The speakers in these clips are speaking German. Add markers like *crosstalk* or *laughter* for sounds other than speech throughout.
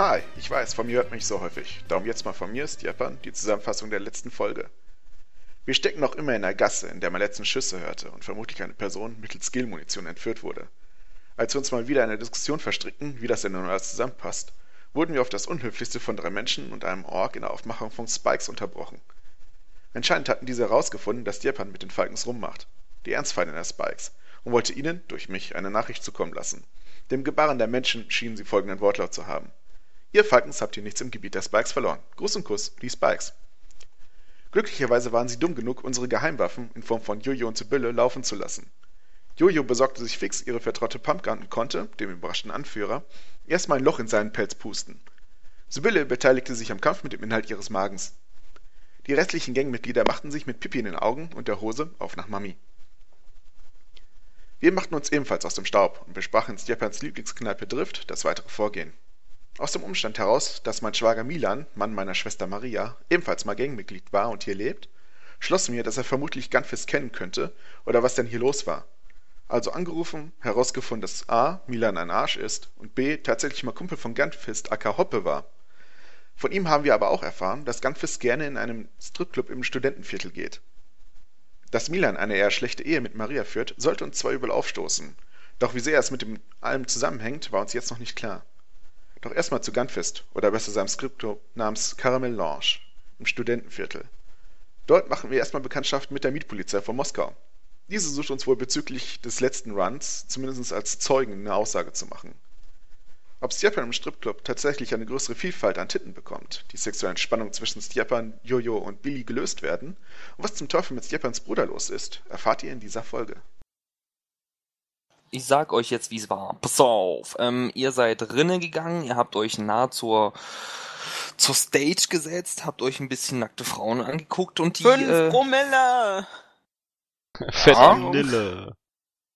Hi, ich weiß, von mir hört man nicht so häufig. Darum jetzt mal von mir, Stjepan, die Zusammenfassung der letzten Folge. Wir stecken noch immer in der Gasse, in der man letzten Schüsse hörte und vermutlich eine Person mittels Skillmunition entführt wurde. Als wir uns mal wieder in eine Diskussion verstricken, wie das denn nun alles zusammenpasst, wurden wir auf das Unhöflichste von drei Menschen und einem Ork in der Aufmachung von Spikes unterbrochen. Anscheinend hatten diese herausgefunden, dass Stjepan mit den Falkens rummacht, die Ernstfeindin der Spikes, und wollte ihnen, durch mich, eine Nachricht zukommen lassen. Dem Gebaren der Menschen schienen sie folgenden Wortlaut zu haben. Ihr Falkens habt hier nichts im Gebiet der Spikes verloren. Gruß und Kuss, die Spikes. Glücklicherweise waren sie dumm genug, unsere Geheimwaffen in Form von Jojo und Sibylle laufen zu lassen. Jojo besorgte sich fix ihre vertraute Pumpgun und konnte, dem überraschten Anführer, erstmal ein Loch in seinen Pelz pusten. Sibylle beteiligte sich am Kampf mit dem Inhalt ihres Magens. Die restlichen Gangmitglieder machten sich mit Pipi in den Augen und der Hose auf nach Mami. Wir machten uns ebenfalls aus dem Staub und besprachen in Stjepans Lieblingskneipe Drift das weitere Vorgehen. Aus dem Umstand heraus, dass mein Schwager Milan, Mann meiner Schwester Maria, ebenfalls mal Gangmitglied war und hier lebt, schlossen wir, dass er vermutlich Gunfist kennen könnte oder was denn hier los war. Also angerufen, herausgefunden, dass A. Milan ein Arsch ist und B. tatsächlich mal Kumpel von Gunfist aka Hoppe war. Von ihm haben wir aber auch erfahren, dass Gunfist gerne in einem Stripclub im Studentenviertel geht. Dass Milan eine eher schlechte Ehe mit Maria führt, sollte uns zwar übel aufstoßen, doch wie sehr es mit dem allem zusammenhängt, war uns jetzt noch nicht klar. Doch erstmal zu Gunfist, oder besser seinem Skripto namens Caramel Lounge, im Studentenviertel. Dort machen wir erstmal Bekanntschaft mit der Mietpolizei von Moskau. Diese sucht uns wohl bezüglich des letzten Runs zumindest als Zeugen eine Aussage zu machen. Ob Stjepan im Stripclub tatsächlich eine größere Vielfalt an Titten bekommt, die sexuellen Spannungen zwischen Stjepan, Jojo und Billy gelöst werden und was zum Teufel mit Stjepans Bruder los ist, erfahrt ihr in dieser Folge ich sag euch jetzt, wie es war. Pass auf. Ähm, ihr seid rinnen gegangen, ihr habt euch nah zur zur Stage gesetzt, habt euch ein bisschen nackte Frauen angeguckt und die. Fünf äh, Promille! Fette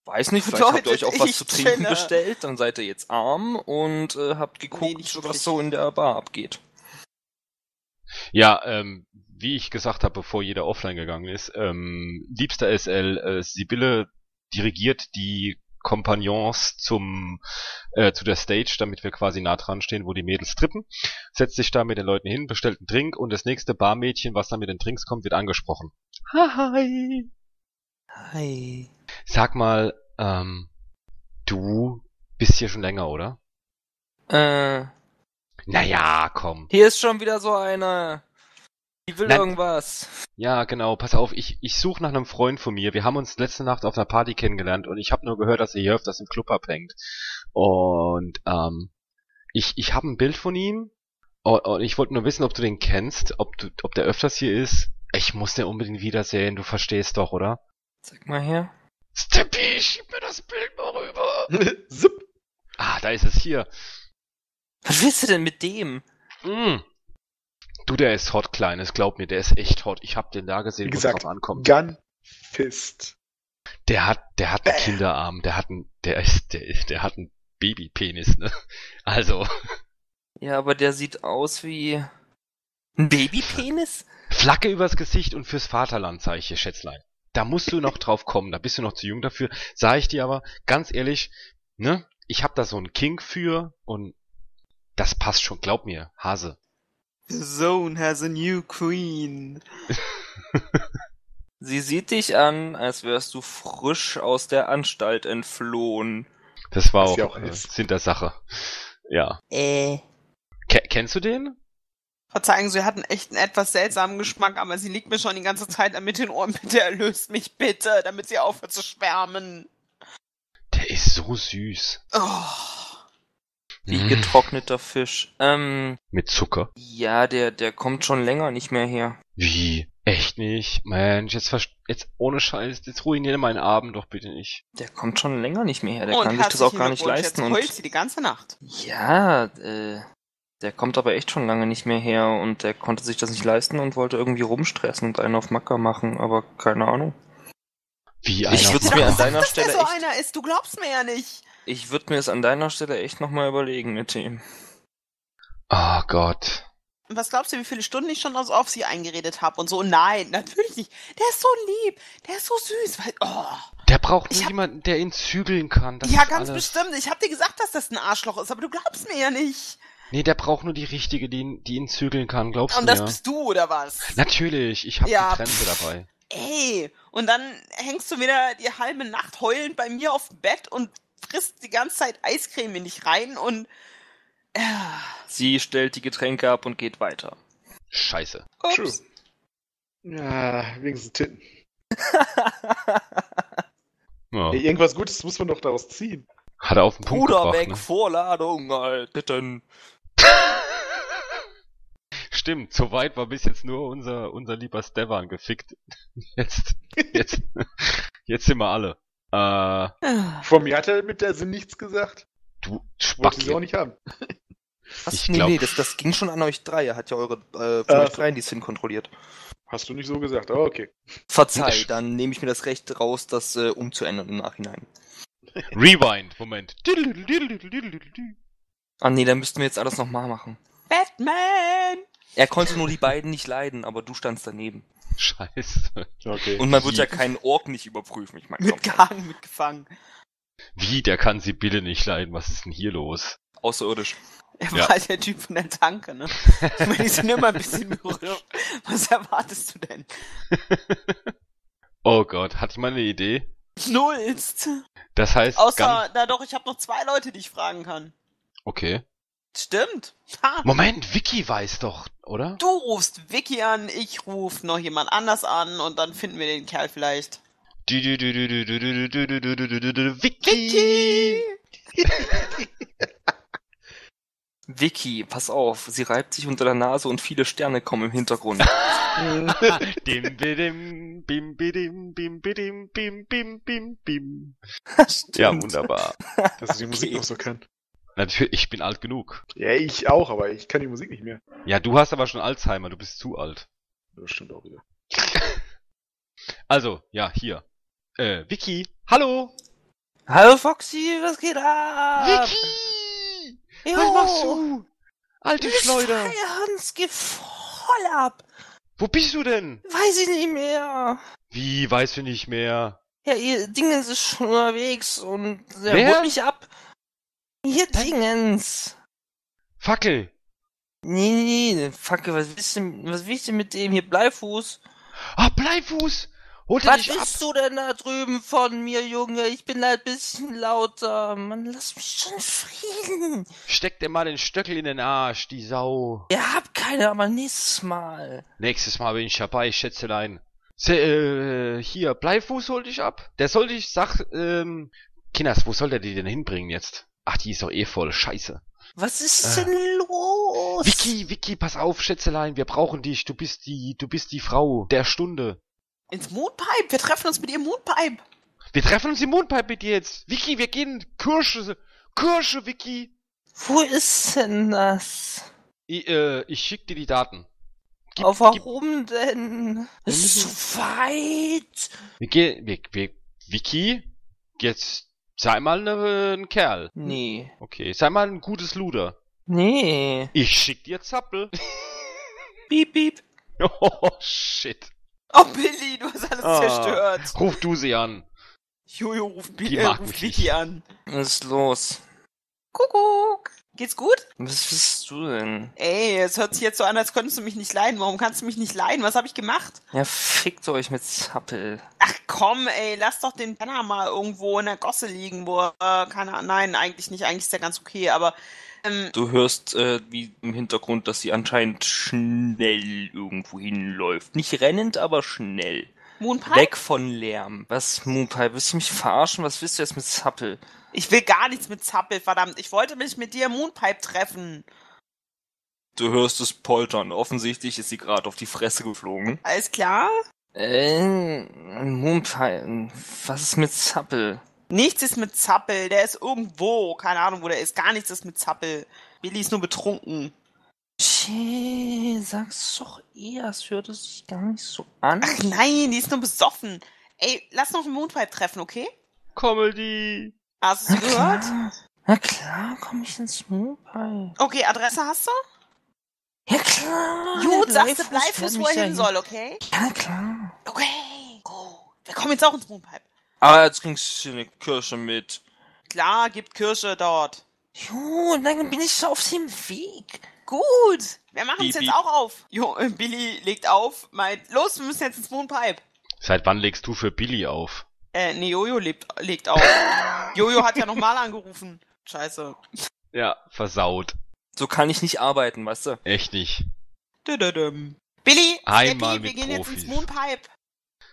Weiß nicht, vielleicht habt ihr euch auch was zu trinken chille. bestellt, dann seid ihr jetzt arm und äh, habt geguckt, nee, was so in der Bar abgeht. Ja, ähm, wie ich gesagt habe, bevor jeder offline gegangen ist, ähm, liebster SL, äh, Sibylle dirigiert die Kompagnons zum äh, zu der Stage, damit wir quasi nah dran stehen, wo die Mädels trippen. Setzt sich da mit den Leuten hin, bestellt einen Drink und das nächste Barmädchen, was dann mit den Drinks kommt, wird angesprochen. Hi. Hi. Sag mal, ähm, du bist hier schon länger, oder? Äh. Naja, komm. Hier ist schon wieder so eine. Die will Nein. irgendwas. Ja, genau. Pass auf, ich, ich suche nach einem Freund von mir. Wir haben uns letzte Nacht auf einer Party kennengelernt und ich habe nur gehört, dass er hier öfters im Club abhängt. Und ähm, ich, ich habe ein Bild von ihm und, und ich wollte nur wissen, ob du den kennst, ob, du, ob der öfters hier ist. Ich muss den unbedingt wiedersehen, du verstehst doch, oder? Sag mal her. Stippy, schieb mir das Bild mal rüber. *laughs* Zip. Ah, da ist es hier. Was willst du denn mit dem? Mm. Du, der ist hot, Kleines, glaub mir, der ist echt hot. Ich hab den da gesehen, wo es drauf ankommt. Gun Fist. Der hat, der hat einen Kinderarm, der hat einen, der ist, der, der hat einen Babypenis, ne? *laughs* Also. Ja, aber der sieht aus wie ein Babypenis? Flagge übers Gesicht und fürs Vaterland, sag ich hier, Schätzlein. Da musst du noch drauf kommen, da bist du noch zu jung dafür. Sag ich dir aber, ganz ehrlich, ne? Ich hab da so einen King für und das passt schon, glaub mir, Hase. The zone has a new queen. *laughs* Sie sieht dich an, als wärst du frisch aus der Anstalt entflohen. Das war auch, auch äh, Sinn der Sache. Ja. Äh. Ke kennst du den? Verzeihen Sie hat einen echt einen etwas seltsamen Geschmack, aber sie liegt mir schon die ganze Zeit mit den Ohren. *laughs* Bitte erlöst mich bitte, damit sie aufhört zu schwärmen. Der ist so süß. Oh. Wie mm. getrockneter Fisch. Ähm, Mit Zucker? Ja, der, der kommt schon länger nicht mehr her. Wie? Echt nicht? Mensch, jetzt, jetzt ohne Scheiß, jetzt ruiniere meinen Abend doch bitte nicht. Der kommt schon länger nicht mehr her, der und kann sich das auch gar nicht leisten. Und heult sie die ganze Nacht. Ja, äh, der kommt aber echt schon lange nicht mehr her und der konnte sich das nicht leisten und wollte irgendwie rumstressen und einen auf Macker machen, aber keine Ahnung. Wie einer Ich würde mir an deiner Stelle. Dass der so einer ist, du glaubst mir ja nicht. Ich würde mir es an deiner Stelle echt nochmal überlegen mit ihm. Oh Gott. Und was glaubst du, wie viele Stunden ich schon auf sie eingeredet habe und so? Nein, *laughs* natürlich nicht. Der ist so lieb, der ist so süß. Weil, oh. Der braucht nur hab... jemanden, der ihn zügeln kann. Das ja, ganz alles. bestimmt. Ich hab dir gesagt, dass das ein Arschloch ist, aber du glaubst mir ja nicht. Nee, der braucht nur die richtige, die ihn, die ihn zügeln kann, glaubst Und du das mir? bist du, oder was? Natürlich, ich hab Ja, die Grenze dabei. Ey, und dann hängst du wieder die halbe Nacht heulend bei mir auf dem Bett und frisst die ganze Zeit Eiscreme in dich rein und... Äh, Sie stellt die Getränke ab und geht weiter. Scheiße. True. ups. Ja, wenigstens Titten. *laughs* Ja. Ey, irgendwas Gutes muss man doch daraus ziehen. Hat er auf den Punkt Bruder gebracht, weg, ne? Vorladung, Alter. *laughs* Stimmt, so weit war bis jetzt nur unser, unser lieber Stefan gefickt. *laughs* Jetzt, jetzt, jetzt sind wir alle. Äh, Von mir hat er mit der Sinn nichts gesagt. du Wollte sie auch nicht haben. Was? Ich nee, glaub- nee, das, das ging schon an euch drei. Er hat ja eure, äh, von Äh, euch dreien die Sin kontrolliert. Hast du nicht so gesagt, aber okay. Verzeih, dann nehme ich mir das Recht raus, das äh, umzuändern im Nachhinein. Rewind, Moment. Ah nee, dann müssten wir jetzt alles nochmal machen. Batman! Er konnte nur die beiden nicht leiden, aber du standst daneben. Scheiße. Okay. Und man wird ja keinen Ork nicht überprüfen. Ich meine, Mitgehangen, mitgefangen. Wie, der kann Sibylle nicht leiden? Was ist denn hier los? außerirdisch. Er Ja. war halt der Typ von der Tanke, ne? *laughs* Ich meine, die sind immer ein bisschen mürrisch. Was erwartest du denn? Oh Gott, hatte ich mal eine Idee? Nullst. Das heißt, Außer, na doch, ich habe noch zwei Leute, die ich fragen kann. okay. Stimmt. Ha. Moment, Vicky weiß doch, oder? Du rufst Vicky an, ich ruf noch jemand anders an und dann finden wir den Kerl vielleicht. Vicky! Vicky, pass auf, sie reibt sich unter der Nase und viele Sterne kommen im Hintergrund. Ja, wunderbar. Dass ich die Musik okay. noch so kann. Natürlich, ich bin alt genug. Ja, ich auch, aber ich kann die Musik nicht mehr. Ja, du hast aber schon Alzheimer, du bist zu alt. Das stimmt auch wieder. *laughs* Also, ja, hier. Äh, Vicky, hallo! Hallo Foxy, was geht ab? Vicky! Jo, Was machst du? Alte Bis Schleuder! Feierabends geht voll ab. Wo bist du denn? Weiß ich nicht mehr. Wie, weißt du nicht mehr? Ja, ihr Dingens ist schon unterwegs und er Wer? holt mich ab. Hier Dingens. Fackel! Nee, nee, nee, fuck, was willst du, was willst du mit dem hier Bleifuß? Ah, Bleifuß! Holt er Was dich ab? willst du denn da drüben von mir, Junge? Ich bin ein bisschen lauter. Mann, lass mich schon Frieden. Steck dir mal den Stöckel in den Arsch, die Sau. Ihr habt keine, aber nächstes Mal. Nächstes Mal bin ich dabei, Schätzelein. Se, äh, hier, Bleifuß hol dich ab. Der soll dich, sag, ähm, Kinders, wo soll der die denn hinbringen jetzt? Ach, die ist doch eh voll, scheiße. Was ist Äh. denn los? Vicky, Vicky, pass auf, Schätzelein, wir brauchen dich. Du bist die, du bist die Frau der Stunde. Ins Moonpipe. Wir treffen uns mit ihr im Moonpipe. Wir treffen uns im Mondpipe mit dir jetzt. Vicky, wir gehen Kirsche, Kirsche, Vicky. Wo ist denn das? Ich, äh, ich schick dir die Daten. Gib, Auf gib, warum denn? Wir Ist zu weit. wir gehen, wir, wir, Vicky, jetzt sei mal ne, ein Kerl. Nee. Okay, sei mal ein gutes Luder. Nee. Ich schick dir Zappel. *laughs* Piep, piep. Oh, shit. Oh, Billy, du hast alles Ah. zerstört. Ruf du sie an. Jojo ruft, Die Billy, äh, mich Vicky an. Was ist los? Kuckuck. Geht's gut? Was bist du denn? Ey, es hört sich jetzt so an, als könntest du mich nicht leiden. Warum kannst du mich nicht leiden? Was habe ich gemacht? Ja, fickt euch mit Zappel. Ach komm, ey, lass doch den Penner mal irgendwo in der Gosse liegen, wo er, äh, keine Ahnung, nein, eigentlich nicht, eigentlich ist er ganz okay, aber, ähm, Du hörst äh, wie im Hintergrund, dass sie anscheinend schnell irgendwo hinläuft. Nicht rennend, aber schnell. Moonpipe? Weg von Lärm. Was, Moonpipe? Willst du mich verarschen? Was willst du jetzt mit Zappel? Ich will gar nichts mit Zappel, verdammt. Ich wollte mich mit dir im Moonpipe treffen. Du hörst es poltern. Offensichtlich ist sie gerade auf die Fresse geflogen. Alles klar? Äh, Moonpipe. Was ist mit Zappel? Nichts ist mit Zappel, der ist irgendwo, keine Ahnung, wo der ist. Gar nichts ist mit Zappel. Billy ist nur betrunken. Schee, sag's doch eher. Es hört es sich gar nicht so an. Ach nein, die ist nur besoffen. Ey, lass noch einen Moonpipe treffen, okay? Comedy. Hast du sie gehört? klar. Na klar, komm ich ins Moonpipe. Okay, Adresse hast du? Ja klar. Gut, sagst du Bleifuß wo er hin soll, okay? Ja klar. Okay, gut. Wir kommen jetzt auch ins Moonpipe. Aber jetzt kriegst du eine Kirsche mit. Klar, gibt Kirsche dort. Jo, dann bin ich auf dem Weg. Gut, wir machen es jetzt auch auf. Jo, Billy legt auf, meint, los, wir müssen jetzt ins Moonpipe. Seit wann legst du für Billy auf? Äh, nee, Jojo lebt, legt auf. Jojo hat ja nochmal angerufen. Scheiße. Ja, versaut. So kann ich nicht arbeiten, weißt du? Echt nicht. Dödödüm. Billy, Einmal Steffi, wir mit gehen jetzt Profis. ins Moonpipe.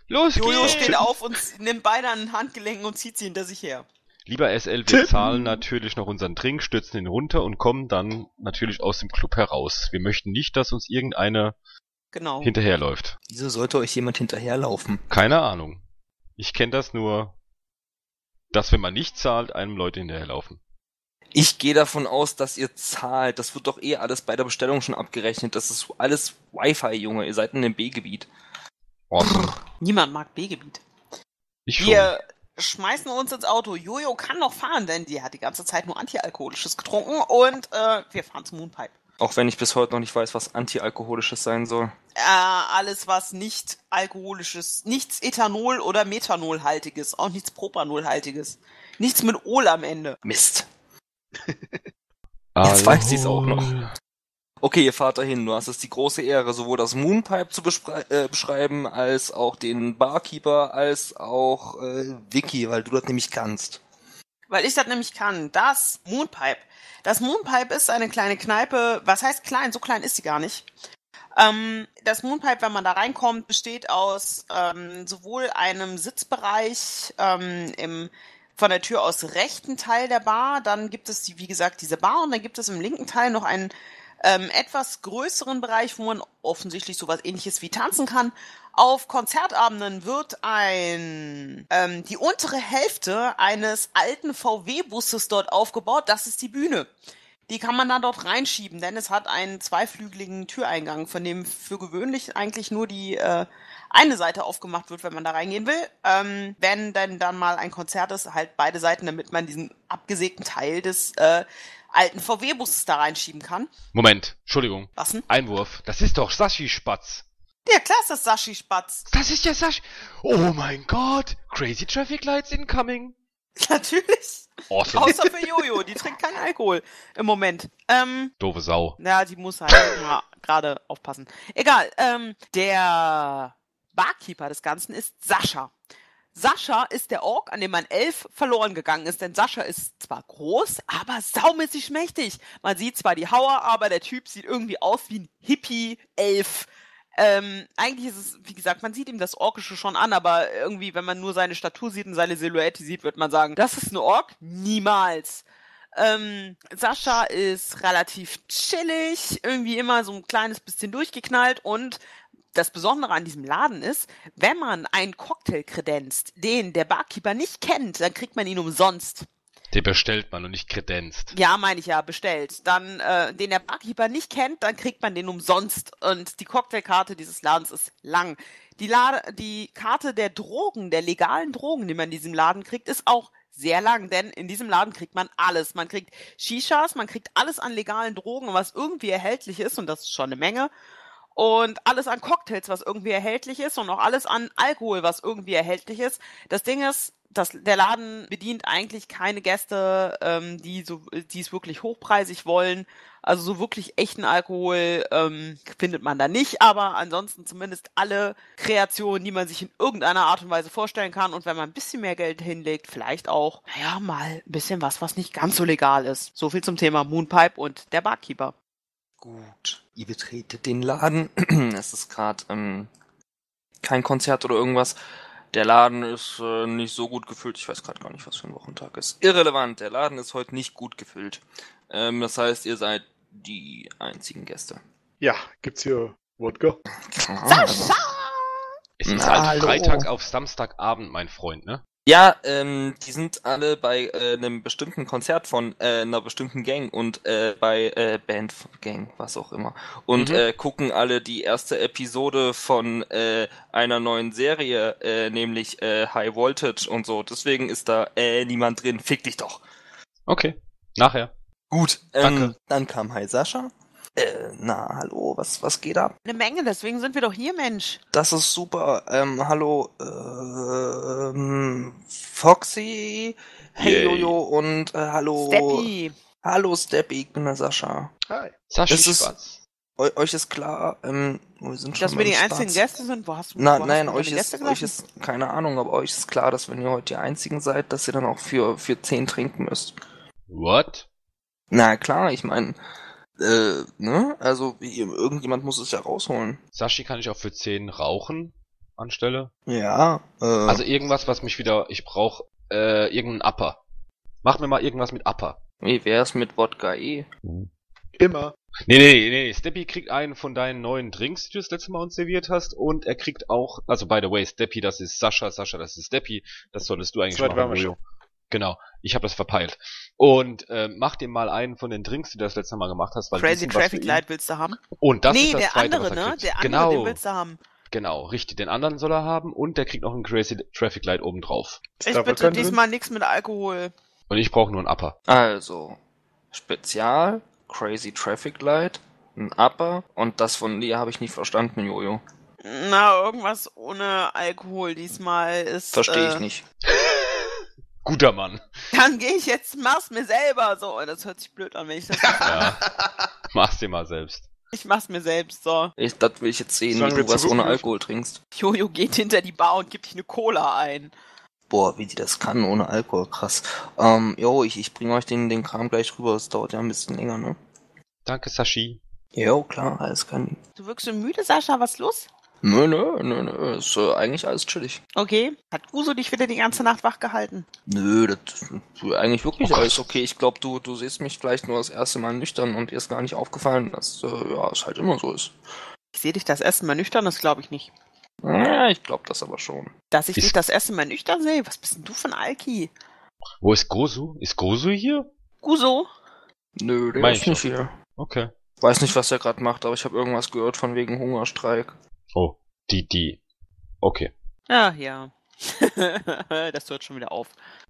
Los Jojo geht's! steht auf und nimmt beide an den Handgelenken und zieht sie hinter sich her. Lieber SL, wir zahlen natürlich noch unseren Drink, stürzen ihn runter und kommen dann natürlich aus dem Club heraus. Wir möchten nicht, dass uns irgendeiner Genau. hinterherläuft. Wieso sollte euch jemand hinterherlaufen? Keine Ahnung. Ich kenne das nur, dass wenn man nicht zahlt, einem Leute hinterherlaufen. Ich gehe davon aus, dass ihr zahlt. Das wird doch eh alles bei der Bestellung schon abgerechnet. Das ist alles Wi-Fi, Junge. Ihr seid in dem B-Gebiet. Awesome. Niemand mag B-Gebiet. Ich schon. Wir schmeißen uns ins Auto. Jojo kann noch fahren, denn die hat die ganze Zeit nur Antialkoholisches getrunken und äh, wir fahren zum Moonpipe. Auch wenn ich bis heute noch nicht weiß, was antialkoholisches sein soll. Äh, alles, was nicht alkoholisches, nichts Ethanol- oder Methanolhaltiges, auch nichts Propanolhaltiges. Nichts mit Ol am Ende. Mist. *laughs* Jetzt weiß sie's auch noch. Okay, ihr fahrt dahin. Du hast es die große Ehre, sowohl das Moonpipe zu äh, beschreiben, als auch den Barkeeper, als auch äh, Vicky, weil du das nämlich kannst. Weil ich das nämlich kann. Das Moonpipe. Das Moonpipe ist eine kleine Kneipe. Was heißt klein? So klein ist sie gar nicht. Ähm, das Moonpipe, wenn man da reinkommt, besteht aus ähm, sowohl einem Sitzbereich ähm, im von der Tür aus rechten Teil der Bar, dann gibt es die, wie gesagt, diese Bar und dann gibt es im linken Teil noch einen ähm, etwas größeren Bereich, wo man offensichtlich sowas ähnliches wie tanzen kann. Auf Konzertabenden wird ein ähm, die untere Hälfte eines alten VW-Busses dort aufgebaut. Das ist die Bühne. Die kann man dann dort reinschieben, denn es hat einen zweiflügeligen Türeingang, von dem für gewöhnlich eigentlich nur die äh, eine Seite aufgemacht wird, wenn man da reingehen will. Ähm, wenn denn dann mal ein Konzert ist, halt beide Seiten, damit man diesen abgesägten Teil des äh, alten VW-Busses da reinschieben kann. Moment, Entschuldigung. Was denn? Einwurf. Das ist doch Sashi Spatz. Ja, klar ist das Sashi Spatz. Das ist ja Sashi. Oh mein Gott. Crazy Traffic Lights incoming. Natürlich. Awesome. Außer für Jojo, die trinkt keinen Alkohol im Moment. Ähm, Doofe Sau. Ja, die muss halt mal gerade aufpassen. Egal, ähm, der Barkeeper des Ganzen ist Sascha. Sascha ist der Ork, an dem man elf verloren gegangen ist, denn Sascha ist zwar groß, aber saumäßig mächtig. Man sieht zwar die Hauer, aber der Typ sieht irgendwie aus wie ein Hippie-Elf. Ähm, eigentlich ist es, wie gesagt, man sieht ihm das Orkische schon an, aber irgendwie, wenn man nur seine Statur sieht und seine Silhouette sieht, wird man sagen, das ist eine Ork? Niemals. Ähm, Sascha ist relativ chillig, irgendwie immer so ein kleines bisschen durchgeknallt und das Besondere an diesem Laden ist, wenn man einen Cocktail kredenzt, den der Barkeeper nicht kennt, dann kriegt man ihn umsonst. Den bestellt man und nicht kredenzt. Ja, meine ich ja, bestellt. Dann, äh, den der Barkeeper nicht kennt, dann kriegt man den umsonst. Und die Cocktailkarte dieses Ladens ist lang. Die, Lade, die Karte der Drogen, der legalen Drogen, die man in diesem Laden kriegt, ist auch sehr lang, denn in diesem Laden kriegt man alles. Man kriegt Shishas, man kriegt alles an legalen Drogen, was irgendwie erhältlich ist, und das ist schon eine Menge. Und alles an Cocktails, was irgendwie erhältlich ist, und auch alles an Alkohol, was irgendwie erhältlich ist. Das Ding ist, das, der Laden bedient eigentlich keine Gäste, ähm, die so, die es wirklich hochpreisig wollen. Also so wirklich echten Alkohol ähm, findet man da nicht, aber ansonsten zumindest alle Kreationen, die man sich in irgendeiner Art und Weise vorstellen kann. Und wenn man ein bisschen mehr Geld hinlegt, vielleicht auch, naja, mal ein bisschen was, was nicht ganz so legal ist. So viel zum Thema Moonpipe und der Barkeeper. Gut. Ihr betretet den Laden. *clears throat* es ist gerade ähm, kein Konzert oder irgendwas. Der Laden ist äh, nicht so gut gefüllt. Ich weiß gerade gar nicht, was für ein Wochentag ist. Irrelevant. Der Laden ist heute nicht gut gefüllt. Ähm, das heißt, ihr seid die einzigen Gäste. Ja, gibt's hier Wodka? Klar. Es ist Na, halt hallo. Freitag auf Samstagabend, mein Freund, ne? Ja, ähm, die sind alle bei äh, einem bestimmten Konzert von äh, einer bestimmten Gang und äh, bei äh, Band Gang, was auch immer. Und Mhm. äh, gucken alle die erste Episode von äh, einer neuen Serie, äh, nämlich äh, High Voltage und so. Deswegen ist da äh, niemand drin. Fick dich doch. Okay. Nachher. Gut, ähm, Danke. dann kam Hi Sascha. Äh, na, hallo, was, was geht ab? Eine Menge, deswegen sind wir doch hier, Mensch. Das ist super. Ähm, hallo, ähm, Foxy, hey Yay. Jojo und äh, hallo. Steppi. Hallo Steppy, ich bin der Sascha. Hi. Sashi Das ist- Schwarz. Eu euch ist klar, ähm, wir sind schon Dass wir die beim einzigen. Gäste sind? Wo hast du Na, wo hast nein, du euch ist, Gäste euch ist, keine Ahnung, aber euch ist klar, dass wenn ihr heute die einzigen seid, dass ihr dann auch für, für 10 trinken müsst. What? Na klar, ich meine, äh, ne, also, irgendjemand muss es ja rausholen. Sashi kann ich auch für 10 rauchen anstelle. Ja, äh, Also irgendwas, was mich wieder. Ich brauche äh, irgendeinen Upper. Mach mir mal irgendwas mit Upper. wie wär's mit Wodka E? Immer. Nee, nee, nee, Steppy kriegt einen von deinen neuen Drinks, die du das letzte Mal uns serviert hast. Und er kriegt auch, also by the way, Steppy, das ist Sascha, Sascha, das ist Steppy. Das solltest du eigentlich waren machen, wir Jojo. Genau, ich habe das verpeilt. Und äh, mach dir mal einen von den Drinks, die du das letzte Mal gemacht hast. Weil Crazy für Traffic ihn. Light willst du haben? Und das nee, ist das der zweite, andere, was er ne? kriegt. Der andere, genau, den willst du haben. genau, richtig. Den anderen soll er haben und der kriegt noch einen Crazy Traffic Light obendrauf. Ich da bitte diesmal nichts mit Alkohol. Und ich brauche nur einen Upper. Also, Spezial, Crazy Traffic Light, ein Upper und das von dir habe ich nicht verstanden, Jojo. Na, irgendwas ohne Alkohol diesmal ist. Verstehe äh, ich nicht. *laughs* Guter Mann. Dann gehe ich jetzt, mach's mir selber. So, das hört sich blöd an, wenn ich das. *laughs* Ja. Mach's dir mal selbst. ich mach's mir selbst. So. Ich, das will ich jetzt sehen, Sollen wie du was ohne Alkohol trinkst. Jojo geht hinter die Bar und gibt dich eine Cola ein. Boah, wie die das kann ohne Alkohol, krass. Ähm, jo, ich, ich bringe euch den, den Kram gleich rüber, das dauert ja ein bisschen länger, ne? Danke, Sashi. Jo, klar, alles kann. Du wirkst so müde, Sascha. Was ist los? Nö, nö, nö, nö, ist äh, eigentlich alles chillig. Okay. Hat Guso dich wieder die ganze Nacht wach gehalten? Nö, das ist eigentlich wirklich Oh alles okay. Ich glaube, du, du siehst mich vielleicht nur das erste Mal nüchtern und dir ist gar nicht aufgefallen, dass, äh, ja, es halt immer so ist. Ich sehe dich das erste Mal nüchtern, das glaube ich nicht. Ja, ich glaube das aber schon. Dass ich Ist- dich das erste Mal nüchtern sehe? Was bist denn du für ein Alki? Wo ist Gosu? Ist Gosu hier? Guso? Nö, der Mein ist ich nicht doch. hier. Okay. Weiß nicht, was er gerade macht, aber ich habe irgendwas gehört von wegen Hungerstreik. Oh, die, die. Okay. Ja, ja. *laughs* das hört schon wieder auf.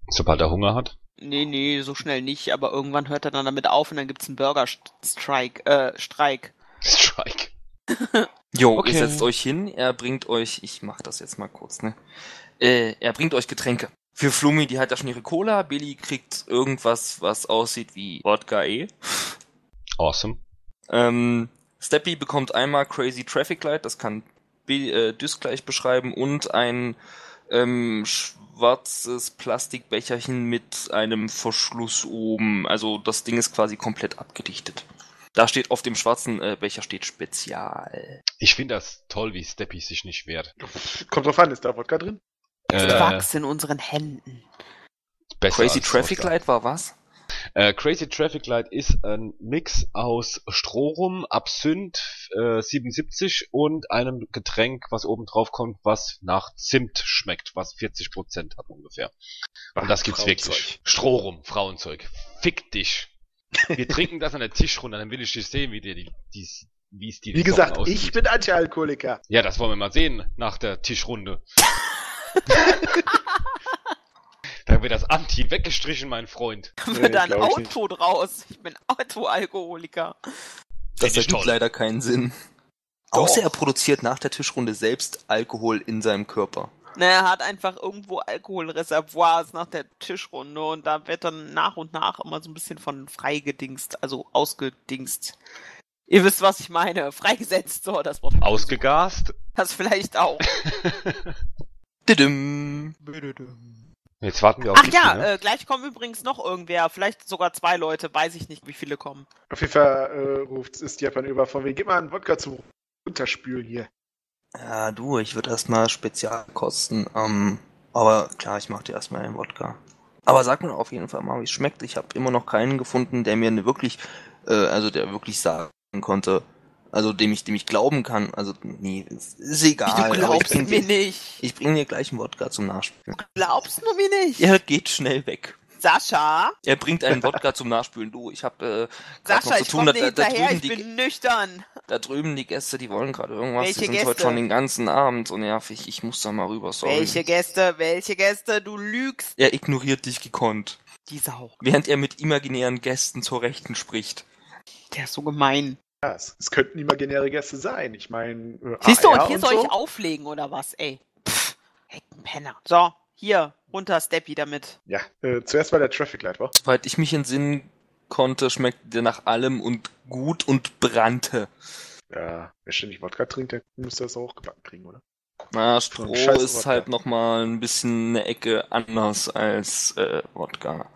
Sobald er Hunger hat. Nee, nee, so schnell nicht, aber irgendwann hört er dann damit auf und dann gibt's einen Burger-Strike, äh, Streik. Strike. *laughs* Jo, Okay. ihr setzt euch hin, er bringt euch, ich mach das jetzt mal kurz, ne? Äh, er bringt euch Getränke. Für Flumi, die hat ja schon ihre Cola, Billy kriegt irgendwas, was aussieht wie Wodka E. Awesome. Ähm, Steppy bekommt einmal Crazy Traffic Light, das kann Bill, äh, Düs gleich beschreiben, und ein ähm, schwarzes Plastikbecherchen mit einem Verschluss oben. Also das Ding ist quasi komplett abgedichtet. Da steht auf dem schwarzen äh, Becher steht Spezial. Ich finde das toll, wie Steppy sich nicht wehrt. Kommt drauf an, ist da Wodka drin? Äh, Wachs in unseren Händen. Crazy Traffic Wodka. Light war was? Äh, Crazy Traffic Light ist ein Mix aus Strohrum, Absinth äh, 77 und einem Getränk, was oben drauf kommt, was nach Zimt schmeckt, was 40% hat ungefähr. Und das gibt's Frauenzeug. wirklich. Strohrum, Frauenzeug. Fick dich. Wir trinken das an der Tischrunde, dann will ich dich sehen, wie dir die, die wie es dir Wie gesagt, aussieht. ich bin Anti-Alkoholiker. Ja, das wollen wir mal sehen nach der Tischrunde. *laughs* da wird das Anti weggestrichen, mein Freund. Da wird ein ich nicht. Auto draus. Ich bin Autoalkoholiker. Das ergibt toll. leider keinen Sinn. Doch. Außer er produziert nach der Tischrunde selbst Alkohol in seinem Körper. Na, er hat einfach irgendwo Alkoholreservoirs nach der Tischrunde und da wird dann nach und nach immer so ein bisschen von freigedingst, also ausgedingst. Ihr wisst, was ich meine. Freigesetzt, so das Wort. Ausgegast. Das vielleicht auch. Didim. Jetzt warten wir auf Ach dich, ja, ne? äh, gleich kommen übrigens noch irgendwer. Vielleicht sogar zwei Leute. Weiß ich nicht, wie viele kommen. Auf jeden Fall äh, ruft es Japan über von wegen, gib mal einen Wodka zu runterspülen hier. Ja, du, ich würde erstmal spezial kosten. Ähm, aber klar, ich mach dir erstmal einen Wodka. Aber sag mir auf jeden Fall mal, wie es schmeckt. Ich habe immer noch keinen gefunden, der mir eine wirklich, äh, also der wirklich sagen konnte, also dem ich, dem ich glauben kann. Also nee, ist, ist egal. du ich glaubst mir dir, nicht. ich bring dir gleich einen Wodka zum Nachspülen. Glaubst du mir nicht? Er geht schnell weg. Sascha? Er bringt einen Wodka zum Nachspülen. Du, ich habe äh, Sascha, noch ich zu tun. komm Da, da, hinterher. drüben Ich die, bin nüchtern. da drüben die Gäste, die wollen gerade irgendwas. Welche die sind Gäste? heute schon den ganzen Abend so nervig. Ich muss da mal rüber, sorry. Welche Gäste? Welche Gäste? Du lügst. Er ignoriert dich gekonnt. Die Sau. Während er mit imaginären Gästen zur Rechten spricht. Der ist so gemein. Ja, es, es könnten imaginäre Gäste sein. Ich meine, äh, Siehst du, und hier soll so. ich auflegen, oder was, ey? Pff, Heckenpenner. So, hier, runter, Steppy damit. Ja, äh, zuerst war der Traffic Light, wa? Soweit ich mich entsinnen konnte, schmeckte der nach allem und gut und brannte. Ja, wer ständig Wodka trinkt, der müsste das auch gebacken kriegen, oder? Na, Stroh ist Wodka. halt nochmal ein bisschen eine Ecke anders als äh, Wodka.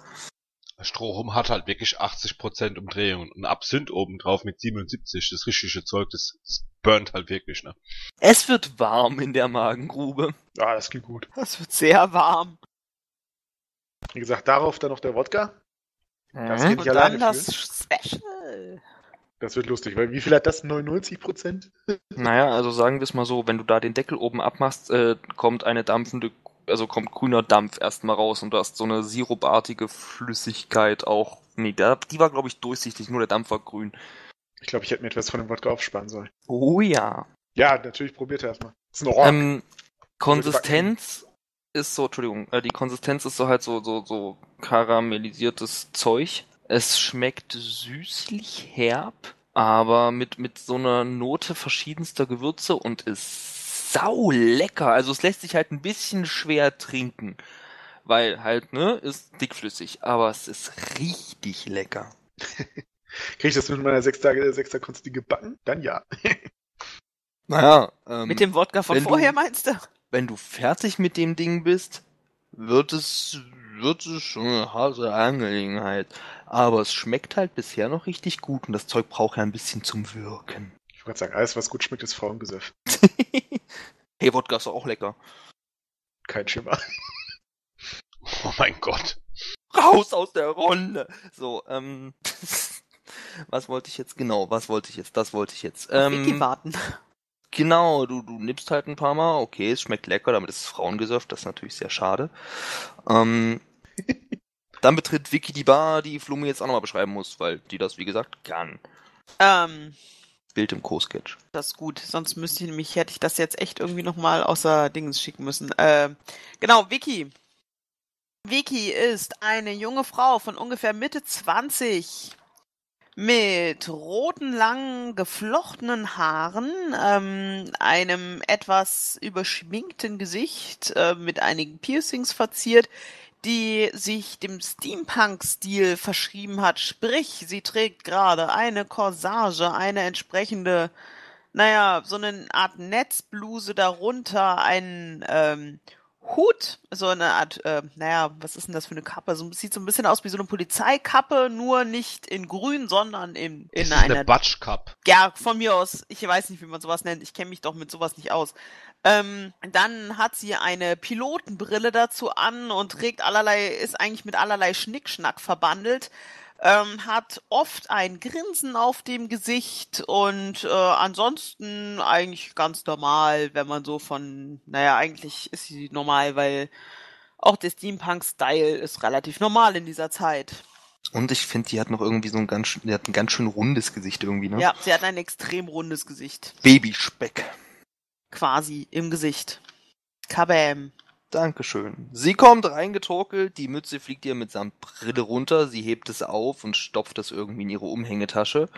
Strohrum hat halt wirklich 80% Umdrehung und ein Absinth oben drauf mit 77, das richtige Zeug, das, das burnt halt wirklich, ne? Es wird warm in der Magengrube. Ah, das klingt gut. Das wird sehr warm. Wie gesagt, darauf dann noch der Wodka. Das Mhm. geht- Und nicht alleine dann das Special. Das wird lustig, weil wie viel hat das? 99 Prozent? Naja, also sagen wir es mal so, wenn du da den Deckel oben abmachst, äh, kommt eine dampfende, also kommt grüner Dampf erstmal raus und du hast so eine sirupartige Flüssigkeit auch. Nee, der, die war glaube ich durchsichtig, nur der Dampf war grün. Ich glaube, ich hätte mir etwas von dem Wodka aufsparen sollen. Oh ja. Ja, natürlich, probiert er erstmal. Das ist ein Orange. Ähm, Konsistenz ist so, Entschuldigung, äh, die Konsistenz ist so halt so, so, so karamellisiertes Zeug. Es schmeckt süßlich herb, aber mit, mit so einer Note verschiedenster Gewürze und ist sau lecker. Also es lässt sich halt ein bisschen schwer trinken. Weil halt, ne, ist dickflüssig, aber es ist richtig lecker. *laughs* Kriege ich das mit meiner sechs Tage, sechs Tage Konsti gebacken? Dann ja. *laughs* Naja, ähm, Mit dem Wodka von wenn du- vorher meinst du? wenn du fertig mit dem Ding bist, wird es, wird es schon eine harte Angelegenheit. Aber es schmeckt halt bisher noch richtig gut und das Zeug braucht ja ein bisschen zum Wirken. Ich wollte sagen, alles, was gut schmeckt, ist Frauengesöff. *laughs* hey, Wodka ist doch auch lecker. Kein Schimmer. *laughs* Oh mein Gott. Raus aus der Runde! So, ähm, *laughs* was wollte ich jetzt genau? Was wollte ich jetzt? Das wollte ich jetzt. Wiki Ähm, warten. Genau, du, du nimmst halt ein paar Mal, okay, es schmeckt lecker, damit ist es Frauengesöff, das ist natürlich sehr schade. Ähm, dann betritt Vicky die Bar, die Flume jetzt auch nochmal beschreiben muss, weil die das, wie gesagt, kann. Ähm, Bild im Co-Sketch. das ist gut. Sonst müsste ich nämlich, hätte ich das jetzt echt irgendwie nochmal außer Dingens schicken müssen. Ähm, genau, Vicky. Vicky ist eine junge Frau von ungefähr Mitte 20 mit roten, langen, geflochtenen Haaren, ähm, einem etwas überschminkten Gesicht, äh, mit einigen Piercings verziert, die sich dem Steampunk-Stil verschrieben hat. Sprich, sie trägt gerade eine Corsage, eine entsprechende, naja, so eine Art Netzbluse darunter, einen ähm, Hut, so eine Art, äh, naja, was ist denn das für eine Kappe? So, sieht so ein bisschen aus wie so eine Polizeikappe, nur nicht in grün, sondern in, in ist einer eine Batsch Cup. ja, von mir aus. Ich weiß nicht, wie man sowas nennt. Ich kenne mich doch mit sowas nicht aus. Ähm, dann hat sie eine Pilotenbrille dazu an und trägt allerlei, ist eigentlich mit allerlei Schnickschnack verbandelt. Ähm, hat oft ein Grinsen auf dem Gesicht und äh, ansonsten eigentlich ganz normal, wenn man so von, naja, eigentlich ist sie normal, weil auch der Steampunk-Style ist relativ normal in dieser Zeit. Und ich finde, die hat noch irgendwie so ein ganz, schön- die hat ein ganz schön rundes Gesicht irgendwie, ne? Ja, sie hat ein extrem rundes Gesicht. Babyspeck. quasi im Gesicht. Kabam. Dankeschön. Sie kommt reingetorkelt, die Mütze fliegt ihr mitsamt Brille runter, sie hebt es auf und stopft es irgendwie in ihre Umhängetasche,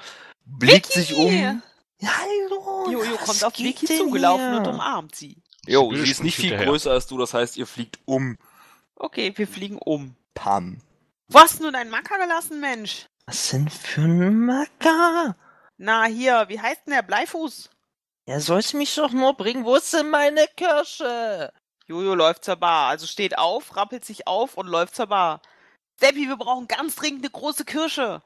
blickt Vicky! sich um. Ja, hallo. Jojo was kommt auf Vicky zugelaufen hier? und umarmt sie. Jo, sie ist nicht viel hinterher. größer als du, das heißt, ihr fliegt um. Okay, wir fliegen um. Pam. Wo hast du nur deinen Macker gelassen, Mensch? Was denn für ein Macker? Na, hier, wie heißt denn der Bleifuß? Er sollte mich doch nur bringen. Wo ist denn meine Kirsche? Jojo läuft zur Bar. Also steht auf, rappelt sich auf und läuft zur Bar. Steppi, wir brauchen ganz dringend eine große Kirsche.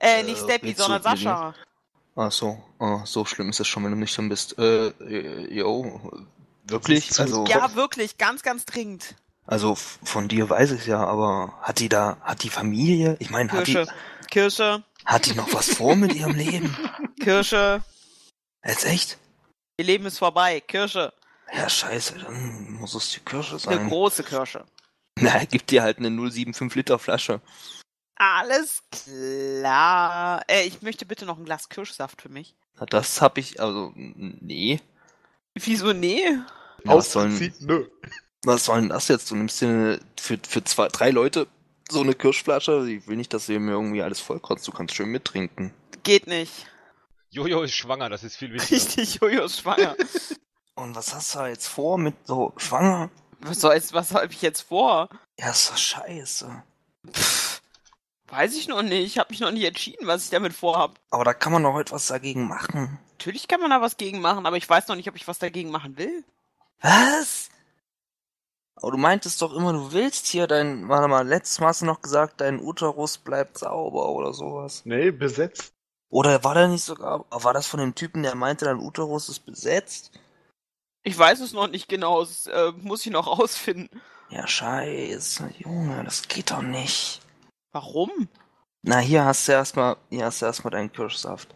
Äh, nicht Steppi, redst du sondern mir? Sascha. Ach so, oh, so schlimm ist es schon, wenn du nüchtern bist. Äh, äh, jo, wirklich? Das Also, Ja, wirklich, ganz, ganz dringend. also von dir weiß ich ja, aber hat die da, hat die Familie? Ich meine, hat die, Kirsche. Kirsche. hat die noch was vor mit ihrem Leben? Kirsche. Jetzt echt? Ihr Leben ist vorbei. Kirsche. Ja, scheiße, dann muss es die Kirsche Eine sein. große Kirsche. Na, gibt dir halt eine 075 Liter Flasche. Alles klar. Äh, ich möchte bitte noch ein Glas Kirschsaft für mich. Na, das hab ich, also, nee. Wieso nee? Na, was, sollen? Nö. was soll denn das jetzt? Du nimmst dir eine, für, für zwei, drei Leute so eine Kirschflasche? Ich will nicht, dass ihr mir irgendwie alles vollkotzt. Du kannst schön mittrinken. Geht nicht. Jojo ist schwanger, das ist viel wichtiger. Richtig, Jojo ist schwanger. *laughs* Und was hast du da jetzt vor mit so schwanger? was soll jetzt, was habe ich jetzt vor? Ja, ist doch scheiße. Pff, Weiß ich noch nicht. Ich habe mich noch nicht entschieden, was ich damit vorhab. Aber da kann man doch etwas dagegen machen. Natürlich kann man da was gegen machen, aber ich weiß noch nicht, ob ich was dagegen machen will. Was? Aber du meintest doch immer, du willst hier dein, warte mal, letztes Mal hast du noch gesagt, dein Uterus bleibt sauber oder sowas. Nee, besetzt. Oder war der nicht sogar, war das von dem Typen, der meinte, dein Uterus ist besetzt? Ich weiß es noch nicht genau. Das äh, muss ich noch *laughs* rausfinden. Ja, scheiße, Junge, das geht doch nicht. Warum? Na, hier hast du erstmal, hier hast du erstmal deinen Kirschsaft.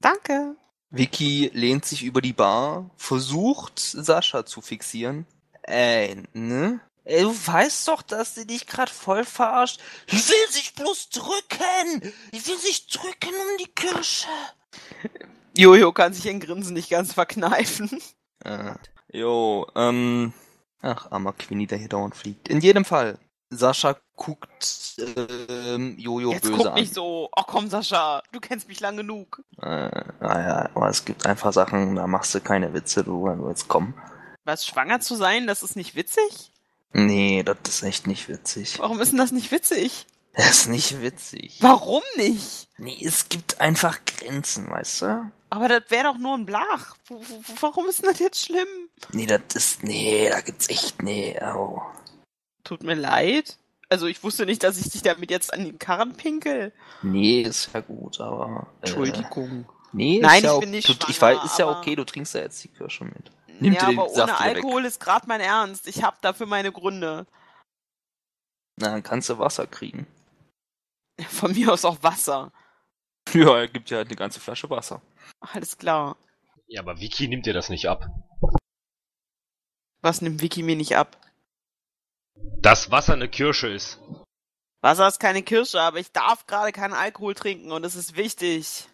Danke. Vicky lehnt sich über die Bar, versucht Sascha zu fixieren. Ey, ne? Ey, du weißt doch, dass sie dich grad voll verarscht. Ich will sich bloß drücken! Ich will sich drücken um die Kirsche! Jojo kann sich ein Grinsen nicht ganz verkneifen. *laughs* Äh, jo, ähm. Ach, armer Quinny, der hier dauernd fliegt. In jedem Fall. Sascha guckt ähm, Jojo Jetzt böse guck an. nicht so. Ach komm, Sascha, du kennst mich lang genug. Äh, naja, aber es gibt einfach Sachen, da machst du keine Witze, du, wenn du jetzt komm. Was, schwanger zu sein, das ist nicht witzig? Nee, das ist echt nicht witzig. Warum ist denn das nicht witzig? Das ist nicht witzig. Warum nicht? Nee, es gibt einfach Grenzen, weißt du? Aber das wäre doch nur ein Blach. Warum ist denn das jetzt schlimm? Nee, das ist, nee, da gibt's echt, nee, oh. Tut mir leid. Also ich wusste nicht, dass ich dich damit jetzt an den Karren pinkel. Nee, ist ja gut, aber. Äh, Entschuldigung. nee, Nein, ist ja ich bin nicht du, Ich schwanger, weiß, ist ja okay, du trinkst ja jetzt die Kirsche mit. Nimm ja, dir den aber Saft ohne wieder weg. Alkohol ist gerade mein Ernst. Ich hab dafür meine Gründe. Na, dann kannst du Wasser kriegen. *laughs* Von mir aus auch Wasser. Ja, er gibt ja halt eine ganze Flasche Wasser. Alles klar. Ja, aber Vicky nimmt dir das nicht ab. Was nimmt Vicky mir nicht ab? Dass Wasser eine Kirsche ist. Wasser ist keine Kirsche, aber ich darf gerade keinen Alkohol trinken und es ist wichtig.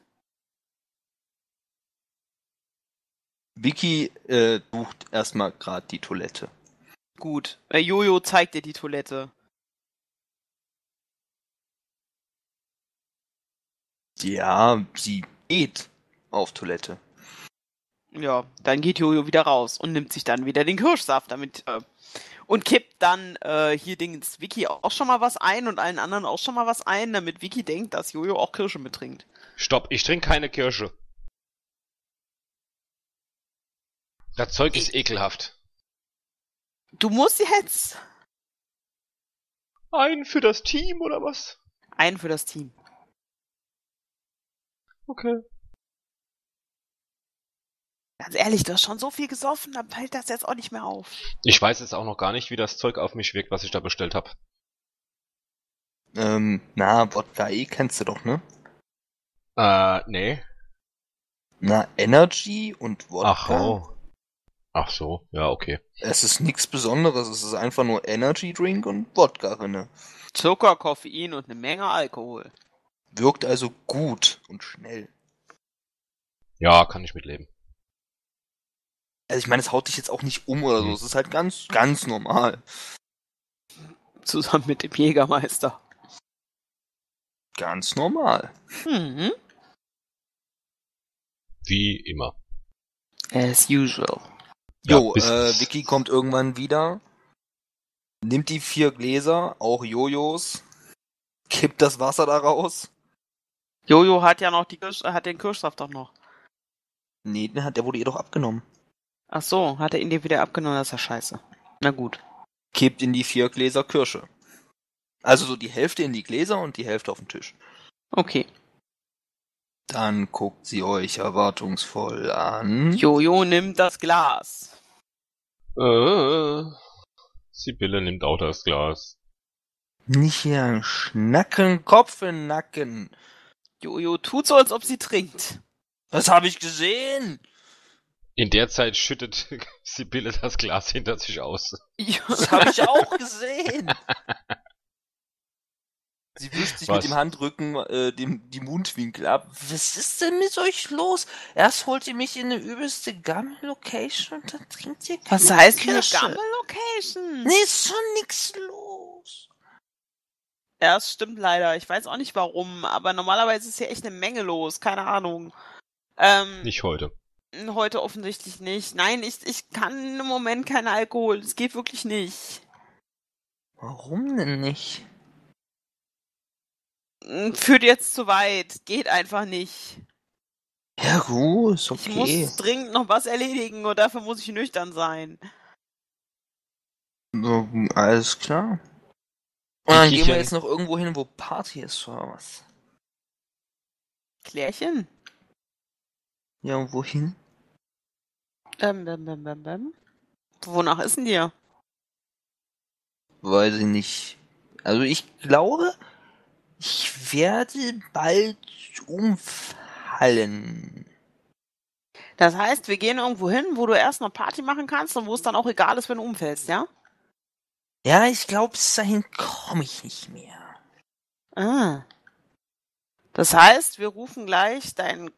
Vicky äh, sucht erstmal gerade die Toilette. Gut. Äh, Jojo zeigt dir die Toilette. Ja, sie geht auf Toilette. Ja, dann geht Jojo wieder raus und nimmt sich dann wieder den Kirschsaft damit äh, und kippt dann äh, hier Dings Vicky auch schon mal was ein und allen anderen auch schon mal was ein, damit Vicky denkt, dass Jojo auch Kirsche mittrinkt. Stopp, ich trinke keine Kirsche. Das Zeug ist ekelhaft. Du musst jetzt Ein für das Team oder was? einen für das Team. Okay. Ganz ehrlich, du hast schon so viel gesoffen, dann fällt das jetzt auch nicht mehr auf. Ich weiß jetzt auch noch gar nicht, wie das Zeug auf mich wirkt, was ich da bestellt habe. Ähm, na, Wodka E kennst du doch, ne? Äh, nee. Na, Energy und Wodka. Ach, oh. Ach so, ja, okay. Es ist nichts Besonderes, es ist einfach nur Energy Drink und Wodka drinne. Zucker, Koffein und eine Menge Alkohol. Wirkt also gut und schnell. Ja, kann ich mitleben. Also ich meine, es haut dich jetzt auch nicht um oder so, Hm. es ist halt ganz, ganz normal. Zusammen mit dem Jägermeister. Ganz normal. Mhm. Wie immer. As usual. Ja, Jo, äh, Vicky kommt irgendwann wieder, nimmt die vier Gläser, auch Jojos, kippt das Wasser da raus. Jojo hat ja noch die Kirsch hat den Kirschsaft doch noch. Nee, den hat, der wurde ihr doch abgenommen. Ach so, hat er ihn dir wieder abgenommen, das ist ja scheiße. Na gut. Kippt in die vier Gläser Kirsche. Also so die Hälfte in die Gläser und die Hälfte auf den Tisch. Okay. Dann guckt sie euch erwartungsvoll an. Jojo nimmt das Glas. Äh, Sibylle nimmt auch das Glas. Nicht hier schnacken, Kopf in Nacken. Jojo tut so, als ob sie trinkt. Das habe ich gesehen. In der Zeit schüttet *laughs* Sibylle das Glas hinter sich aus. Das habe ich auch gesehen. *laughs* Sie wischt sich Was? mit dem Handrücken äh, dem, die Mundwinkel ab. Was ist denn mit euch los? Erst holt ihr mich in eine übelste Gammel-Location und dann trinkt ihr Was heißt eine. Gammel-Location? Nee, ist schon nix los. Ja, es stimmt leider. Ich weiß auch nicht warum, aber normalerweise ist hier echt eine Menge los. Keine Ahnung. Ähm, Nicht heute. Heute offensichtlich nicht. Nein, ich, ich kann im Moment keinen Alkohol. Es geht wirklich nicht. Warum denn nicht? Führt jetzt zu weit. Geht einfach nicht. Ja, gut, ist Ich okay. muss dringend noch was erledigen und dafür muss ich nüchtern sein. So, alles klar. Und dann Ich- gehen ich- wir jetzt noch irgendwo hin, wo Party ist oder was? Klärchen? Ja, und wohin? Ähm, bäm, bäm, bäm, bäm. Wonach ist denn dir? Weiß ich nicht. Also ich glaube, ich werde bald umfallen. Das heißt, wir gehen irgendwo hin, wo du erst noch Party machen kannst und wo es dann auch egal ist, wenn du umfällst, ja? Ja, ich glaube, bis dahin komme ich nicht mehr. Ah. Das heißt, wir rufen gleich deinen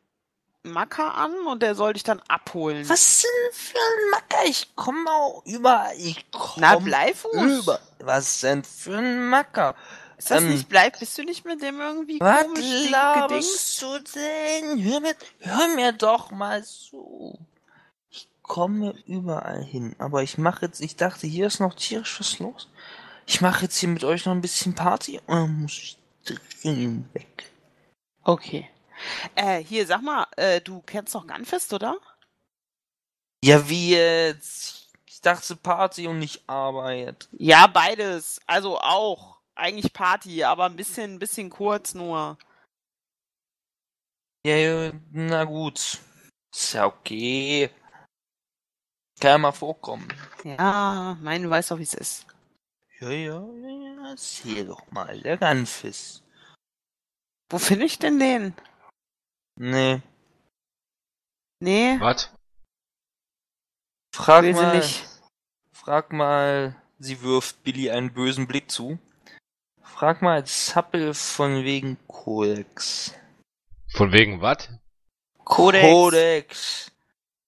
Macker an und der soll dich dann abholen. Was denn für ein Macker? Ich komme auch überall. Ich komme Na, Bleifuß? über. Was denn für ein Macker? Ist das Ähm, nicht bleib? Bist du nicht mit dem irgendwie Was komisch du denn? Hör mir, hör mir doch mal zu. Ich komme überall hin, aber ich mache jetzt, ich dachte, hier ist noch tierisch was los. Ich mache jetzt hier mit euch noch ein bisschen Party und dann muss ich dringend weg. Okay. Äh, hier, sag mal, äh, du kennst doch Gunfist, oder? Ja, wie jetzt? Ich dachte Party und nicht Arbeit. Ja, beides. Also auch. Eigentlich Party, aber ein bisschen, ein bisschen kurz nur. Ja, ja, na gut. Ist ja okay. Kann ja mal vorkommen. Ja, mein, du weißt doch, wie es ist. Ja, ja, ja, ja, erzähl doch mal, der Ganfis. Wo finde ich denn den? Nee, Nee, Was? frag will sie mal, nicht. frag mal, sie wirft Billy einen bösen Blick zu. Frag mal Zappel von wegen Codex. Von wegen was? Codex. Codex.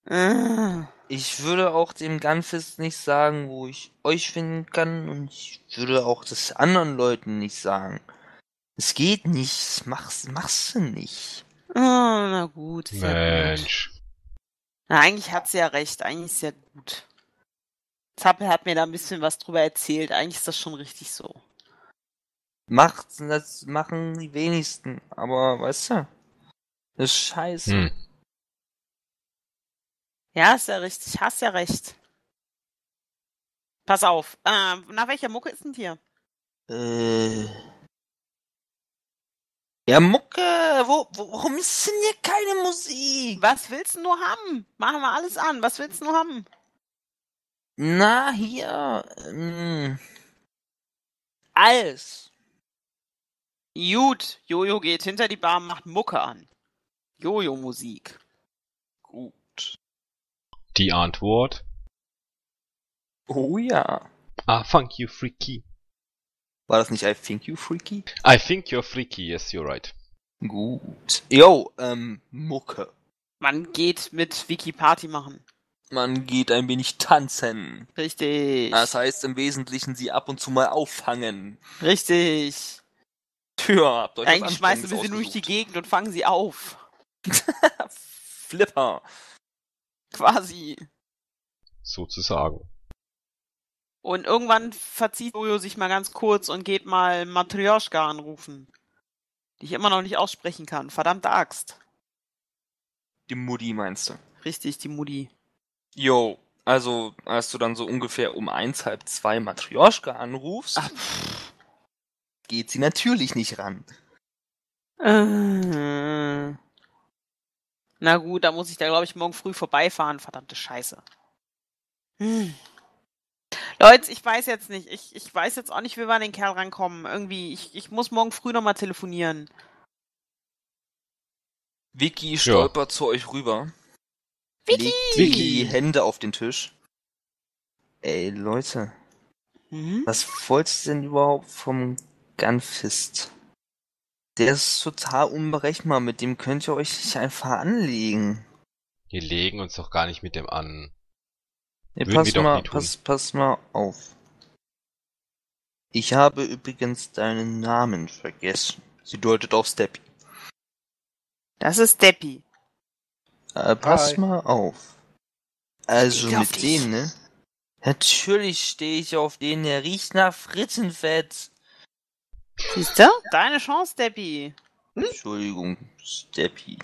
Ah. Ich würde auch dem Gunfist nicht sagen, wo ich euch finden kann und ich würde auch das anderen Leuten nicht sagen. Es geht nicht, machst du nicht. Ah, na gut. Ist ja gut. Mensch. Na, eigentlich hat sie ja recht. Eigentlich ist ja gut. Zappel hat mir da ein bisschen was drüber erzählt. Eigentlich ist das schon richtig so. Macht, das machen die wenigsten, aber weißt du, das ist scheiße. Hm. Ja, ist ja richtig. Hast ja recht. Pass auf. Ähm, nach welcher Mucke ist denn hier? Äh. Ja, Mucke, wo, wo, warum ist denn hier keine Musik? Was willst du nur haben? Machen wir alles an. Was willst du nur haben? Na, hier, ähm, alles. Gut. Jojo geht hinter die Bar, macht Mucke an. Jojo-Musik. Gut. Die Antwort. Oh ja. Ah, thank you, freaky. War das nicht I think you freaky? I think you're freaky, yes, you're right. Gut. Yo, ähm, Mucke. Man geht mit Wiki Party machen. Man geht ein wenig tanzen. Richtig. Das heißt im Wesentlichen sie ab und zu mal auffangen. Richtig. Tja, habt euch Eigentlich schmeißen wir sie Anstrengendes durch die Gegend und fangen sie auf. *laughs* Flipper. Quasi. Sozusagen. Und irgendwann verzieht Jojo sich mal ganz kurz und geht mal Matryoshka anrufen. Die ich immer noch nicht aussprechen kann. Verdammte Axt. Die Mutti meinst du? Richtig, die Mutti. Jo, also als du dann so ungefähr um eins, halb zwei Matryoshka anrufst, Ach, geht sie natürlich nicht ran. Äh. Na gut, da muss ich da glaube ich morgen früh vorbeifahren. Verdammte Scheiße. Hm. Leute, ich weiß jetzt nicht. Ich, ich weiß jetzt auch nicht, wie wir an den Kerl rankommen. Irgendwie, ich, ich muss morgen früh nochmal telefonieren. Vicky stolpert zu euch rüber. Vicky! Legt die Hände auf den Tisch. Ey, Leute, Mhm. was wollt's denn überhaupt vom Gunfist? Der ist total unberechenbar, mit dem könnt ihr euch nicht einfach anlegen. Wir legen uns doch gar nicht mit dem an. Nee, pass mal, pass, pass mal auf. Ich habe übrigens deinen Namen vergessen. Sie deutet auf Steppy. Das ist Deppi. Äh, pass Hi. mal auf. Also auf mit dich. denen, ne? Natürlich stehe ich auf den, der riecht nach Frittenfett. Siehst du? Deine Chance, Debbie. Entschuldigung, Steppi.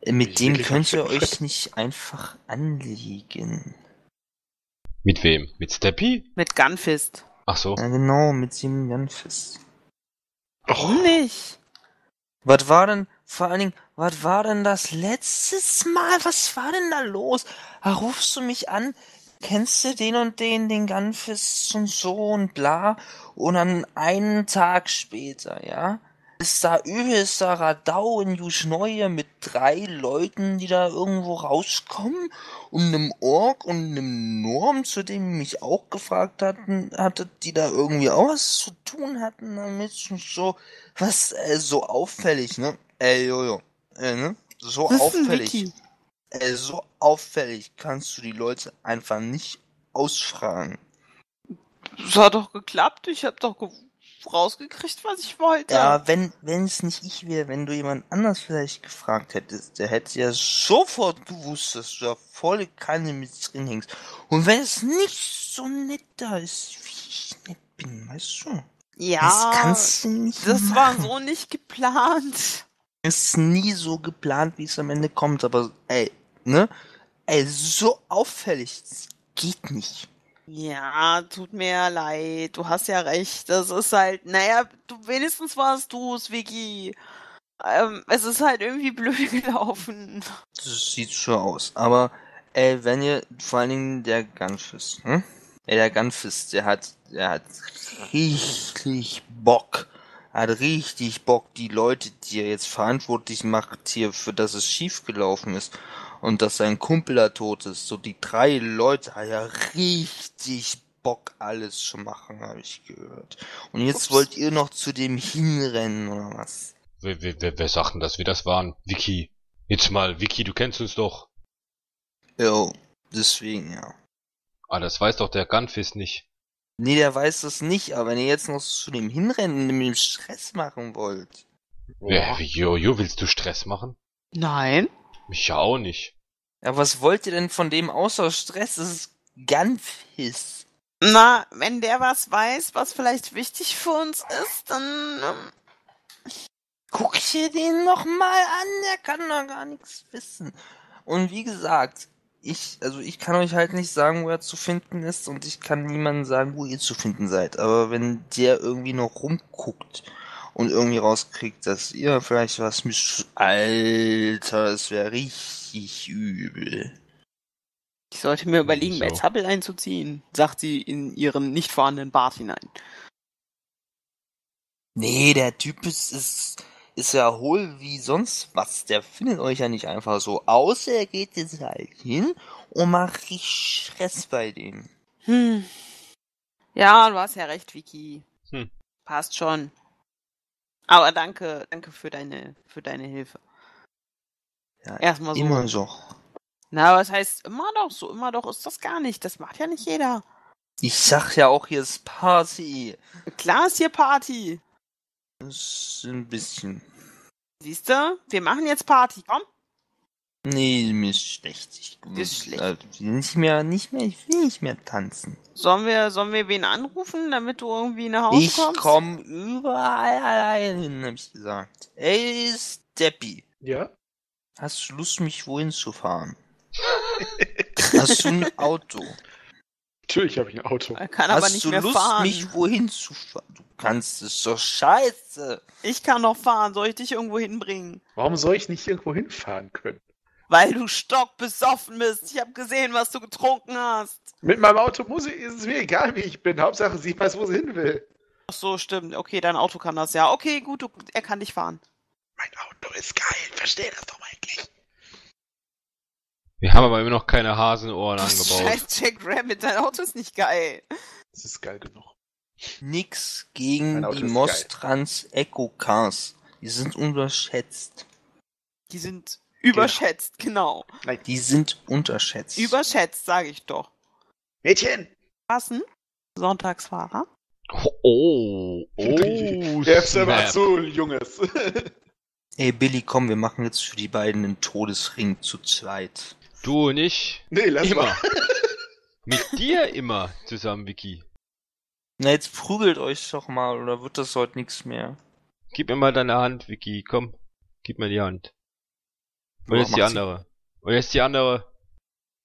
Äh, Mit dem könnt ihr euch nicht einfach anlegen. Mit wem? Mit Steppy? Mit Gunfist. Ach so. Ja genau, mit dem Janfis. Warum nicht? Was war denn, vor allen Dingen, was war denn das letztes Mal? Was war denn da los? Da rufst du mich an, kennst du den und den, den Gunfist und so und bla. Und dann einen Tag später, ja, ist da übelster Radau in Juschneue mit drei Leuten, die da irgendwo rauskommen und einem Ork und einem Norm, zu dem ich mich auch gefragt hatten, hatte, die da irgendwie auch was zu tun hatten damit und so, was äh, so auffällig, ne? Ey, Jojo, äh, ne? So ein auffällig. Ey, so auffällig kannst du die Leute einfach nicht ausfragen. Das hat doch geklappt. Ich hab doch ge- rausgekriegt, was ich wollte. Ja, wenn, wenn es nicht ich wäre, wenn du jemand anders vielleicht gefragt hättest, der hätte ja sofort gewusst, dass du da volle Kanne mit drin hängst. Und wenn es nicht so nett da ist, wie ich nett bin, weißt du? Ja, das kannst du nicht das machen. war so nicht geplant. ist nie so geplant, wie es am Ende kommt, aber ey, ne? Ey, so auffällig, das geht nicht. Ja, tut mir leid. Du hast ja recht. Das ist halt, naja, du wenigstens warst du es, Vicky. Ähm, es ist halt irgendwie *laughs* blöd gelaufen. Das sieht schon aus. Aber, ey, wenn ihr, vor allen Dingen der Gunfist, hm? Ey, der Gunfist, der hat, der hat richtig Bock. Er hat richtig Bock, die Leute, die er jetzt verantwortlich macht hier, für dass es schiefgelaufen ist und dass sein Kumpel da tot ist. So die drei Leute hat er richtig Bock, alles zu machen, habe ich gehört. Und jetzt Ups. wollt ihr noch zu dem hinrennen, oder was? Wer, wer, wer, wer sagt denn, dass wir das waren? Vicky. Jetzt mal, Vicky, du kennst uns doch. Jo, deswegen, ja. Ah, das weiß doch der Gunfist nicht. Nee, der weiß das nicht, aber wenn ihr jetzt noch zu dem hinrennen und mit dem Stress machen wollt. Ja, Jojo, willst du Stress machen? Nein. Mich ja auch nicht. Ja, was wollt ihr denn von dem außer Stress? Das ist Gunfiss. Na, wenn der was weiß, was vielleicht wichtig für uns ist, dann. Ähm, Guck dir den noch mal an, der kann doch gar nichts wissen. Und wie gesagt, ich, also ich kann euch halt nicht sagen, wo er zu finden ist und ich kann niemandem sagen, wo ihr zu finden seid. Aber wenn der irgendwie noch rumguckt und irgendwie rauskriegt, dass ihr vielleicht was mit, Alter, es wäre richtig übel. ich sollte mir überlegen, So. bei Zappel einzuziehen, sagt sie in ihren nicht vorhandenen Bart hinein. Nee, der Typ ist, ist, ist ja hohl wie sonst was. Der findet euch ja nicht einfach so. Außer er geht jetzt halt hin und macht richtig Stress bei dem. Hm. Ja, du hast ja recht, Vicky. Hm. Passt schon. Aber danke, danke für deine, für deine Hilfe. Ja, Erstmal so. Immer so. Na, was heißt immer doch? So immer doch ist das gar nicht. Das macht ja nicht jeder. Ich sag ja auch, hier ist Party. Klar ist hier Party. Das ist ein bisschen. Siehst du? Wir machen jetzt Party. Komm. Nee, mir ist schlecht. Ich Dir ist schlecht. Äh, nicht mehr, nicht mehr, ich will nicht mehr tanzen. Sollen wir, sollen wir wen anrufen, damit du irgendwie nach Hause Ich kommst? komm überall allein hin, hab ich gesagt. Ey, Steppi. Ja? Hast du Lust, mich wohin zu fahren? *laughs* Hast du ein Auto? Natürlich habe ich ein Auto. Er kann aber Hast nicht du mehr Lust, fahren. mich wohin zu fahren? Du kannst es doch scheiße. Ich kann noch fahren. Soll ich dich irgendwo hinbringen? Warum soll ich nicht irgendwo hinfahren können? Weil du stockbesoffen bist. Ich habe gesehen, was du getrunken hast. Mit meinem Auto muss ich, ist es mir egal, wie ich bin. Hauptsache, sie weiß, wo sie hin will. Ach so, stimmt. Okay, dein Auto kann das ja. Okay, gut, du, er kann dich fahren. Mein Auto ist geil. Versteh das doch mal endlich. Wir haben aber immer noch keine Hasenohren angebaut. Scheiß Jack Rabbit, dein Auto ist nicht geil. Das ist geil genug. Nix gegen die Mostrans Echo Cars. Die sind unterschätzt. Die sind überschätzt, genau. Die sind unterschätzt. Überschätzt, sage ich doch. Mädchen! Passen? Sonntagsfahrer? Oh, oh, oh *laughs* Der ist aber so, Junges. *laughs* Ey, Billy, komm, wir machen jetzt für die beiden einen Todesring zu zweit. Du und ich nee, lass immer. mal. *laughs* Mit dir immer zusammen, Vicky. Na, jetzt prügelt euch doch mal, oder wird das heute nichts mehr? Gib mir mal deine Hand, Vicky. Komm, gib mir die Hand. Und Ja, jetzt die andere. Und jetzt die andere.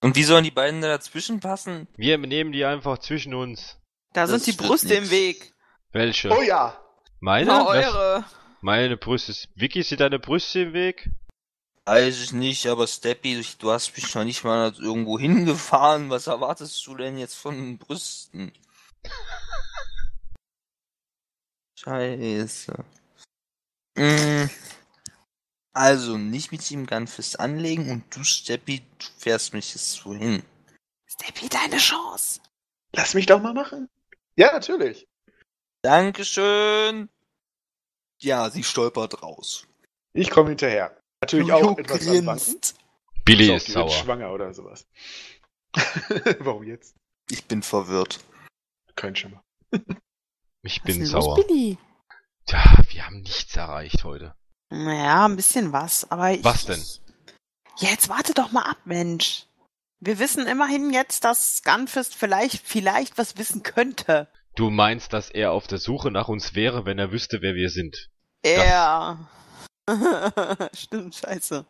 Und wie sollen die beiden da dazwischen passen? Wir nehmen die einfach zwischen uns. Da Das sind die Brüste nix. im Weg. Welche? Oh ja. Meine? Na, Was? eure. Meine Brüste. Vicky, sind deine Brüste im Weg? Weiß ich nicht, aber Steppy, du hast mich noch nicht mal irgendwo hingefahren. Was erwartest du denn jetzt von den Brüsten? *laughs* Scheiße. Mm. Also, nicht mit ihm Gunfist anlegen und du, Steppy, du fährst mich jetzt wohin. Steppy, deine Chance. Lass mich doch mal machen. Ja, natürlich. Dankeschön. Ja, sie stolpert raus. Ich komme hinterher. Natürlich auch Jojo etwas anpassen. grinst. Billy ist sauer. schwanger oder sowas. *laughs* Warum jetzt? Ich bin verwirrt. Kein Schimmer. Ich Was bin ist denn los, sauer. Billy? Tja, wir haben nichts erreicht heute. Naja, ein bisschen was, aber ich... Was denn? Ja, jetzt warte doch mal ab, Mensch. Wir wissen immerhin jetzt, dass Gunfist vielleicht, vielleicht was wissen könnte. Du meinst, dass er auf der Suche nach uns wäre, wenn er wüsste, wer wir sind? Ja. *laughs* Stimmt, scheiße.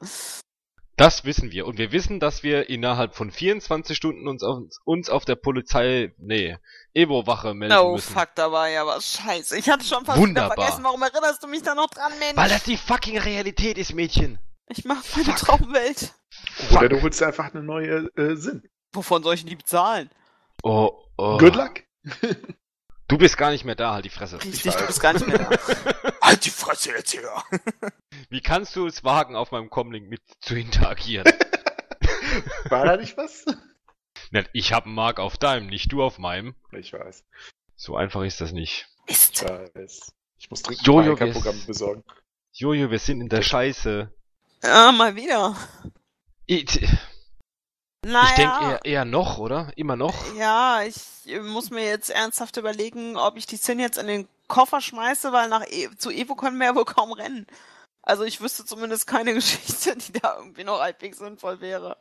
Das wissen wir. Und wir wissen, dass wir innerhalb von 24 Stunden uns auf, uns auf der Polizei, nee, Evo-Wache melden Oh, müssen. fuck, da war ja was scheiße. Ich hatte schon fast vergessen. Warum erinnerst du mich da noch dran, Mensch? Weil das die fucking Realität ist, Mädchen. ich mach meine Fuck. Traumwelt. Oder du holst einfach eine neue äh, Sinn. Wovon soll ich denn die bezahlen? Oh, oh. Good luck. *laughs* Du bist gar nicht mehr da, halt die Fresse. Richtig, du bist gar nicht mehr da. *laughs* Halt die Fresse jetzt hier. *laughs* Wie kannst du es wagen, auf meinem Comlink mit zu interagieren? War da nicht was? Ich hab einen Mark auf deinem, nicht du auf meinem. Ich weiß. So einfach ist das nicht. Ich Ist. weiß. Ich muss dringend Jojo, ein Programm besorgen. Jojo, wir sind in der Scheiße. Ja, mal wieder. Ich, ich Naja. denke eher, eher noch, oder? Immer noch? Ja, ich äh, muss mir jetzt ernsthaft überlegen, ob ich die Sin jetzt in den Koffer schmeiße, weil nach e zu Evo können wir ja wohl kaum rennen. Also ich wüsste zumindest keine *laughs* Geschichte, die da irgendwie noch halbwegs sinnvoll wäre,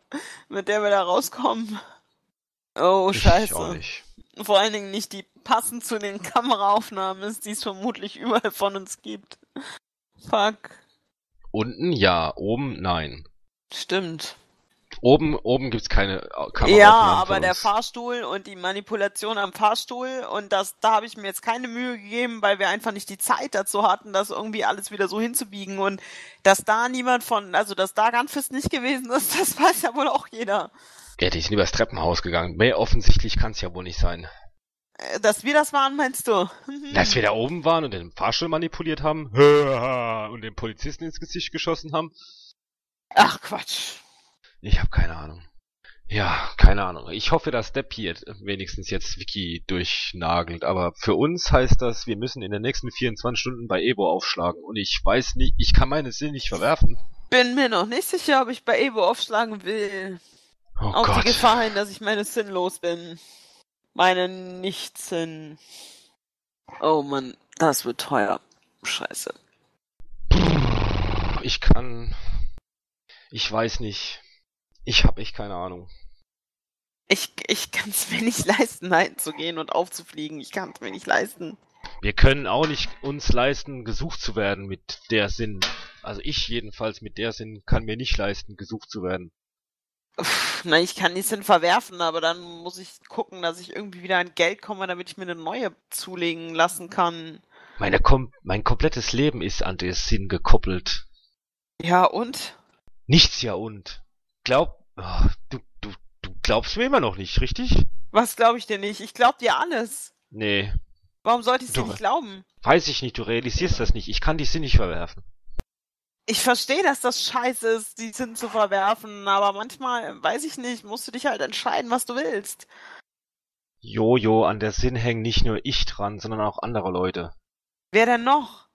mit der wir da rauskommen. Oh, Ich auch scheiße. nicht. Vor allen Dingen nicht die passend zu den Kameraaufnahmen ist, die es vermutlich überall von uns gibt. Fuck. Unten ja, oben nein. Stimmt. Oben, oben gibt's keine äh, Kameraufnahmen Ja, aber der. Fahrstuhl und die Manipulation am Fahrstuhl und das, da habe ich mir jetzt keine Mühe gegeben, weil wir einfach nicht die Zeit dazu hatten, das irgendwie alles wieder so hinzubiegen und dass da niemand von, also dass da Gunfist nicht gewesen ist, *laughs* das weiß ja wohl auch jeder. Ja, die sind übers Treppenhaus gegangen. Mehr offensichtlich kann's ja wohl nicht sein. Äh, Dass wir das waren, meinst du? *laughs* Dass wir da oben waren und den Fahrstuhl manipuliert haben *laughs* und den Polizisten ins Gesicht geschossen haben. Ach Quatsch. Ich habe keine Ahnung. Ja, keine Ahnung. Ich hoffe, dass Depp hier wenigstens jetzt Wiki durchnagelt. Aber für uns heißt das, wir müssen in den nächsten 24 Stunden bei Evo aufschlagen. Und ich weiß nicht, ich kann meine Sinn nicht verwerfen. Bin mir noch nicht sicher, ob ich bei Evo aufschlagen will. Oh Auf Gott. die Gefahr hin, dass ich meine Sinn los bin. Meine Nicht-Sinn. Oh Mann, das wird teuer. Scheiße. Ich kann. Ich weiß nicht. Ich habe echt keine Ahnung. Ich, ich kann es mir nicht *laughs* leisten, einzugehen und aufzufliegen. Ich kann es mir nicht leisten. Wir können auch nicht uns leisten, gesucht zu werden mit der Sinn. Also ich jedenfalls mit der Sinn kann mir nicht leisten, gesucht zu werden. Na, ich kann die Sinn verwerfen, aber dann muss ich gucken, dass ich irgendwie wieder an Geld komme, damit ich mir eine neue zulegen lassen kann. Meine kom mein komplettes Leben ist an den Sinn gekoppelt. Ja, und? Nichts ja und. Glaub, oh, du, du, du glaubst mir immer noch nicht, richtig? Was glaube ich dir nicht? Ich glaub dir alles. Nee, Warum sollte ich dir nicht glauben? weiß ich nicht, du realisierst das nicht. Ich kann die Sinn nicht verwerfen. Ich verstehe, dass das scheiße ist, die Sinn zu verwerfen, aber manchmal, weiß ich nicht, musst du dich halt entscheiden, was du willst. Jojo, an der Sinn hängen nicht nur ich dran, sondern auch andere Leute. Wer denn noch?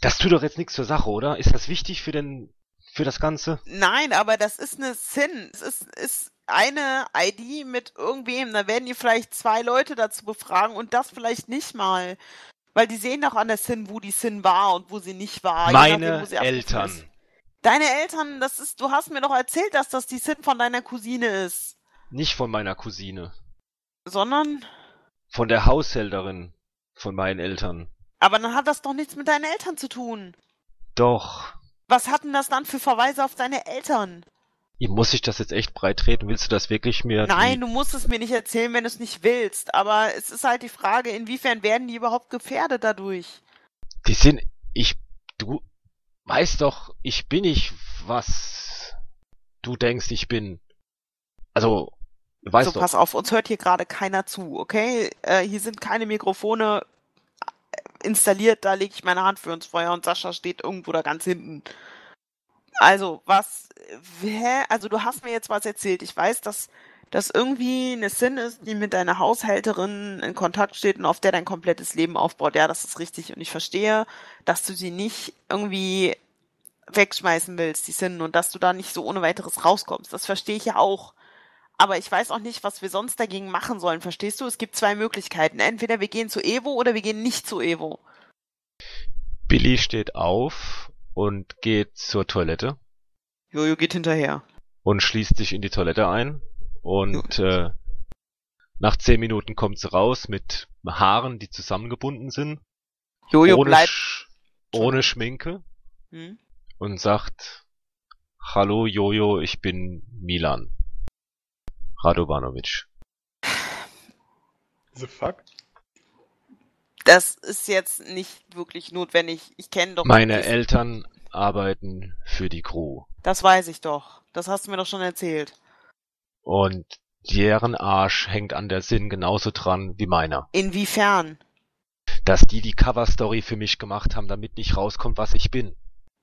Das tut doch jetzt nichts zur Sache, oder? Ist das wichtig für den, für das Ganze? Nein, aber das ist eine Sin. Es ist, ist eine ID mit irgendwem. Da werden die vielleicht zwei Leute dazu befragen und das vielleicht nicht mal. Weil die sehen doch an der Sin, wo die Sin war und wo sie nicht war. nachdem, Meine wo sie Eltern. Deine Eltern, das ist, du hast mir doch erzählt, dass das die Sin von deiner Cousine ist. Nicht von meiner Cousine. Sondern, Von der Haushälterin. von meinen Eltern. Aber dann hat das doch nichts mit deinen Eltern zu tun. Doch. Was hatten das dann für Verweise auf deine Eltern? Muss ich das jetzt echt breit treten? Willst du das wirklich mir? Nein, du musst es mir nicht erzählen, wenn du es nicht willst. Aber es ist halt die Frage, inwiefern werden die überhaupt gefährdet dadurch? Die sind, ich, du weißt doch, ich bin nicht, was du denkst, ich bin. Also, du weißt so, doch. pass auf, uns hört hier gerade keiner zu, okay? Äh, hier sind keine Mikrofone installiert, da lege ich meine Hand für ins Feuer und Sascha steht irgendwo da ganz hinten. Also, was, hä? Also, du hast mir jetzt was erzählt. Ich weiß, dass das irgendwie eine Sinn ist, die mit deiner Haushälterin in Kontakt steht und auf der dein komplettes Leben aufbaut. Ja, das ist richtig. Und ich verstehe, dass du sie nicht irgendwie wegschmeißen willst, die Sinn, und dass du da nicht so ohne weiteres rauskommst. Das verstehe ich ja auch. Aber ich weiß auch nicht, was wir sonst dagegen machen sollen. Verstehst du? Es gibt zwei Möglichkeiten. Entweder wir gehen zu Evo oder wir gehen nicht zu Evo. Billy steht auf und geht zur Toilette Jojo geht hinterher. und schließt sich in die Toilette ein. Und äh, nach zehn Minuten kommt sie raus mit Haaren, die zusammengebunden sind. Jojo ohne, bleibt. Sch ohne Schminke. Hm? Und sagt, Hallo Jojo, ich bin Milan. Radovanovic. The fuck? Das ist jetzt nicht wirklich notwendig. Ich kenne doch. Meine Eltern arbeiten für die Crew. Das weiß ich doch. Das hast du mir doch schon erzählt. Und deren Arsch hängt an der Sinn genauso dran wie meiner. Inwiefern? Dass die die Coverstory für mich gemacht haben, damit nicht rauskommt, was ich bin.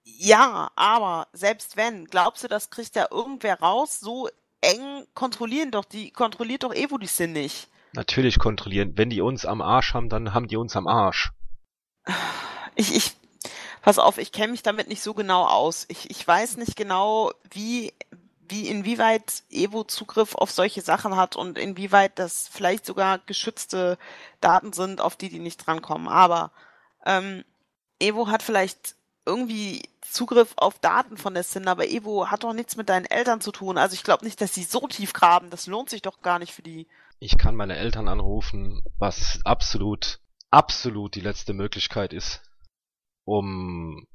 Ja, aber selbst wenn, glaubst du, das kriegt ja irgendwer raus? So eng kontrollieren doch die, kontrolliert doch Evo die Sin nicht. Natürlich kontrollieren. Wenn die uns am Arsch haben, dann haben die uns am Arsch. Ich, ich, pass auf, ich kenne mich damit nicht so genau aus. Ich, ich weiß nicht genau, wie, wie, inwieweit Evo Zugriff auf solche Sachen hat und inwieweit das vielleicht sogar geschützte Daten sind, auf die die nicht drankommen. Aber ähm, Evo hat vielleicht irgendwie Zugriff auf Daten von der Sin, aber Evo hat doch nichts mit deinen Eltern zu tun. Also ich glaube nicht, dass sie so tief graben. Das lohnt sich doch gar nicht für die. Ich kann meine Eltern anrufen, was absolut, absolut die letzte Möglichkeit ist, um,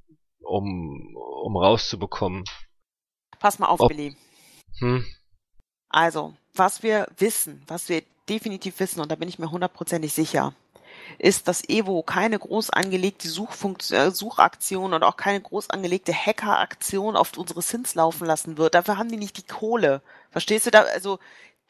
um, um rauszubekommen. Pass mal auf, Ob- Billy. Hm? Also, was wir wissen, was wir definitiv wissen, und da bin ich mir hundertprozentig sicher, ist, dass Evo keine groß angelegte Suchfunktion, äh, Suchaktion und auch keine groß angelegte Hackeraktion auf unsere Sins laufen lassen wird. Dafür haben die nicht die Kohle. Verstehst du da? Also,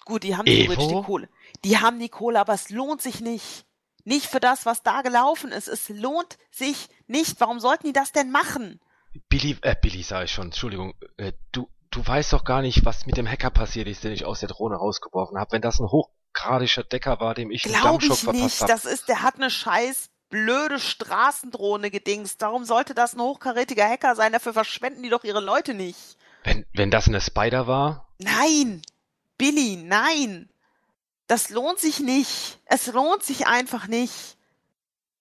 gut, die haben theoretisch Evo? die Kohle. Die haben die Kohle, aber es lohnt sich nicht. Nicht für das, was da gelaufen ist. Es lohnt sich nicht. Warum sollten die das denn machen? Billy, äh, Billy sag ich schon, Entschuldigung, äh, du, du weißt doch gar nicht, was mit dem Hacker passiert ist, den ich aus der Drohne rausgeworfen habe. Wenn das ein hochgradischer Decker war, dem ich einen Glaube Dampfschock ich verpasst nicht. habe. Das ist, der hat eine scheiß blöde Straßendrohne gedingst. Darum sollte das ein hochkarätiger Hacker sein. Dafür verschwenden die doch ihre Leute nicht. Wenn, wenn das eine Spider war, Nein! Billy, nein! Das lohnt sich nicht. Es lohnt sich einfach nicht.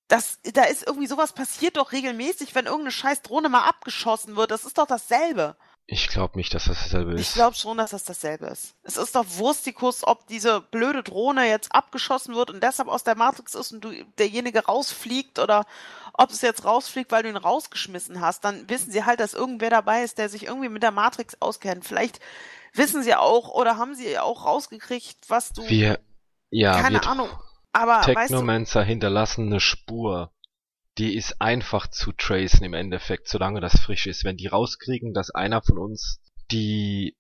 Das, da ist irgendwie sowas passiert doch regelmäßig, wenn irgendeine scheiß Drohne mal abgeschossen wird. Das ist doch dasselbe. Ich glaube nicht, dass das dasselbe ist. Ich glaube schon, dass das dasselbe ist. Es ist doch Wurstikus, ob diese blöde Drohne jetzt abgeschossen wird und deshalb aus der Matrix ist und du derjenige rausfliegt oder ob es jetzt rausfliegt, weil du ihn rausgeschmissen hast. Dann wissen sie halt, dass irgendwer dabei ist, der sich irgendwie mit der Matrix auskennt. Vielleicht wissen sie auch oder haben sie auch rausgekriegt, was du. wir, ja, keine wir Ahnung. Aber weißt du, Technomancer hinterlassen eine Spur. Die ist einfach zu tracen im Endeffekt, solange das frisch ist. Wenn die rauskriegen, dass einer von uns die...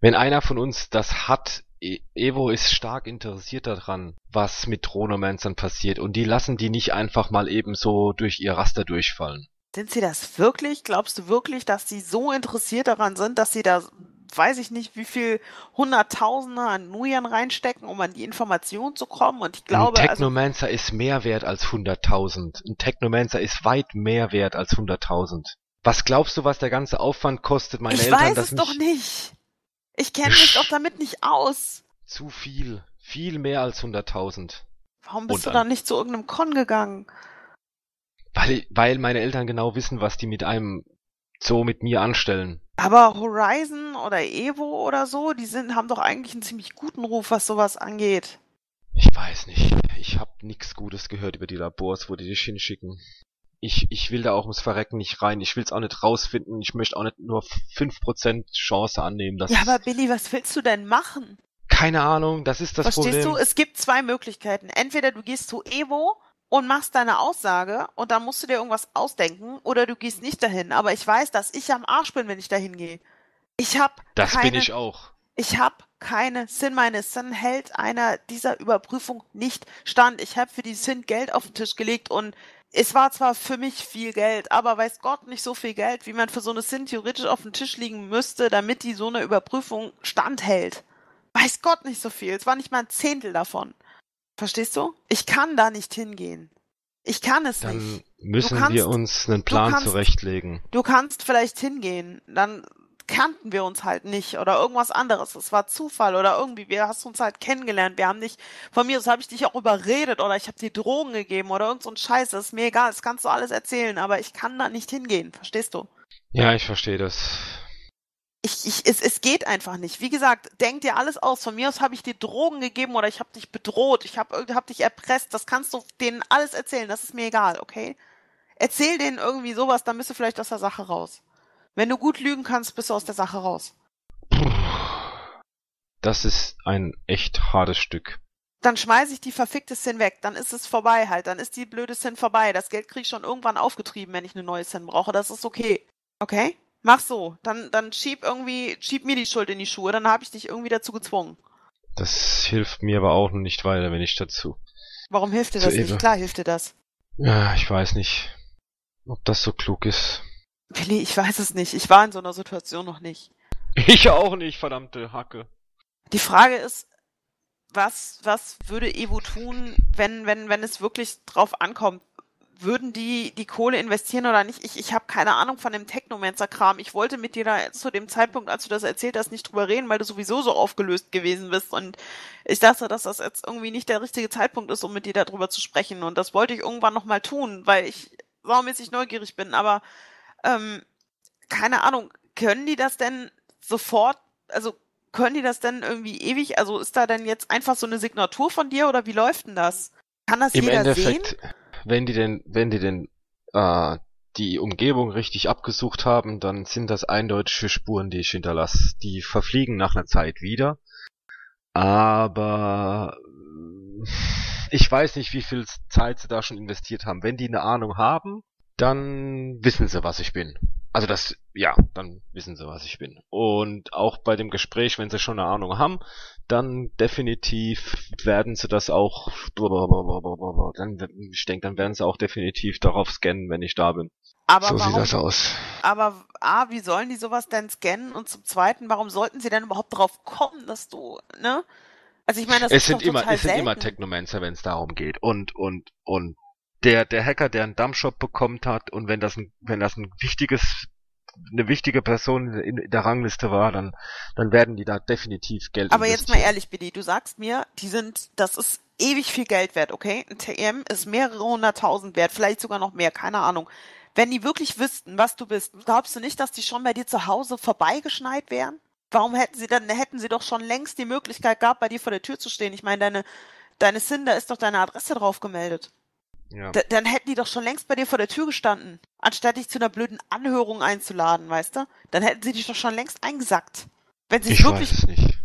Wenn einer von uns das hat, E- Evo ist stark interessiert daran, was mit Dronomancern passiert und die lassen die nicht einfach mal eben so durch ihr Raster durchfallen. sind sie das wirklich? Glaubst du wirklich, dass sie so interessiert daran sind, dass sie da, weiß ich nicht, wie viel Hunderttausende an Nujan reinstecken, um an die Information zu kommen? Und ich glaube, ein also, Technomancer ist mehr wert als 100.000. Ein Technomancer ist weit mehr wert als 100.000. Was glaubst du, was der ganze Aufwand kostet, meine ich Eltern, weiß dass es doch mich nicht. Ich kenne mich doch damit nicht aus. zu viel, viel mehr als 100.000. Warum bist Und du an- dann nicht zu irgendeinem Con gegangen? Weil, weil meine Eltern genau wissen, was die mit einem so mit mir anstellen. Aber Horizon oder Evo oder so, die sind, haben doch eigentlich einen ziemlich guten Ruf, was sowas angeht. Ich weiß nicht. Ich hab nix Gutes gehört über die Labors, wo die dich hinschicken. Ich, ich will da auch ums Verrecken nicht rein. Ich will's auch nicht rausfinden. Ich möchte auch nicht nur 5% Chance annehmen, dass... Ja, aber Billy, was willst du denn machen? Keine Ahnung, das ist das Verstehst Problem. du? Es gibt zwei Möglichkeiten. Entweder du gehst zu Evo und machst deine Aussage und dann musst du dir irgendwas ausdenken oder du gehst nicht dahin. Aber ich weiß, dass ich am Arsch bin, wenn ich dahin gehe. Ich hab das keine, bin ich auch. Ich hab keine Sinn. Meine Sinn hält einer dieser Überprüfung nicht stand. Ich habe für die Sinn Geld auf den Tisch gelegt und es war zwar für mich viel Geld, aber weiß Gott nicht so viel Geld, wie man für so eine Sinn theoretisch auf den Tisch liegen müsste, damit die so eine Überprüfung standhält. Weiß Gott nicht so viel. Es war nicht mal ein Zehntel davon. Verstehst du? Ich kann da nicht hingehen. Ich kann es Dann nicht. müssen kannst- wir uns einen Plan kannst- zurechtlegen. Du kannst vielleicht hingehen, dann kannten wir uns halt nicht oder irgendwas anderes. Es war Zufall oder irgendwie, wir hast uns halt kennengelernt. Wir haben dich, von mir aus habe ich dich auch überredet oder ich habe dir Drogen gegeben oder irgend so ein Scheiß. Das ist mir egal, das kannst du alles erzählen, aber ich kann da nicht hingehen. Verstehst du? Ja, ich verstehe das. Ich, ich, es, es geht einfach nicht. Wie gesagt, denk dir alles aus. Von mir aus habe ich dir Drogen gegeben oder ich habe dich bedroht. Ich habe hab dich erpresst. Das kannst du denen alles erzählen. Das ist mir egal, okay? Erzähl denen irgendwie sowas, dann bist du vielleicht aus der Sache raus. Wenn du gut lügen kannst, bist du aus der Sache raus. Das ist ein echt hartes Stück. Dann schmeiß ich die verfickte Sin weg. Dann ist es vorbei halt. Dann ist die blöde Sin vorbei. Das Geld krieg ich schon irgendwann aufgetrieben, wenn ich eine neue Sin brauche. Das ist okay. Okay? Mach so. Dann, dann schieb irgendwie, schieb mir die Schuld in die Schuhe. Dann habe ich dich irgendwie dazu gezwungen. Das hilft mir aber auch nicht weiter, wenn ich dazu. Warum hilft dir das nicht? Ewe. Klar hilft dir das. Ja, ich weiß nicht, ob das so klug ist. Willi, ich weiß es nicht. Ich war in so einer Situation noch nicht. Ich auch nicht, verdammte Hacke. Die Frage ist, was, was würde Evo tun, wenn, wenn, wenn es wirklich drauf ankommt? Würden die die Kohle investieren oder nicht? Ich, ich habe keine Ahnung von dem Technomancer-Kram. Ich wollte mit dir da zu dem Zeitpunkt, als du das erzählt hast, nicht drüber reden, weil du sowieso so aufgelöst gewesen bist. Und ich dachte, dass das jetzt irgendwie nicht der richtige Zeitpunkt ist, um mit dir darüber zu sprechen. Und das wollte ich irgendwann nochmal tun, weil ich saumäßig neugierig bin. Aber ähm, keine Ahnung, können die das denn sofort, also können die das denn irgendwie ewig, also ist da denn jetzt einfach so eine Signatur von dir oder wie läuft denn das? Kann das Im jeder Endeffekt, sehen? Wenn die denn, wenn die denn äh, die Umgebung richtig abgesucht haben, dann sind das eindeutige Spuren, die ich hinterlasse. Die verfliegen nach einer Zeit wieder. Aber äh, ich weiß nicht, wie viel Zeit sie da schon investiert haben. Wenn die eine Ahnung haben, dann wissen sie, was ich bin. Also das, ja, dann wissen sie, was ich bin. Und auch bei dem Gespräch, wenn sie schon eine Ahnung haben, dann definitiv werden sie das auch, dann, ich denke, dann werden sie auch definitiv darauf scannen, wenn ich da bin. Aber so warum, sieht das aus. aber A, wie sollen die sowas denn scannen? Und zum Zweiten, warum sollten sie denn überhaupt drauf kommen, dass du, ne? Also ich meine, das es ist sind doch immer, total es sind immer. Technomancer, wenn es darum geht. Und, und, und der, der Hacker, der einen Dumpshop bekommt hat und wenn das ein, wenn das ein wichtiges, eine wichtige Person in der Rangliste war, dann, dann werden die da definitiv Geld Aber jetzt mal investieren. ehrlich, Billy, du sagst mir, die sind, das ist ewig viel Geld wert, okay? Ein TM ist mehrere hunderttausend wert, vielleicht sogar noch mehr, keine Ahnung. Wenn die wirklich wüssten, was du bist, glaubst du nicht, dass die schon bei dir zu Hause vorbeigeschneit wären? Warum hätten sie dann, hätten sie doch schon längst die Möglichkeit gehabt, bei dir vor der Tür zu stehen? Ich meine, deine, deine Sin, da ist doch deine Adresse drauf gemeldet. Ja. Dann hätten die doch schon längst bei dir vor der Tür gestanden, anstatt dich zu einer blöden Anhörung einzuladen, weißt du? Dann hätten sie dich doch schon längst eingesackt. Wenn sie es Ich wirklich weiß es nicht.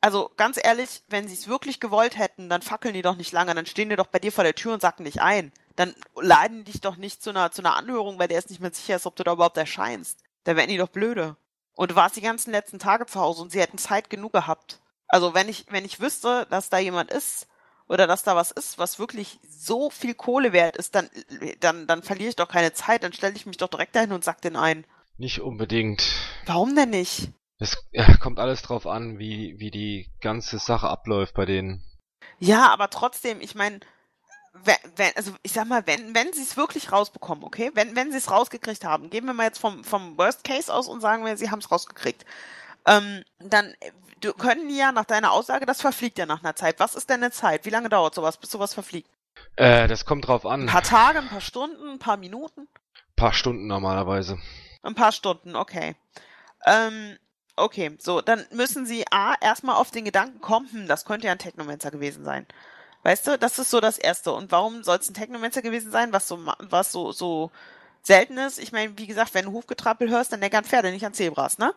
also ganz ehrlich, wenn sie es wirklich gewollt hätten, dann fackeln die doch nicht lange, dann stehen die doch bei dir vor der Tür und sacken dich ein. Dann laden die dich doch nicht zu einer, zu einer Anhörung, weil der ist nicht mehr sicher ist, ob du da überhaupt erscheinst. Da wären die doch blöde. Und du warst die ganzen letzten Tage zu Hause und sie hätten Zeit genug gehabt. Also wenn ich, wenn ich wüsste, dass da jemand ist oder dass da was ist, was wirklich so viel Kohle wert ist, dann, dann, dann verliere ich doch keine Zeit, dann stelle ich mich doch direkt dahin und sack den ein. Nicht unbedingt. Warum denn nicht? Es ja, kommt alles drauf an, wie, wie die ganze Sache abläuft bei denen. Ja, aber trotzdem, ich meine, wenn, wenn, also ich sag mal, wenn, wenn sie es wirklich rausbekommen, okay, wenn, wenn sie es rausgekriegt haben, gehen wir mal jetzt vom, vom Worst Case aus und sagen wir, sie haben es rausgekriegt. Ähm, dann können die ja nach deiner Aussage, das verfliegt ja nach einer Zeit. Was ist denn eine Zeit? Wie lange dauert sowas, bis sowas verfliegt? Äh, das kommt drauf an. Ein paar Tage, ein paar Stunden, ein paar Minuten? paar Stunden normalerweise. Ein paar Stunden, okay. Ähm, okay, so, dann müssen sie A, erstmal auf den Gedanken kommen, hm, das könnte ja ein Technomancer gewesen sein. Weißt du, das ist so das Erste. Und warum soll es ein Technomancer gewesen sein, was so, was so, so selten ist? Ich meine, wie gesagt, wenn du Hufgetrappel hörst, dann denk an Pferde, nicht an Zebras, ne?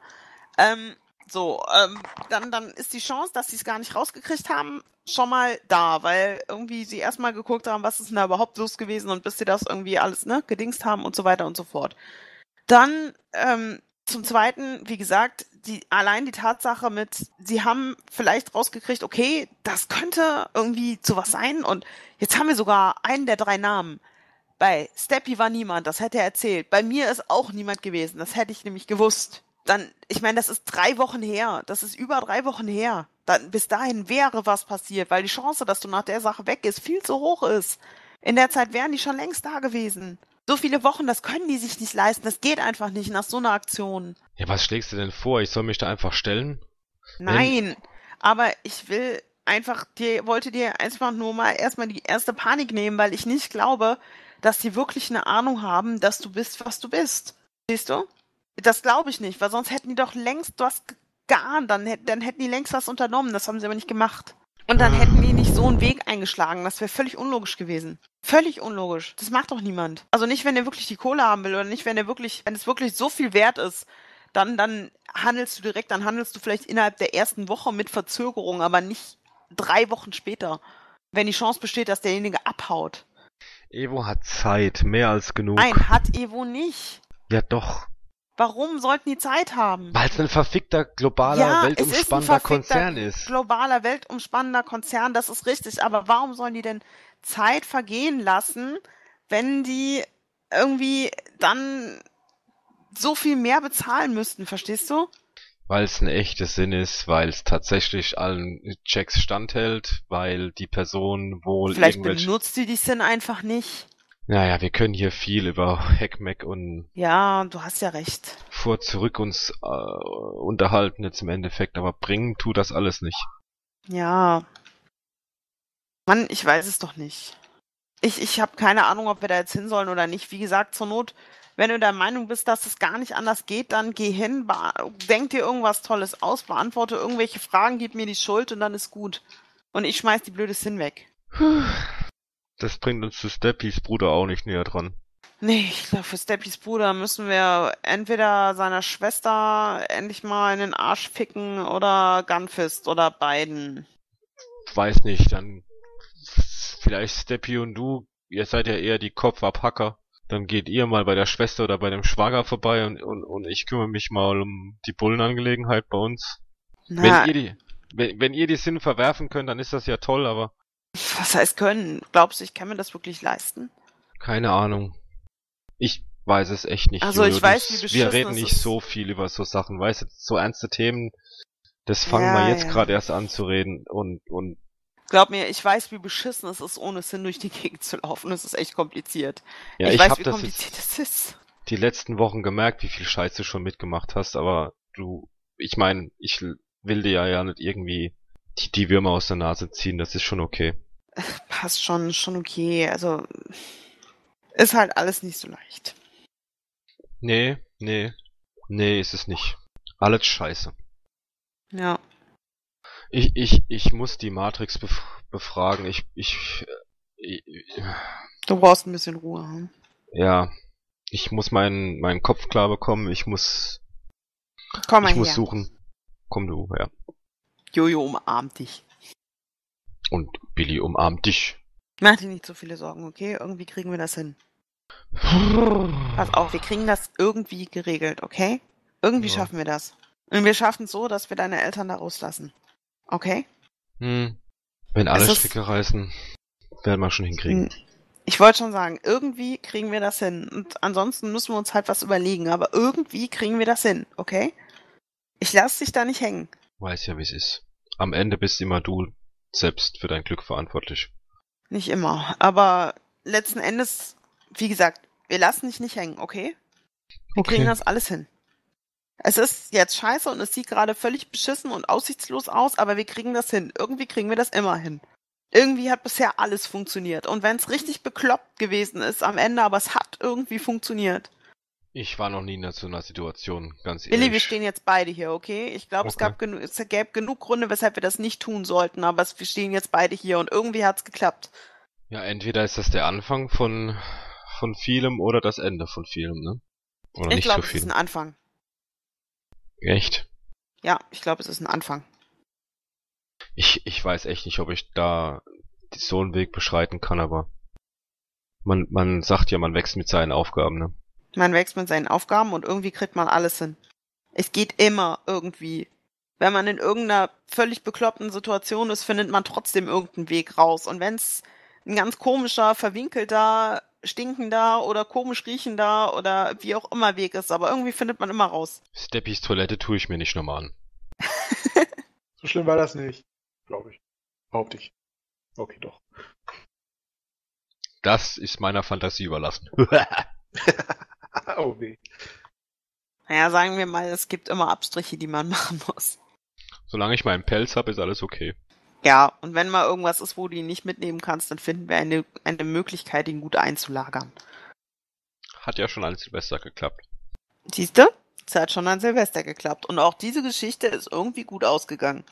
Ähm, so, ähm, dann, dann ist die Chance, dass sie es gar nicht rausgekriegt haben, schon mal da, weil irgendwie sie erstmal geguckt haben, was ist denn da überhaupt los gewesen und bis sie das irgendwie alles, ne, gedingst haben und so weiter und so fort. Dann, ähm, zum Zweiten, wie gesagt, die, allein die Tatsache mit, sie haben vielleicht rausgekriegt, okay, das könnte irgendwie sowas sein und jetzt haben wir sogar einen der drei Namen. Bei Steppy war niemand, das hätte er erzählt. Bei mir ist auch niemand gewesen, das hätte ich nämlich gewusst. Dann, ich meine, das ist drei Wochen her, das ist über drei Wochen her. Dann, bis dahin wäre was passiert, weil die Chance, dass du nach der Sache weg ist, viel zu hoch ist. In der Zeit wären die schon längst da gewesen. So viele Wochen, das können die sich nicht leisten. Das geht einfach nicht nach so einer Aktion. Ja, was schlägst du denn vor? Ich soll mich da einfach stellen? Nein, aber ich will einfach dir, wollte dir einfach nur mal erstmal die erste Panik nehmen, weil ich nicht glaube, dass die wirklich eine Ahnung haben, dass du bist, was du bist. Siehst du? Das glaube ich nicht, weil sonst hätten die doch längst was geahnt, dann, dann hätten die längst was unternommen. Das haben sie aber nicht gemacht. Und dann hätten die nicht so einen Weg eingeschlagen. Das wäre völlig unlogisch gewesen. Völlig unlogisch. Das macht doch niemand. Also nicht, wenn er wirklich die Kohle haben will oder nicht, wenn er wirklich, wenn es wirklich so viel wert ist, dann, dann handelst du direkt, dann handelst du vielleicht innerhalb der ersten Woche mit Verzögerung, aber nicht drei Wochen später. Wenn die Chance besteht, dass derjenige abhaut. Evo hat Zeit, mehr als genug. Nein, hat Evo nicht. Ja doch. Warum sollten die Zeit haben? Weil es ein verfickter, globaler, Ja, es ist ein weltumspannender verfickter, Konzern ist. Globaler, weltumspannender Konzern, das ist richtig. Aber warum sollen die denn Zeit vergehen lassen, wenn die irgendwie dann so viel mehr bezahlen müssten, verstehst du? Weil es ein echter Sinn ist, weil es tatsächlich allen Checks standhält, weil die Person wohl Vielleicht benutzt die die Sinn einfach nicht. Naja, wir können hier viel über Hackmack und Ja, du hast ja recht. vor zurück uns äh, unterhalten jetzt im Endeffekt, aber bringen tut das alles nicht. Ja. Mann, ich weiß es doch nicht. Ich, ich habe keine Ahnung, ob wir da jetzt hin sollen oder nicht. Wie gesagt, zur Not, wenn du der Meinung bist, dass es gar nicht anders geht, dann geh hin, denk dir irgendwas Tolles aus, beantworte irgendwelche Fragen, gib mir die Schuld und dann ist gut. Und ich schmeiß die blöde Sinn weg. Das bringt uns zu Steppys Bruder auch nicht näher dran. Nee, ich glaube, für Steppys Bruder müssen wir entweder seiner Schwester endlich mal in den Arsch ficken oder Gunfist oder beiden. Weiß nicht, dann vielleicht Steppy und du, ihr seid ja eher die Kopfabhacker. Dann geht ihr mal bei der Schwester oder bei dem Schwager vorbei und, und, und ich kümmere mich mal um die Bullenangelegenheit bei uns. Na, Wenn ihr die, wenn, wenn ihr die Sinn verwerfen könnt, dann ist das ja toll, aber was heißt können? Glaubst du, ich kann mir das wirklich leisten? keine Ahnung. Ich weiß es echt nicht. Also, ich weiß, wie Wir reden es nicht so viel über so Sachen. Weißt du, so ernste Themen, das fangen Ja, wir jetzt ja. gerade erst an zu reden und, und Glaub mir, ich weiß, wie beschissen es ist, ohne Sinn durch die *laughs* Gegend zu laufen. Das ist echt kompliziert. ja, ich, ich, weiß, wie kompliziert das ist. die letzten Wochen gemerkt, wie viel Scheiße du schon mitgemacht hast, aber du, ich meine, ich will dir ja, ja nicht irgendwie die, die Würmer aus der Nase ziehen, das ist schon okay. Passt schon, schon okay. Also, ist halt alles nicht so leicht. Nee, nee, nee, ist es nicht. Alles scheiße. Ja. Ich, ich, ich muss die Matrix bef befragen. Ich, ich, ich, Du brauchst ein bisschen Ruhe. Hm? ja, ich muss meinen, meinen Kopf klar bekommen. Ich muss, Komm mal ich muss her. suchen. Komm du, ja. Jojo umarmt dich. Und Billy umarmt dich. Mach dir nicht so viele Sorgen, okay? Irgendwie kriegen wir das hin. Pass auf, wir kriegen das irgendwie geregelt, okay? Irgendwie Ja. schaffen wir das. Und wir schaffen es so, dass wir deine Eltern da rauslassen. Okay? Hm. Wenn alle Es Stricke reißen, werden wir schon hinkriegen. Ich wollte schon sagen, irgendwie kriegen wir das hin. Und ansonsten müssen wir uns halt was überlegen. Aber irgendwie kriegen wir das hin, okay? Ich lass dich da nicht hängen. Weiß ja, wie es ist. Am Ende bist immer du selbst für dein Glück verantwortlich. Nicht immer. Aber letzten Endes, wie gesagt, wir lassen dich nicht hängen, okay? Wir kriegen das alles hin. Es ist jetzt scheiße und es sieht gerade völlig beschissen und aussichtslos aus, aber wir kriegen das hin. Irgendwie kriegen wir das immer hin. Irgendwie hat bisher alles funktioniert. Und wenn es richtig bekloppt gewesen ist am Ende, aber es hat irgendwie funktioniert. Ich war noch nie in so einer Situation, ganz Billy, ehrlich. wir stehen jetzt beide hier, okay? Ich glaube, es Okay. gab genu es gäbe genug Gründe, weshalb wir das nicht tun sollten, aber es, wir stehen jetzt beide hier und irgendwie hat's geklappt. Ja, entweder ist das der Anfang von, von vielem oder das Ende von vielem, ne? Oder ich nicht glaube, so es ist ein Anfang. Echt? Ja, ich glaube, es ist ein Anfang. Ich, ich weiß echt nicht, ob ich da so einen Weg beschreiten kann, aber man, man sagt ja, man wächst mit seinen Aufgaben, ne? Man wächst mit seinen Aufgaben und irgendwie kriegt man alles hin. Es geht immer irgendwie. Wenn man in irgendeiner völlig bekloppten Situation ist, findet man trotzdem irgendeinen Weg raus. Und wenn es ein ganz komischer, verwinkelter, stinkender oder komisch riechender oder wie auch immer Weg ist, aber irgendwie findet man immer raus. Steppys Toilette tue ich mir nicht nochmal an. *laughs* So schlimm war das nicht, glaube ich. Behaupte ich. Okay, doch. Das ist meiner Fantasie überlassen. *laughs* *laughs* *laughs* oh weh. Naja, sagen wir mal, es gibt immer Abstriche, die man *laughs* machen muss. Solange ich meinen Pelz habe, ist alles okay. Ja, und wenn mal irgendwas ist, wo du ihn nicht mitnehmen kannst, dann finden wir eine, eine Möglichkeit, ihn gut einzulagern. Hat ja schon an Silvester geklappt. Siehste? Es hat schon an Silvester geklappt. Und auch diese Geschichte ist irgendwie gut ausgegangen.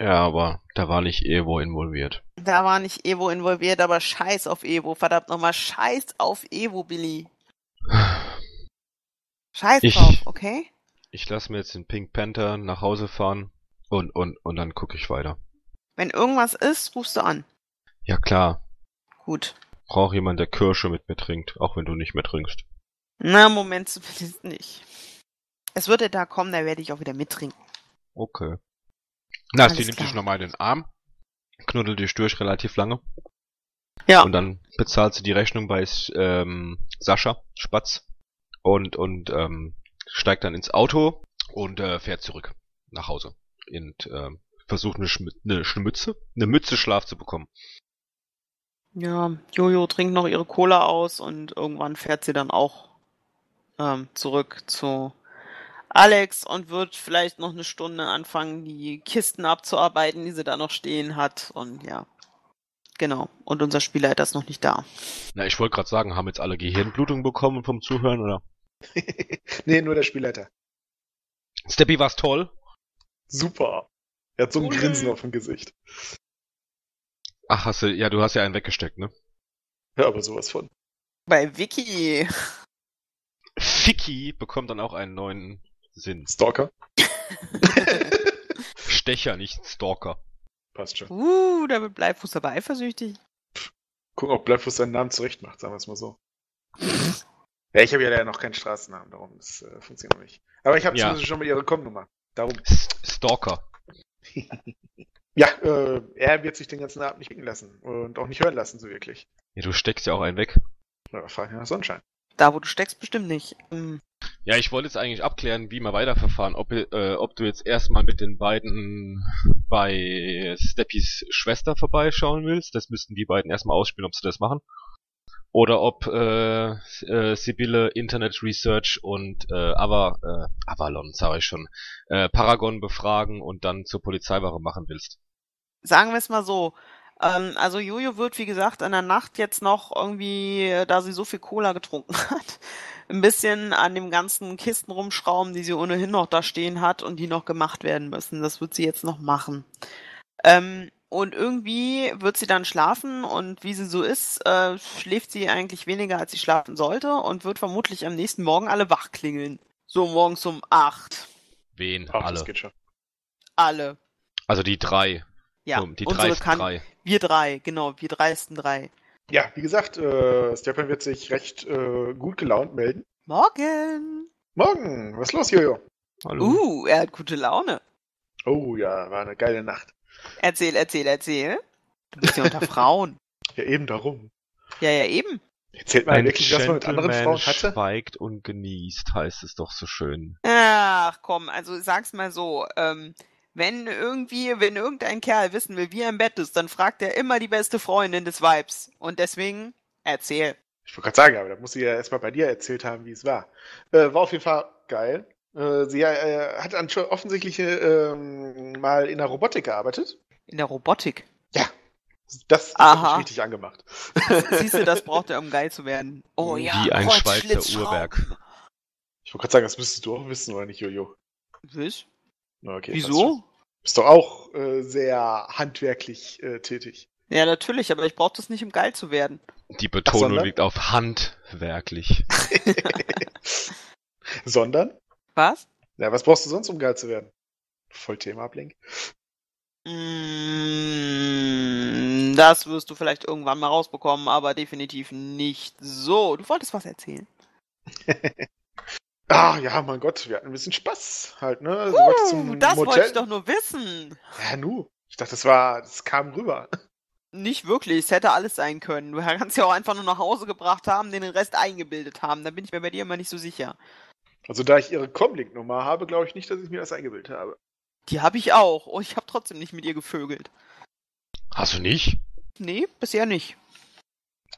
Ja, aber da war nicht Evo involviert. Da war nicht Evo involviert, aber scheiß auf Evo. Verdammt nochmal, scheiß auf Evo, Billy. *sighs* Scheiß Ich- drauf, okay? Ich lasse mir jetzt den Pink Panther nach Hause fahren und, und, und dann gucke ich weiter. Wenn irgendwas ist, rufst du an. Ja klar, Gut. brauch jemand, der Kirsche mit mir trinkt, auch wenn du nicht mehr trinkst. Na, Moment *laughs* zumindest nicht. Es wird der Tag kommen, da werde ich auch wieder mittrinken. Okay. Na, sie nimmt dich nochmal in den Arm, knuddelt dich durch relativ lange Ja. und dann bezahlt sie die Rechnung bei ähm, Sascha Spatz und, und ähm, steigt dann ins Auto und äh, fährt zurück nach Hause und ähm, versucht eine, Schmü eine Schmütze, eine Mütze Schlaf zu bekommen. Ja, Jojo trinkt noch ihre Cola aus und irgendwann fährt sie dann auch ähm, zurück zu Alex und wird vielleicht noch eine Stunde anfangen, die Kisten abzuarbeiten, die sie da noch stehen hat. Und ja, genau. Und unser Spielleiter ist noch nicht da. Na, ich wollte gerade sagen, haben jetzt alle Gehirnblutung bekommen vom Zuhören oder? *laughs* nee, nur der Spielleiter. Steppy war's toll. Super. Er hat so ein Ui. Grinsen auf dem Gesicht. Ach, hast du, ja, du hast ja einen weggesteckt, ne? Ja, aber sowas von. Bei Vicky. Ficky bekommt dann auch einen neuen Sinn. Stalker. *laughs* Stecher, nicht Stalker. Passt schon. Uh, da wird Bleifuß aber eifersüchtig. Gucken, ob Bleifuß seinen Namen zurecht macht, sagen wir es mal so. *laughs* Ja, ich habe ja leider noch keinen Straßennamen, darum das äh, funktioniert noch nicht. Aber ich habe Ja. zumindest schon mal ihre Com-Nummer. Darum. Stalker. *laughs* Ja, äh, er wird sich den ganzen Abend nicht blicken lassen und auch nicht hören lassen, so wirklich. Ja, du steckst ja auch einen weg. Ja, fahr ich nach Sonnenschein. Da, wo du steckst, bestimmt nicht. Hm. Ja, ich wollte jetzt eigentlich abklären, wie wir weiterverfahren. Ob, äh, ob du jetzt erstmal mit den beiden bei Steppys Schwester vorbeischauen willst. Das müssten die beiden erstmal ausspielen, ob sie das machen. Oder ob äh, äh, Sibylle Internet Research und äh, Ava, äh, Avalon, sage ich schon, äh, Paragon befragen und dann zur Polizeiwache machen willst. sagen wir es mal so. Ähm, also Jojo wird, wie gesagt, in der Nacht jetzt noch irgendwie, äh, da sie so viel Cola getrunken *laughs* hat, ein bisschen an dem ganzen Kisten rumschrauben, die sie ohnehin noch da stehen hat und die noch gemacht werden müssen. Das wird sie jetzt noch machen. Ähm, und irgendwie wird sie dann schlafen und wie sie so ist, äh, schläft sie eigentlich weniger, als sie schlafen sollte und wird vermutlich am nächsten Morgen alle wach klingeln. So morgens um acht. Wen? Ach, Alle. das geht schon. Alle. Also die drei. Ja, So, die unsere dreisten drei. Wir drei, genau, wir dreisten drei. Ja, wie gesagt, äh, Stefan wird sich recht äh, gut gelaunt melden. Morgen. Morgen, was ist los, Jojo? Hallo. Uh, er hat gute Laune. Oh ja, war eine geile Nacht. Erzähl, erzähl, erzähl. Du bist ja unter *laughs* Frauen. Ja, eben darum. Ja, ja, eben. Erzählt mal wirklich, was man mit anderen Frauen hatte? schweigt und genießt, heißt es doch so schön. Ach komm, also sag's mal so. Ähm, wenn irgendwie, wenn irgendein Kerl wissen will, wie er im Bett ist, dann fragt er immer die beste Freundin des Weibs. Und deswegen, erzähl. Ich wollte gerade sagen, aber da muss sie ja erstmal bei dir erzählt haben, wie es war. Äh, war auf jeden Fall geil. Äh, sie äh, hat an, offensichtlich ähm, mal in der Robotik gearbeitet. In der Robotik. Das, das Aha. hat mich richtig angemacht. Siehst du, das *laughs* braucht er, um geil zu werden. Oh ja, Wie ein Schweizer. Uhrwerk. Ich wollte gerade sagen, das müsstest du auch wissen, oder nicht, Jojo? Was? Okay. Wieso? Bist doch auch äh, sehr handwerklich äh, tätig. Ja, natürlich, aber ich brauche das nicht, um geil zu werden. Die Betonung sondern? liegt auf handwerklich. *laughs* *laughs* Sondern? Was? Ja, was brauchst du sonst, um geil zu werden? Voll Thema Ablink. Mm, Das wirst du vielleicht irgendwann mal rausbekommen, aber definitiv nicht so. Du wolltest was erzählen. *laughs* Ah, ja, mein Gott, wir hatten ein bisschen Spaß halt, ne? Sie wollte Uh, zum das Motel. wollte ich doch nur wissen. Ja, nu. Ich dachte, das war, das kam rüber. *laughs* Nicht wirklich, es hätte alles sein können. Du kannst ja auch einfach nur nach Hause gebracht haben, den Rest eingebildet haben. Da bin ich mir bei dir immer nicht so sicher. Also, da ich ihre Comlink-Nummer habe, glaube ich nicht, dass ich mir das eingebildet habe. Die habe ich auch. Und ich habe trotzdem nicht mit ihr gevögelt. Hast du nicht? Nee, bisher nicht.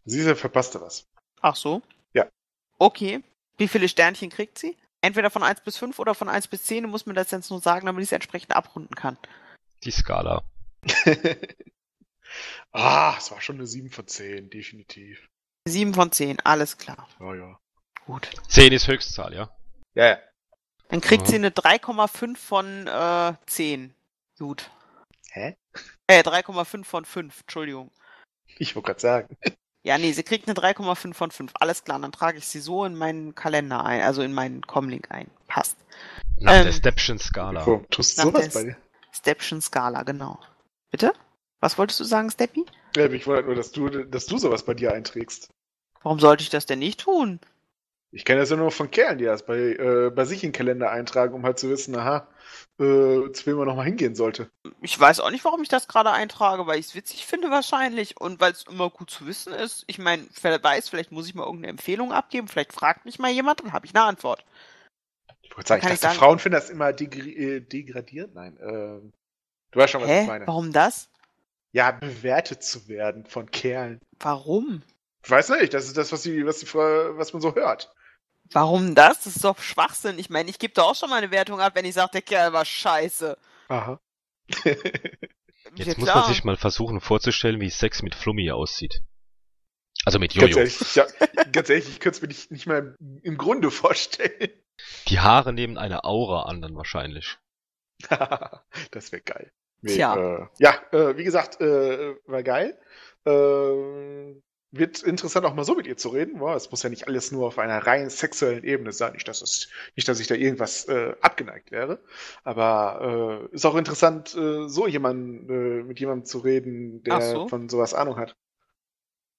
Sie verpasste was. Ach so? Ja. Okay. Wie viele Sternchen kriegt sie? Entweder von 1 bis 5 oder von 1 bis 10. Du musst mir das jetzt nur sagen, damit ich es entsprechend abrunden kann. Die Skala. *laughs* ah, es war schon eine 7 von 10, definitiv. 7 von 10, alles klar. Ja, ja. Gut. 10 ist Höchstzahl, ja? Ja, ja. Dann kriegt Mhm. sie eine 3,5 von äh, 10. Gut. Hä? Äh, 3,5 von 5, Entschuldigung. Ich wollte gerade sagen. Ja, nee, sie kriegt eine 3,5 von 5. Alles klar, dann trage ich sie so in meinen Kalender ein, also in meinen Comlink ein. Passt. Nach Ähm, der Stepchen-Skala. Warum tust du Nach sowas bei dir? Stepchen Skala, genau. Bitte? Was wolltest du sagen, Steppi? Ja, ich wollte nur, dass du, dass du sowas bei dir einträgst. Warum sollte ich das denn nicht tun? Ich kenne das ja nur von Kerlen, die das bei, äh, bei sich in den Kalender eintragen, um halt zu wissen, aha, äh, zu wem man nochmal hingehen sollte. Ich weiß auch nicht, warum ich das gerade eintrage, weil ich es witzig finde wahrscheinlich und weil es immer gut zu wissen ist. Ich meine, wer weiß, vielleicht muss ich mal irgendeine Empfehlung abgeben, vielleicht fragt mich mal jemand, dann habe ich eine Antwort. Ich wollte sagen, ich ich dachte, sagen- Frauen finden das immer degri äh, degradierend. Nein, ähm, du weißt schon, was ich Hä? meine. Warum das? Ja, bewertet zu werden von Kerlen. Warum? Ich weiß nicht, das ist das, was, die, was, die, was man so hört. Warum das? Das ist doch Schwachsinn. Ich meine, ich gebe doch auch schon mal eine Wertung ab, wenn ich sage, der Kerl war scheiße. Aha. Jetzt ja, muss man sich mal versuchen vorzustellen, wie Sex mit Flummi aussieht. Also mit ganz Jojo. ehrlich, ja, ganz ehrlich, ich könnte es mir nicht, nicht mal im Grunde vorstellen. Die Haare nehmen eine Aura an dann wahrscheinlich. *laughs* das wäre geil. Nee, Tja. Äh, ja, äh, wie gesagt, äh, war geil. Äh, wird interessant auch mal so mit ihr zu reden. Boah, es muss ja nicht alles nur auf einer rein sexuellen Ebene sein. Nicht, dass, es, nicht, dass ich da irgendwas äh, abgeneigt wäre. Aber äh, ist auch interessant, äh, so jemanden, äh, mit jemandem zu reden, der so. von sowas Ahnung hat.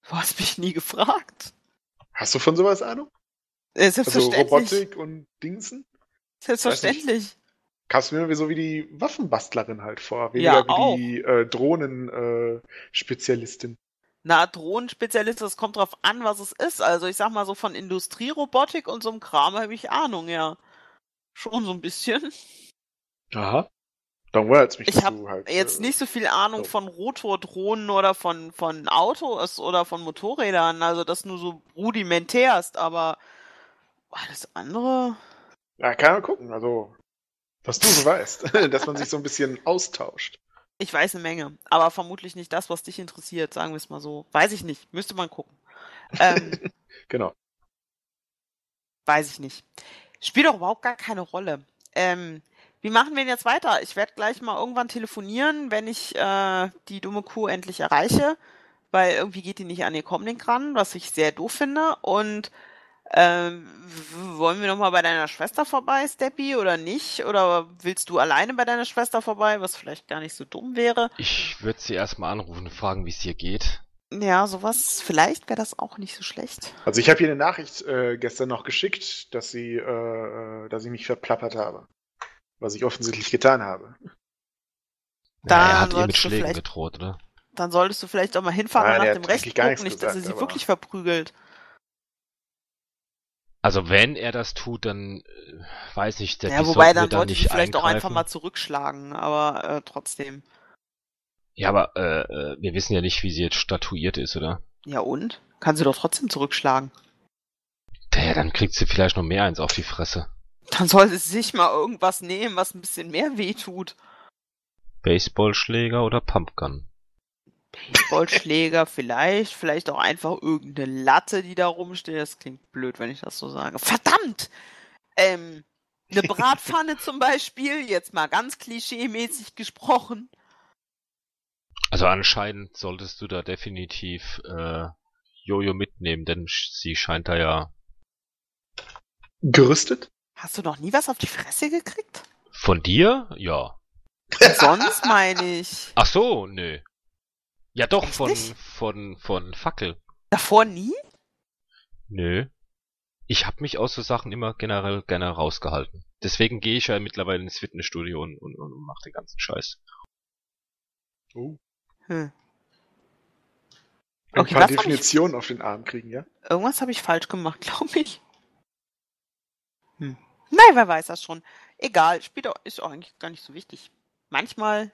Du hast mich nie gefragt. Hast du von sowas Ahnung? Äh, Also Selbstverständlich. Robotik und Dingsen? Selbstverständlich. Kamst du mir so wie die Waffenbastlerin halt vor, weniger Ja, auch. wie die äh, Drohnen-Spezialistin. Na, Drohnenspezialist, das kommt drauf an, was es ist. Also ich sag mal so von Industrierobotik und so einem Kram habe ich Ahnung, ja. Schon so ein bisschen. Aha. Dann wundert's mich, Ich dass hab du halt. Jetzt äh, nicht so viel Ahnung so. von Rotordrohnen oder von, von Autos oder von Motorrädern, also das nur so rudimentärst, aber alles andere. Ja, kann man gucken, also. Was du so weißt, *laughs* dass man sich so ein bisschen austauscht. Ich weiß eine Menge, aber vermutlich nicht das, was dich interessiert, sagen wir es mal so. Weiß ich nicht, müsste man gucken. Ähm, *laughs* Genau. weiß ich nicht. Spielt doch überhaupt gar keine Rolle. Ähm, wie machen wir denn jetzt weiter? Ich werde gleich mal irgendwann telefonieren, wenn ich äh, die dumme Kuh endlich erreiche, weil irgendwie geht die nicht an ihr Comlink ran, was ich sehr doof finde. Und ähm, wollen wir nochmal bei deiner Schwester vorbei, Steppi, oder nicht? Oder willst du alleine bei deiner Schwester vorbei, was vielleicht gar nicht so dumm wäre? Ich würde sie erstmal anrufen und fragen, wie es ihr geht. Ja, sowas, vielleicht wäre das auch nicht so schlecht. Also ich habe ihr eine Nachricht äh, gestern noch geschickt, dass sie, äh, äh, dass ich mich verplappert habe. Was ich offensichtlich getan habe. Da Na, er hat ihr mit Schlägen gedroht, oder? Dann solltest du vielleicht auch mal hinfahren Ja, und der nach dem Recht gucken, nicht, dass er sie aber- wirklich verprügelt. Also wenn er das tut, dann äh, weiß ich, der Ja, wobei dann da sollte ich nicht die vielleicht auch einfach eingreifen. mal zurückschlagen, aber äh, trotzdem. Ja, aber äh, äh, wir wissen ja nicht, wie sie jetzt statuiert ist, oder? Ja und? Kann sie doch trotzdem zurückschlagen. Ja, dann kriegt sie vielleicht noch mehr eins auf die Fresse. Dann sollte sie sich mal irgendwas nehmen, was ein bisschen mehr wehtut. Baseballschläger oder Pumpgun? Baseballschläger vielleicht, vielleicht auch einfach irgendeine Latte, die da rumsteht. Das klingt blöd, wenn ich das so sage. Verdammt! Ähm, eine *laughs* Bratpfanne zum Beispiel, jetzt mal ganz klischee-mäßig gesprochen. Also anscheinend solltest du da definitiv äh, Jojo mitnehmen, denn sie scheint da ja Gerüstet? Hast du noch nie was auf die Fresse gekriegt? von dir? Ja. Und sonst meine ich. Ach so, nö. Ja doch, Echt von, nicht? von, von Fackel. Davor nie? Nö. Ich hab mich aus so Sachen immer generell gerne rausgehalten. Deswegen gehe ich ja mittlerweile ins Fitnessstudio und, und, und mach den ganzen Scheiß. Oh. Hm. Ein Okay, paar was hab ich- Definitionen auf den Arm kriegen, ja? Irgendwas habe ich falsch gemacht, *laughs* glaube ich. Hm. Nein, wer weiß das schon. Egal, auch, ist auch eigentlich gar nicht so wichtig. Manchmal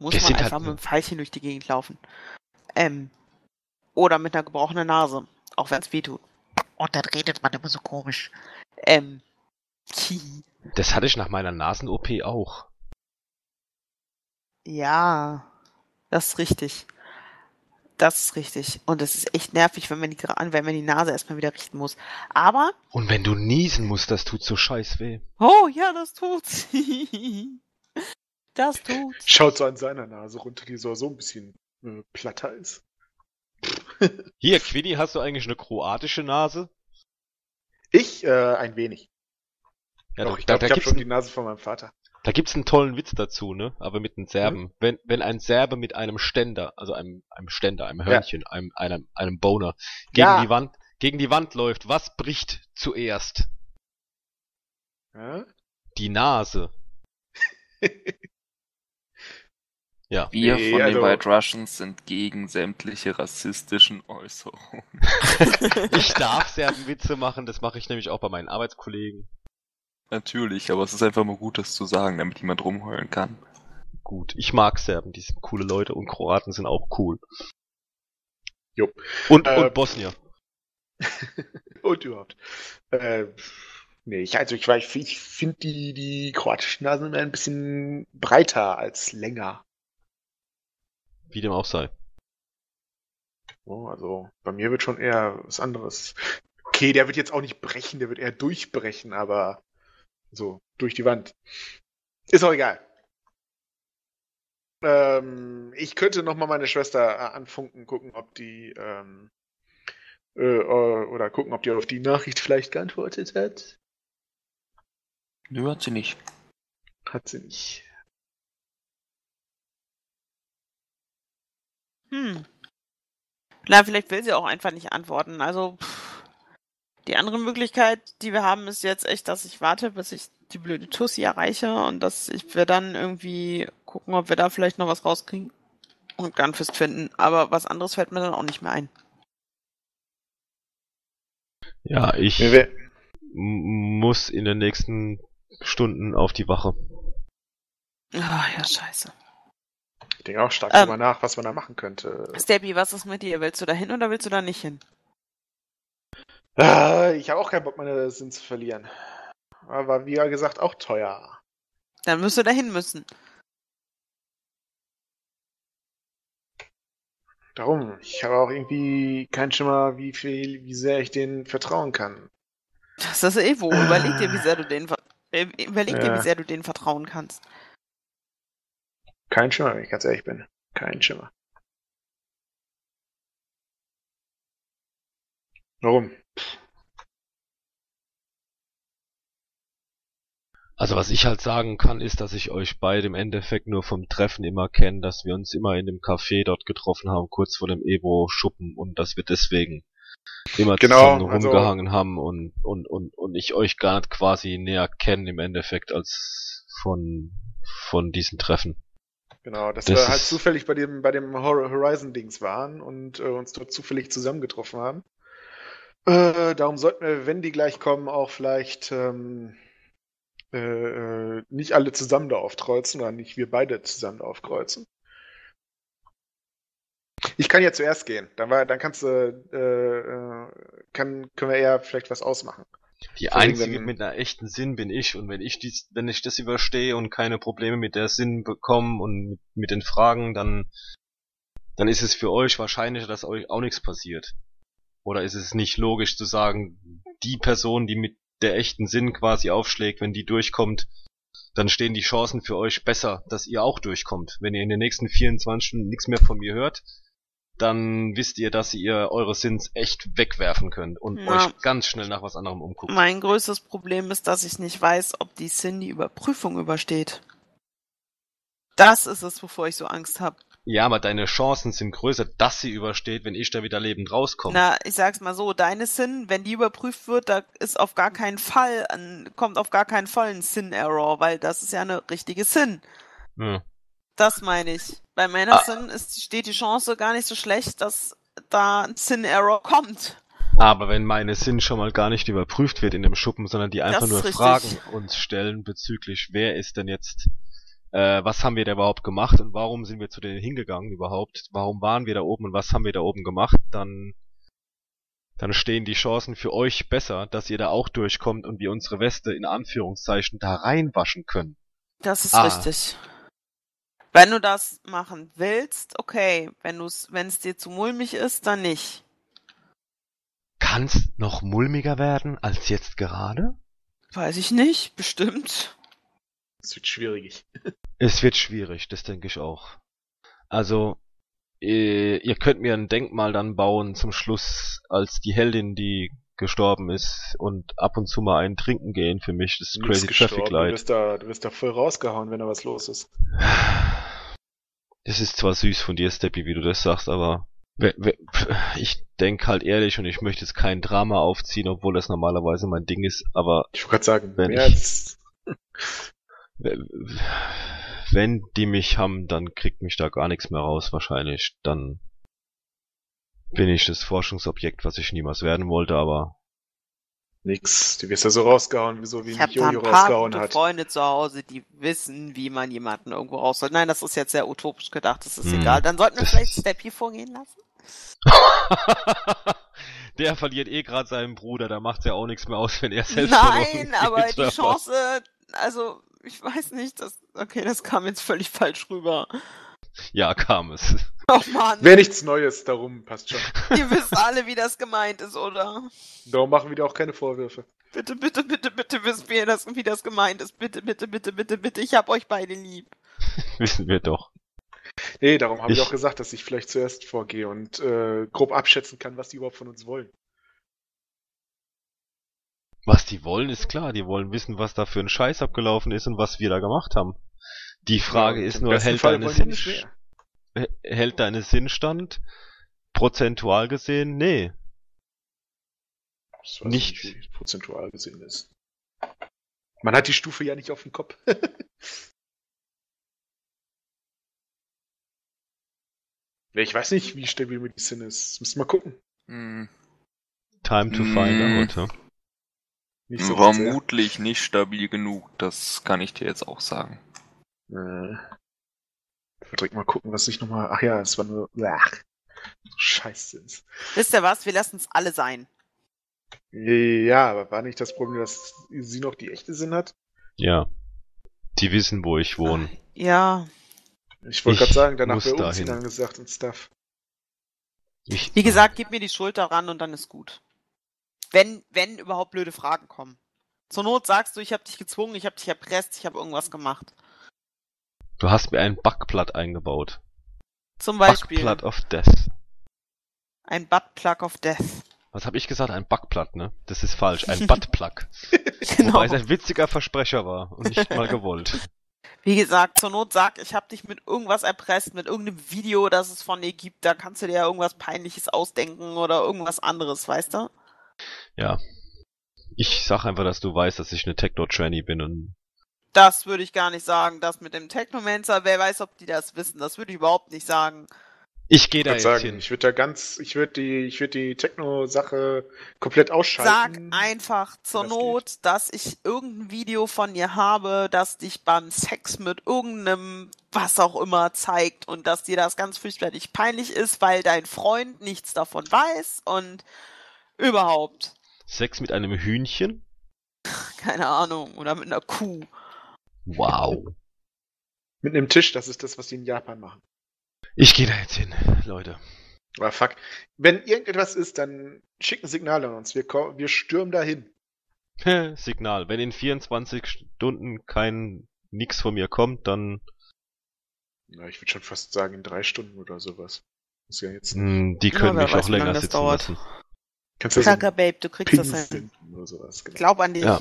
muss Wir man halt einfach nur- mit dem Pfeilchen durch die Gegend laufen. Ähm. Oder mit einer gebrochenen Nase. Auch wenn es weh tut. Und dann redet man immer so komisch. Ähm. Das hatte ich nach meiner Nasen-OP auch. Ja, das ist richtig. Das ist richtig. Und es ist echt nervig, wenn man die, wenn man die Nase erstmal wieder richten muss. Aber, Und wenn du niesen musst, das tut so scheiß weh. oh ja, das tut's. *laughs* das tut's. Schaut so an seiner Nase runter, die so, so ein bisschen äh, platter ist. *laughs* Hier, Quiddy, hast du eigentlich eine kroatische Nase? Ich, äh, ein wenig. Ja, Doch, da, ich glaube, da, ich habe gibt's schon ein- die Nase von meinem Vater. da gibt's einen tollen Witz dazu, ne? Aber mit den Serben. Wenn, wenn ein Serbe mit einem Ständer, also einem, einem Ständer, einem Hörnchen, einem, einem, einem Boner, gegen Ja. die Wand, gegen die Wand läuft, was bricht zuerst? Ja? Die Nase. *laughs* Ja. Wir Nee, von den also- White Russians sind gegen sämtliche rassistischen Äußerungen. *laughs* Ich darf Serbenwitze machen, das mache ich nämlich auch bei meinen Arbeitskollegen. Natürlich, aber es ist einfach mal gut, das zu sagen, damit jemand rumheulen kann. Gut, ich mag Serben, die sind coole Leute und Kroaten sind auch cool. Jo. Und, Äh, und Bosnier. *laughs* Und überhaupt. Äh, nee, ich, also ich, ich finde die, die kroatischen Nasen immer ein bisschen breiter als länger. Wie dem auch sei. Oh, also bei mir wird schon eher was anderes. Okay, der wird jetzt auch nicht brechen, der wird eher durchbrechen, aber so durch die Wand. Ist auch egal. Ähm, ich könnte noch mal meine Schwester äh, anfunken, gucken, ob die ähm, äh, äh, oder gucken, ob die auf die Nachricht vielleicht geantwortet hat. Nö, hat sie nicht. Hat sie nicht. Hm. Na, vielleicht will sie auch einfach nicht antworten. Also, pff, die andere Möglichkeit, die wir haben, ist jetzt echt, dass ich warte, bis ich die blöde Tussi erreiche und dass ich, wir dann irgendwie gucken, ob wir da vielleicht noch was rauskriegen und Gunfist finden. Aber was anderes fällt mir dann auch nicht mehr ein. Ja, ich muss in den nächsten Stunden auf die Wache. Ah, ja, scheiße. Ich denke auch stark Ähm. drüber nach, was man da machen könnte. Steppi, was ist mit dir? Willst du da hin oder willst du da nicht hin? Ah, ich habe auch keinen Bock, meine Sinn zu verlieren. Aber wie gesagt, auch teuer. Dann wirst du da hin müssen. Darum, ich habe auch irgendwie keinen Schimmer, wie viel, wie sehr ich denen vertrauen kann. Das ist Evo. Überleg dir, wie sehr du den, ver- äh, überleg dir, Ja. wie sehr du denen vertrauen kannst. Kein Schimmer, wenn ich ganz ehrlich bin. Kein Schimmer. Warum? Also was ich halt sagen kann, ist, dass ich euch beide im Endeffekt nur vom Treffen immer kenne, dass wir uns immer in dem Café dort getroffen haben, kurz vor dem Evo-Schuppen und dass wir deswegen immer Genau, zusammen also- rumgehangen haben und, und, und, und ich euch gar nicht quasi näher kenne im Endeffekt als von, von diesen Treffen. Genau, dass Das wir halt zufällig bei dem, bei dem Hor- Horizon-Dings waren und äh, uns dort zufällig zusammengetroffen haben. Äh, darum sollten wir, wenn die gleich kommen, auch vielleicht ähm, äh, äh, nicht alle zusammen da aufkreuzen oder nicht wir beide zusammen da aufkreuzen. Ich kann ja zuerst gehen. Dann, war, dann kannst du, äh, äh, kann, können wir eher vielleicht was ausmachen. Die einzige wenn- mit einer echten Sinn bin ich und wenn ich dies, wenn ich das überstehe und keine Probleme mit der Sinn bekomme und mit, mit den Fragen, dann, dann ist es für euch wahrscheinlicher, dass euch auch nichts passiert. Oder ist es nicht logisch zu sagen, die Person, die mit der echten Sinn quasi aufschlägt, wenn die durchkommt, dann stehen die Chancen für euch besser, dass ihr auch durchkommt. Wenn ihr in den nächsten 24 Stunden nichts mehr von mir hört, dann wisst ihr, dass ihr eure Sins echt wegwerfen könnt und Ja. euch ganz schnell nach was anderem umguckt. Mein größtes Problem ist, dass ich nicht weiß, ob die Sin die Überprüfung übersteht. Das ist es, wovor ich so Angst habe. Ja, aber deine Chancen sind größer, dass sie übersteht, wenn ich da wieder lebend rauskomme. Na, ich sag's mal so, deine Sin, wenn die überprüft wird, da ist auf gar keinen Fall, ein, kommt auf gar keinen Fall ein Sin-Error, weil das ist ja eine richtige Sin. Hm. Das meine ich. Bei meiner Ah. Sin ist, steht die Chance gar nicht so schlecht, dass da ein Sin-Error kommt. Aber wenn meine Sinn schon mal gar nicht überprüft wird in dem Schuppen, sondern die einfach nur richtig. Fragen uns stellen bezüglich, wer ist denn jetzt, äh, was haben wir da überhaupt gemacht und warum sind wir zu denen hingegangen überhaupt, warum waren wir da oben und was haben wir da oben gemacht, dann, dann stehen die Chancen für euch besser, dass ihr da auch durchkommt und wir unsere Weste in Anführungszeichen da reinwaschen können. Das ist Ah. richtig. Wenn du das machen willst, okay. Wenn du's, wenn es dir zu mulmig ist, dann nicht. Kann's noch mulmiger werden als jetzt gerade? Weiß ich nicht, bestimmt. Es wird schwierig. Es wird schwierig, das denke ich auch. Also, äh, ihr könnt mir ein Denkmal dann bauen zum Schluss als die Heldin, die gestorben ist und ab und zu mal einen trinken gehen für mich. Das ist Du Crazy Traffic gestorben, du Light. wirst, da, du wirst da voll rausgehauen, wenn da was los ist. *sighs* Das ist zwar süß von dir, Steppy, wie du das sagst, aber ich denk halt ehrlich und ich möchte jetzt kein Drama aufziehen, obwohl das normalerweise mein Ding ist, aber Ich wollte gerade sagen, Wenn mehr ich- *laughs* wenn die mich haben, dann kriegt mich da gar nichts mehr raus wahrscheinlich. Dann bin ich das Forschungsobjekt, was ich niemals werden wollte, aber nix. Du wirst ja so rausgehauen, wie so wie Ich mich Jojo rausgehauen hat. Freunde zu Hause, die wissen, wie man jemanden irgendwo rausholt. Nein, das ist jetzt sehr utopisch gedacht, das ist Hm. egal. Dann sollten wir *laughs* vielleicht Steppy vorgehen lassen. *laughs* Der verliert eh gerade seinen Bruder, da macht's ja auch nichts mehr aus, wenn er selbst Nein, aber die Chance, also ich weiß nicht, das, okay, das kam jetzt völlig falsch rüber. Ja, kam es. *laughs* Oh Mann, Wäre nichts Neues, darum passt schon. *laughs* ihr wisst alle, wie das gemeint ist, oder? Darum machen wir dir auch keine Vorwürfe. Bitte, bitte, bitte, bitte wisst ihr, das, wie das gemeint ist. Bitte, bitte, bitte, bitte, bitte, ich hab euch beide lieb. *laughs* Wissen wir doch. Nee, darum habe ich, Ich- auch gesagt, dass ich vielleicht zuerst vorgehe und äh, grob abschätzen kann, was die überhaupt von uns wollen. Was die wollen, ist klar. Die wollen wissen, was da für ein Scheiß abgelaufen ist und was wir da gemacht haben. Die Frage Ja, ist nur, hält deine, die Sinn, hält deine Sinnstand prozentual gesehen? Nee. Ich weiß Nicht- nicht, wie prozentual gesehen ist. Man hat die Stufe ja nicht auf dem Kopf. *laughs* Ich weiß nicht, wie stabil Medizin ist. Müssen wir gucken. Hm, Time to Mm. find out. Ja? Nicht so sehr. vermutlich nicht stabil genug, das kann ich dir jetzt auch sagen. Äh, ich direkt mal gucken, was ich nochmal. Ach ja, es war nur. Ach, Scheiße. Wisst ihr was? Wir lassen es alle sein. Ja, aber war nicht das Problem, dass sie noch die echte Sinn hat? ja. Die wissen, wo ich wohne. Ja. Ich wollte gerade sagen, danach wäre umziehen dahin. angesagt und Stuff. Ich, Wie gesagt, gib mir die Schulter ran und dann ist gut. Wenn, wenn überhaupt blöde Fragen kommen. Zur Not sagst du, ich habe dich gezwungen, ich habe dich erpresst, ich habe irgendwas gemacht. Du hast mir ein Backblatt eingebaut. Zum Beispiel Backblatt of Death. ein Buttplug of Death. Was habe ich gesagt? Ein Backblatt, ne? Das ist falsch. Ein *laughs* Buttplug. *laughs* Genau. Wobei es ein witziger Versprecher war und nicht mal gewollt. *laughs* Wie gesagt, zur Not sag, ich habe dich mit irgendwas erpresst, mit irgendeinem Video, das es von dir gibt, da kannst du dir ja irgendwas Peinliches ausdenken oder irgendwas anderes, weißt du? Ja. Ich sag einfach, dass du weißt, dass ich eine Techno-Tranny bin und Das würde ich gar nicht sagen. Das mit dem Technomancer, wer weiß, ob die das wissen. Das würde ich überhaupt nicht sagen. ich gehe da würde jetzt sagen, hin. ich würde da ganz, ich würde die, ich würde die Techno-Sache komplett Sag ausschalten. einfach zur das Not, dass ich irgendein Video von dir habe, das dich beim Sex mit irgendeinem was auch immer zeigt und dass dir das ganz fürchterlich peinlich ist, weil dein Freund nichts davon weiß und überhaupt. Sex mit einem Hühnchen? Keine Ahnung. Oder mit einer Kuh. Wow. *laughs* Mit einem Tisch, das ist das, was die in Japan machen. Ich gehe da jetzt hin, Leute. Aber fuck. Wenn irgendetwas ist, dann schicken Signale an uns. Wir, ko- wir stürmen dahin. *laughs* Signal. Wenn in 24 Stunden kein nix von mir kommt, dann Na, ich würde schon fast sagen in drei Stunden oder sowas. Muss ja jetzt. mh, die Ja, können wer mich weiß, auch länger lange das sitzen dauert. lassen. Kannst du ja so Kaka, Babe, du kriegst das Pin hin. finden oder sowas. Genau. Glaub an dich. Ja.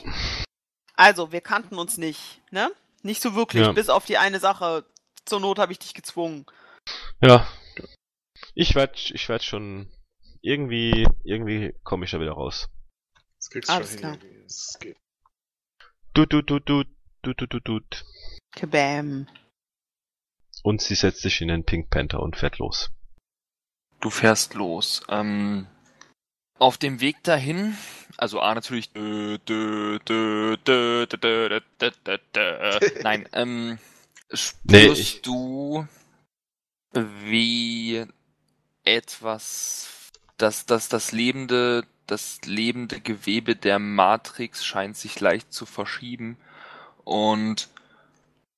Also, wir kannten uns nicht, ne? Nicht so wirklich, Ja. bis auf die eine Sache. Zur Not habe ich dich gezwungen. Ja. Ich werd, ich werd schon irgendwie, irgendwie komme ich da wieder raus. Das kriegst du Alles schon klar. hin. Es geht. Du, du, du, du, du, du, du, du. Kabam. Und sie setzt sich in den Pink Panther und fährt los. Du fährst los. Ähm, auf dem Weg dahin, also A natürlich. Nein, ähm, spürst nee, du wie etwas, das, das, das lebende, das lebende Gewebe der Matrix scheint sich leicht zu verschieben und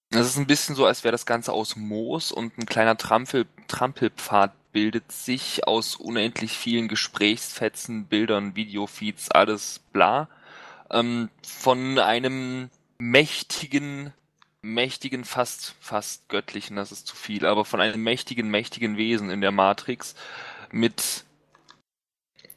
es ist ein bisschen so, als wäre das Ganze aus Moos und ein kleiner Trampel, Trampelpfad bildet sich aus unendlich vielen Gesprächsfetzen, Bildern, Videofeeds, alles bla. Ähm, von einem mächtigen, mächtigen, fast, fast göttlichen, das ist zu viel, aber von einem mächtigen, mächtigen Wesen in der Matrix mit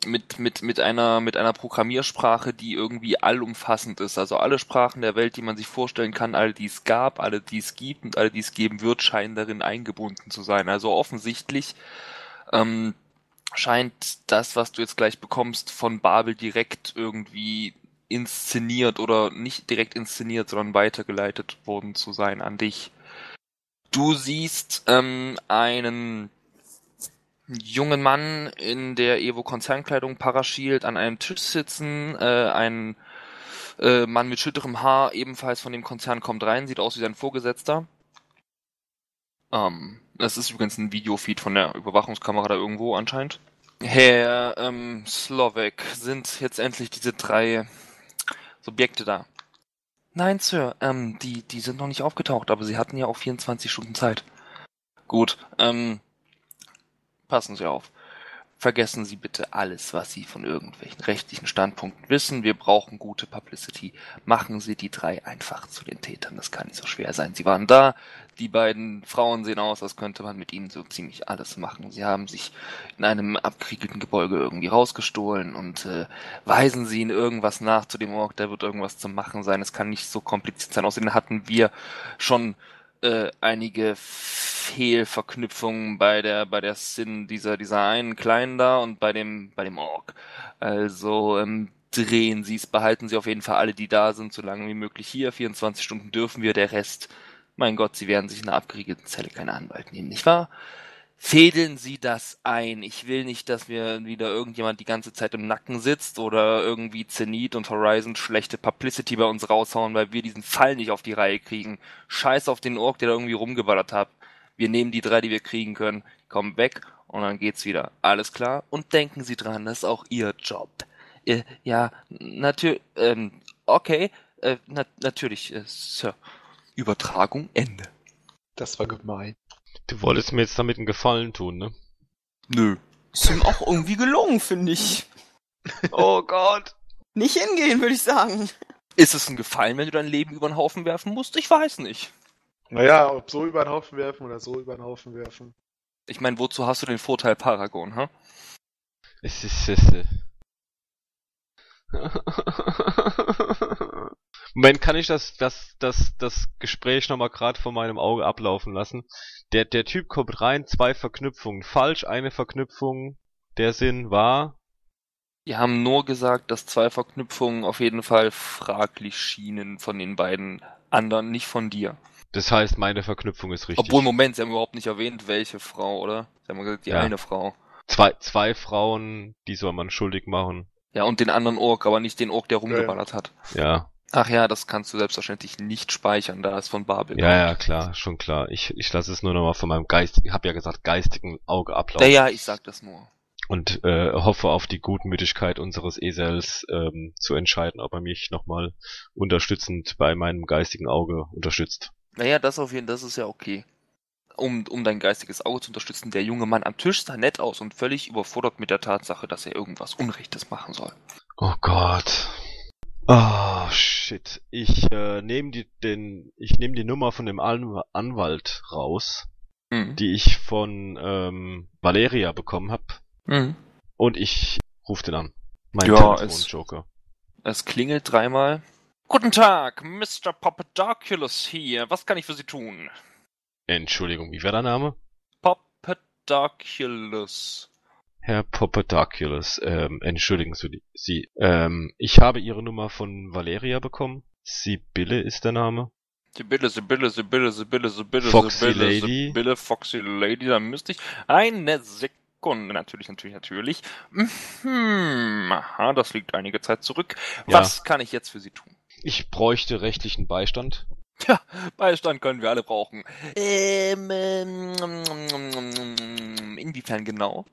mit, mit, mit einer, mit einer Programmiersprache, die irgendwie allumfassend ist. Also alle Sprachen der Welt, die man sich vorstellen kann, alle, die es gab, alle, die es gibt und alle, die es geben wird, scheinen darin eingebunden zu sein. Also offensichtlich ähm, scheint das, was du jetzt gleich bekommst, von Babel direkt irgendwie inszeniert oder nicht direkt inszeniert, sondern weitergeleitet worden zu sein an dich. Du siehst ähm, einen jungen Mann in der Evo-Konzernkleidung paraschielt an einem Tisch sitzen, äh, ein äh, Mann mit schütterem Haar, ebenfalls von dem Konzern, kommt rein, sieht aus wie sein Vorgesetzter. Ähm, das ist übrigens ein Videofeed von der Überwachungskamera da irgendwo anscheinend. Herr ähm, Slovak, sind jetzt endlich diese drei Subjekte da? Nein, Sir, ähm, die, die sind noch nicht aufgetaucht, aber sie hatten ja auch 24 Stunden Zeit. Gut, ähm, passen Sie auf. Vergessen Sie bitte alles, was Sie von irgendwelchen rechtlichen Standpunkten wissen. Wir brauchen gute Publicity. Machen Sie die drei einfach zu den Tätern. Das kann nicht so schwer sein. Sie waren da. Die beiden Frauen sehen aus, als könnte man mit ihnen so ziemlich alles machen. Sie haben sich in einem abgeriegelten Gebäude irgendwie rausgestohlen und äh, weisen Sie ihnen irgendwas nach zu dem Ort. Da wird irgendwas zu machen sein. Es kann nicht so kompliziert sein. Außerdem hatten wir schon äh, einige Fehlverknüpfungen bei der bei der Sinn dieser dieser einen kleinen da und bei dem bei dem Ork. Also ähm, drehen Sie es, behalten Sie auf jeden Fall alle, die da sind, so lange wie möglich hier. 24 Stunden dürfen wir, der Rest, mein Gott, Sie werden sich in einer abgeriegelten Zelle keinen Anwalt nehmen, nicht wahr? Fädeln Sie das ein. Ich will nicht, dass mir wieder irgendjemand die ganze Zeit im Nacken sitzt oder irgendwie Zenith und Horizon schlechte Publicity bei uns raushauen, weil wir diesen Fall nicht auf die Reihe kriegen. Scheiß auf den Ork, der da irgendwie rumgeballert hat. Wir nehmen die drei, die wir kriegen können, kommen weg und dann geht's wieder. Alles klar? Und denken Sie dran, das ist auch Ihr Job. Äh, ja, natürlich, ähm, okay, äh, na natürlich, äh, Sir. Übertragung Ende. Das war gemein. Du wolltest mir jetzt damit einen Gefallen tun, ne? Nö. Ist ihm auch irgendwie gelungen, finde ich. *laughs* Oh Gott. Nicht hingehen, würde ich sagen. Ist es ein Gefallen, wenn du dein Leben über den Haufen werfen musst? Ich weiß nicht. Naja, ob so über den Haufen werfen oder so über den Haufen werfen. Ich meine, wozu hast du den Vorteil Paragon, ha? Es ist, es ist. Moment, kann ich das, das, das, das Gespräch nochmal gerade vor meinem Auge ablaufen lassen? Der, der Typ kommt rein, zwei Verknüpfungen falsch, eine Verknüpfung, der Sinn war, Die haben nur gesagt, dass zwei Verknüpfungen auf jeden Fall fraglich schienen von den beiden anderen, nicht von dir. das heißt, meine Verknüpfung ist richtig. Obwohl, Moment, sie haben überhaupt nicht erwähnt, welche Frau, oder? Sie haben gesagt, die Ja. eine Frau. Zwei, zwei Frauen, die soll man schuldig machen. Ja, und den anderen Ork, aber nicht den Ork, der rumgeballert hat. Ja, Ach ja, das kannst du selbstverständlich nicht speichern, da ist von Babel. ja, ja, klar, schon klar. Ich, ich lasse es nur nochmal von meinem Geist, ich habe ja gesagt, geistigen Auge Ja, ablaufen. ja, ich sag das nur. und äh, hoffe auf die Gutmütigkeit unseres Esels ähm, zu entscheiden, ob er mich nochmal unterstützend bei meinem geistigen Auge unterstützt. Naja, das auf jeden Fall, das ist ja okay. Um, um dein geistiges Auge zu unterstützen, der junge Mann am Tisch sah nett aus und völlig überfordert mit der Tatsache, dass er irgendwas Unrechtes machen soll. Oh Gott. Ah, shit. Ich äh, nehme die, den, ich nehme die Nummer von dem An Anwalt raus, Mhm. die ich von ähm, Valeria bekommen hab, Mhm. und ich ruf den an. Mein Ja, Telefonjoker. Es klingelt dreimal. Guten Tag, Mr. Papadopoulos hier. Was kann ich für Sie tun? Entschuldigung, wie war der Name? Papadopoulos. Herr Papadopoulos, ähm, entschuldigen Sie, Sie, ähm, ich habe Ihre Nummer von Valeria bekommen. Sibylle ist der Name. Sibylle, Sibylle, Sibylle, Sibylle, Sibylle, Foxy Sibylle, Lady. Sibylle, Foxy Lady. Da müsste ich eine Sekunde, natürlich, natürlich, natürlich. Mhm. Aha, das liegt einige Zeit zurück. Ja. Was kann ich jetzt für Sie tun? Ich bräuchte rechtlichen Beistand. Tja, Beistand können wir alle brauchen. Ähm, ähm, inwiefern genau?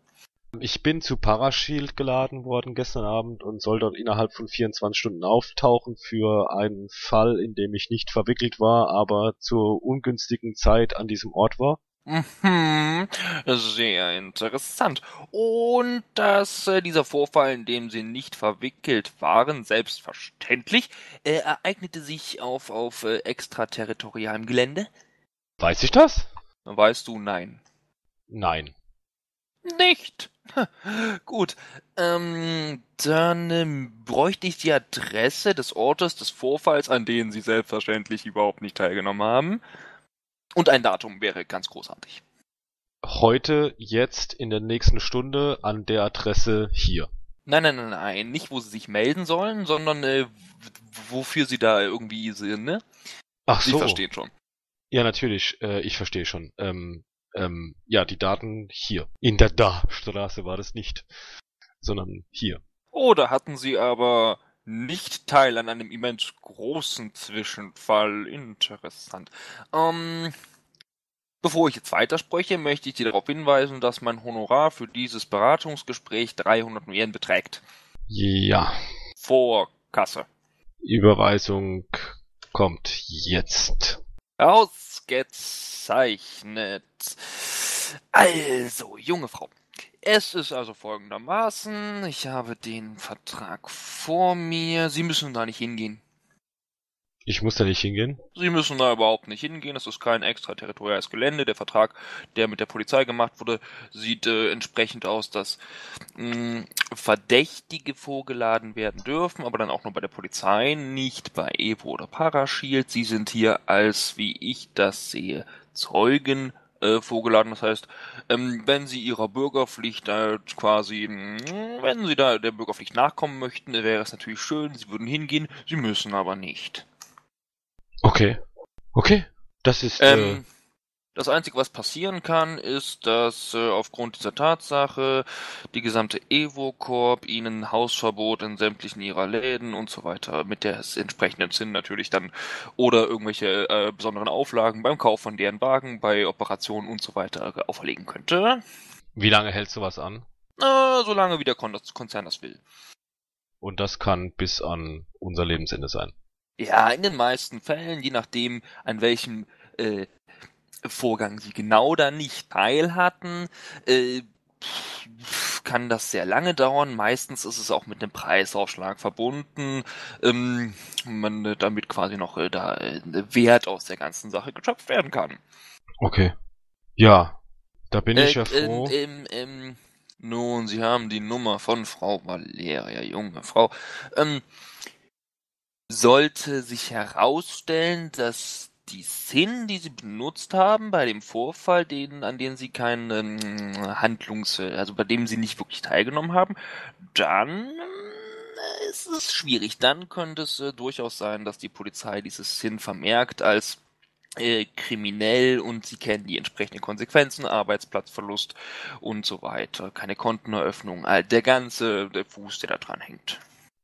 Ich bin zu Parashield geladen worden gestern Abend und soll dort innerhalb von 24 Stunden auftauchen für einen Fall, in dem ich nicht verwickelt war, aber zur ungünstigen Zeit an diesem Ort war. Mhm, sehr interessant. Und dass äh, dieser Vorfall, in dem Sie nicht verwickelt waren, selbstverständlich, äh, ereignete sich auf, auf äh, extraterritorialem Gelände? Weiß ich das? Weißt du, nein. Nein. Nicht. *laughs* Gut. Ähm, dann ähm, bräuchte ich die Adresse des Ortes des Vorfalls, an denen Sie selbstverständlich überhaupt nicht teilgenommen haben. Und ein Datum wäre ganz großartig. Heute, jetzt, in der nächsten Stunde an der Adresse hier. Nein, nein, nein, nein, nicht wo Sie sich melden sollen, sondern äh, wofür Sie da irgendwie sind, ne? Ach Sie so. verstehen schon. Ja, natürlich. Äh, ich verstehe schon. Ähm, ähm, ja, die Daten hier. In der Da-Straße war das nicht. Sondern hier. Oder hatten Sie aber nicht teil an einem immens großen Zwischenfall? Interessant. Ähm, bevor ich jetzt weiterspreche, möchte ich Sie darauf hinweisen, dass mein Honorar für dieses Beratungsgespräch 300 Yen beträgt. Ja. Vor Kasse. Überweisung kommt jetzt. Ausgezeichnet. Also, junge Frau. Es ist also folgendermaßen, ich habe den Vertrag vor mir. Sie müssen da nicht hingehen. Ich muss da nicht hingehen. Sie müssen da überhaupt nicht hingehen. Es ist kein extraterritoriales Gelände. Der Vertrag, der mit der Polizei gemacht wurde, sieht äh, entsprechend aus, dass mh, Verdächtige vorgeladen werden dürfen, aber dann auch nur bei der Polizei, nicht bei Evo oder Parashield. Sie sind hier als, wie ich das sehe, Zeugen äh, vorgeladen. Das heißt, ähm, wenn Sie Ihrer Bürgerpflicht äh, quasi, mh, wenn Sie da der Bürgerpflicht nachkommen möchten, wäre es natürlich schön, Sie würden hingehen. Sie müssen aber nicht. Okay. Okay. Das ist, Ähm, das Einzige, was passieren kann, ist, dass äh, aufgrund dieser Tatsache die gesamte Evo Corp ihnen Hausverbot in sämtlichen ihrer Läden und so weiter mit der entsprechenden Sinn natürlich dann oder irgendwelche äh, besonderen Auflagen beim Kauf von deren Wagen, bei Operationen und so weiter äh, auferlegen könnte. äh, wie lange hält sowas an? Äh, solange wie der Kon Konzern das will. Und das kann bis an unser Lebensende sein. Ja, in den meisten Fällen, je nachdem, an welchem äh, Vorgang sie genau da nicht teil hatten, äh, kann das sehr lange dauern. Meistens ist es auch mit einem Preisaufschlag verbunden, ähm, man äh, damit quasi noch äh, da äh, Wert aus der ganzen Sache geschöpft werden kann. Okay. Ja. Da bin ich Äh, ja froh. äh, ähm, ähm, nun, Sie haben die Nummer von Frau Valeria, junge Frau. Ähm, sollte sich herausstellen, dass die SIN, die Sie benutzt haben bei dem Vorfall, den, an dem Sie keinen ähm, Handlungs, also bei dem Sie nicht wirklich teilgenommen haben, dann ähm, ist es schwierig. Dann könnte es äh, durchaus sein, dass die Polizei dieses SIN vermerkt als äh, kriminell und sie kennen die entsprechenden Konsequenzen, Arbeitsplatzverlust und so weiter, keine Konteneröffnung, all der ganze der Fuß, der da dran hängt.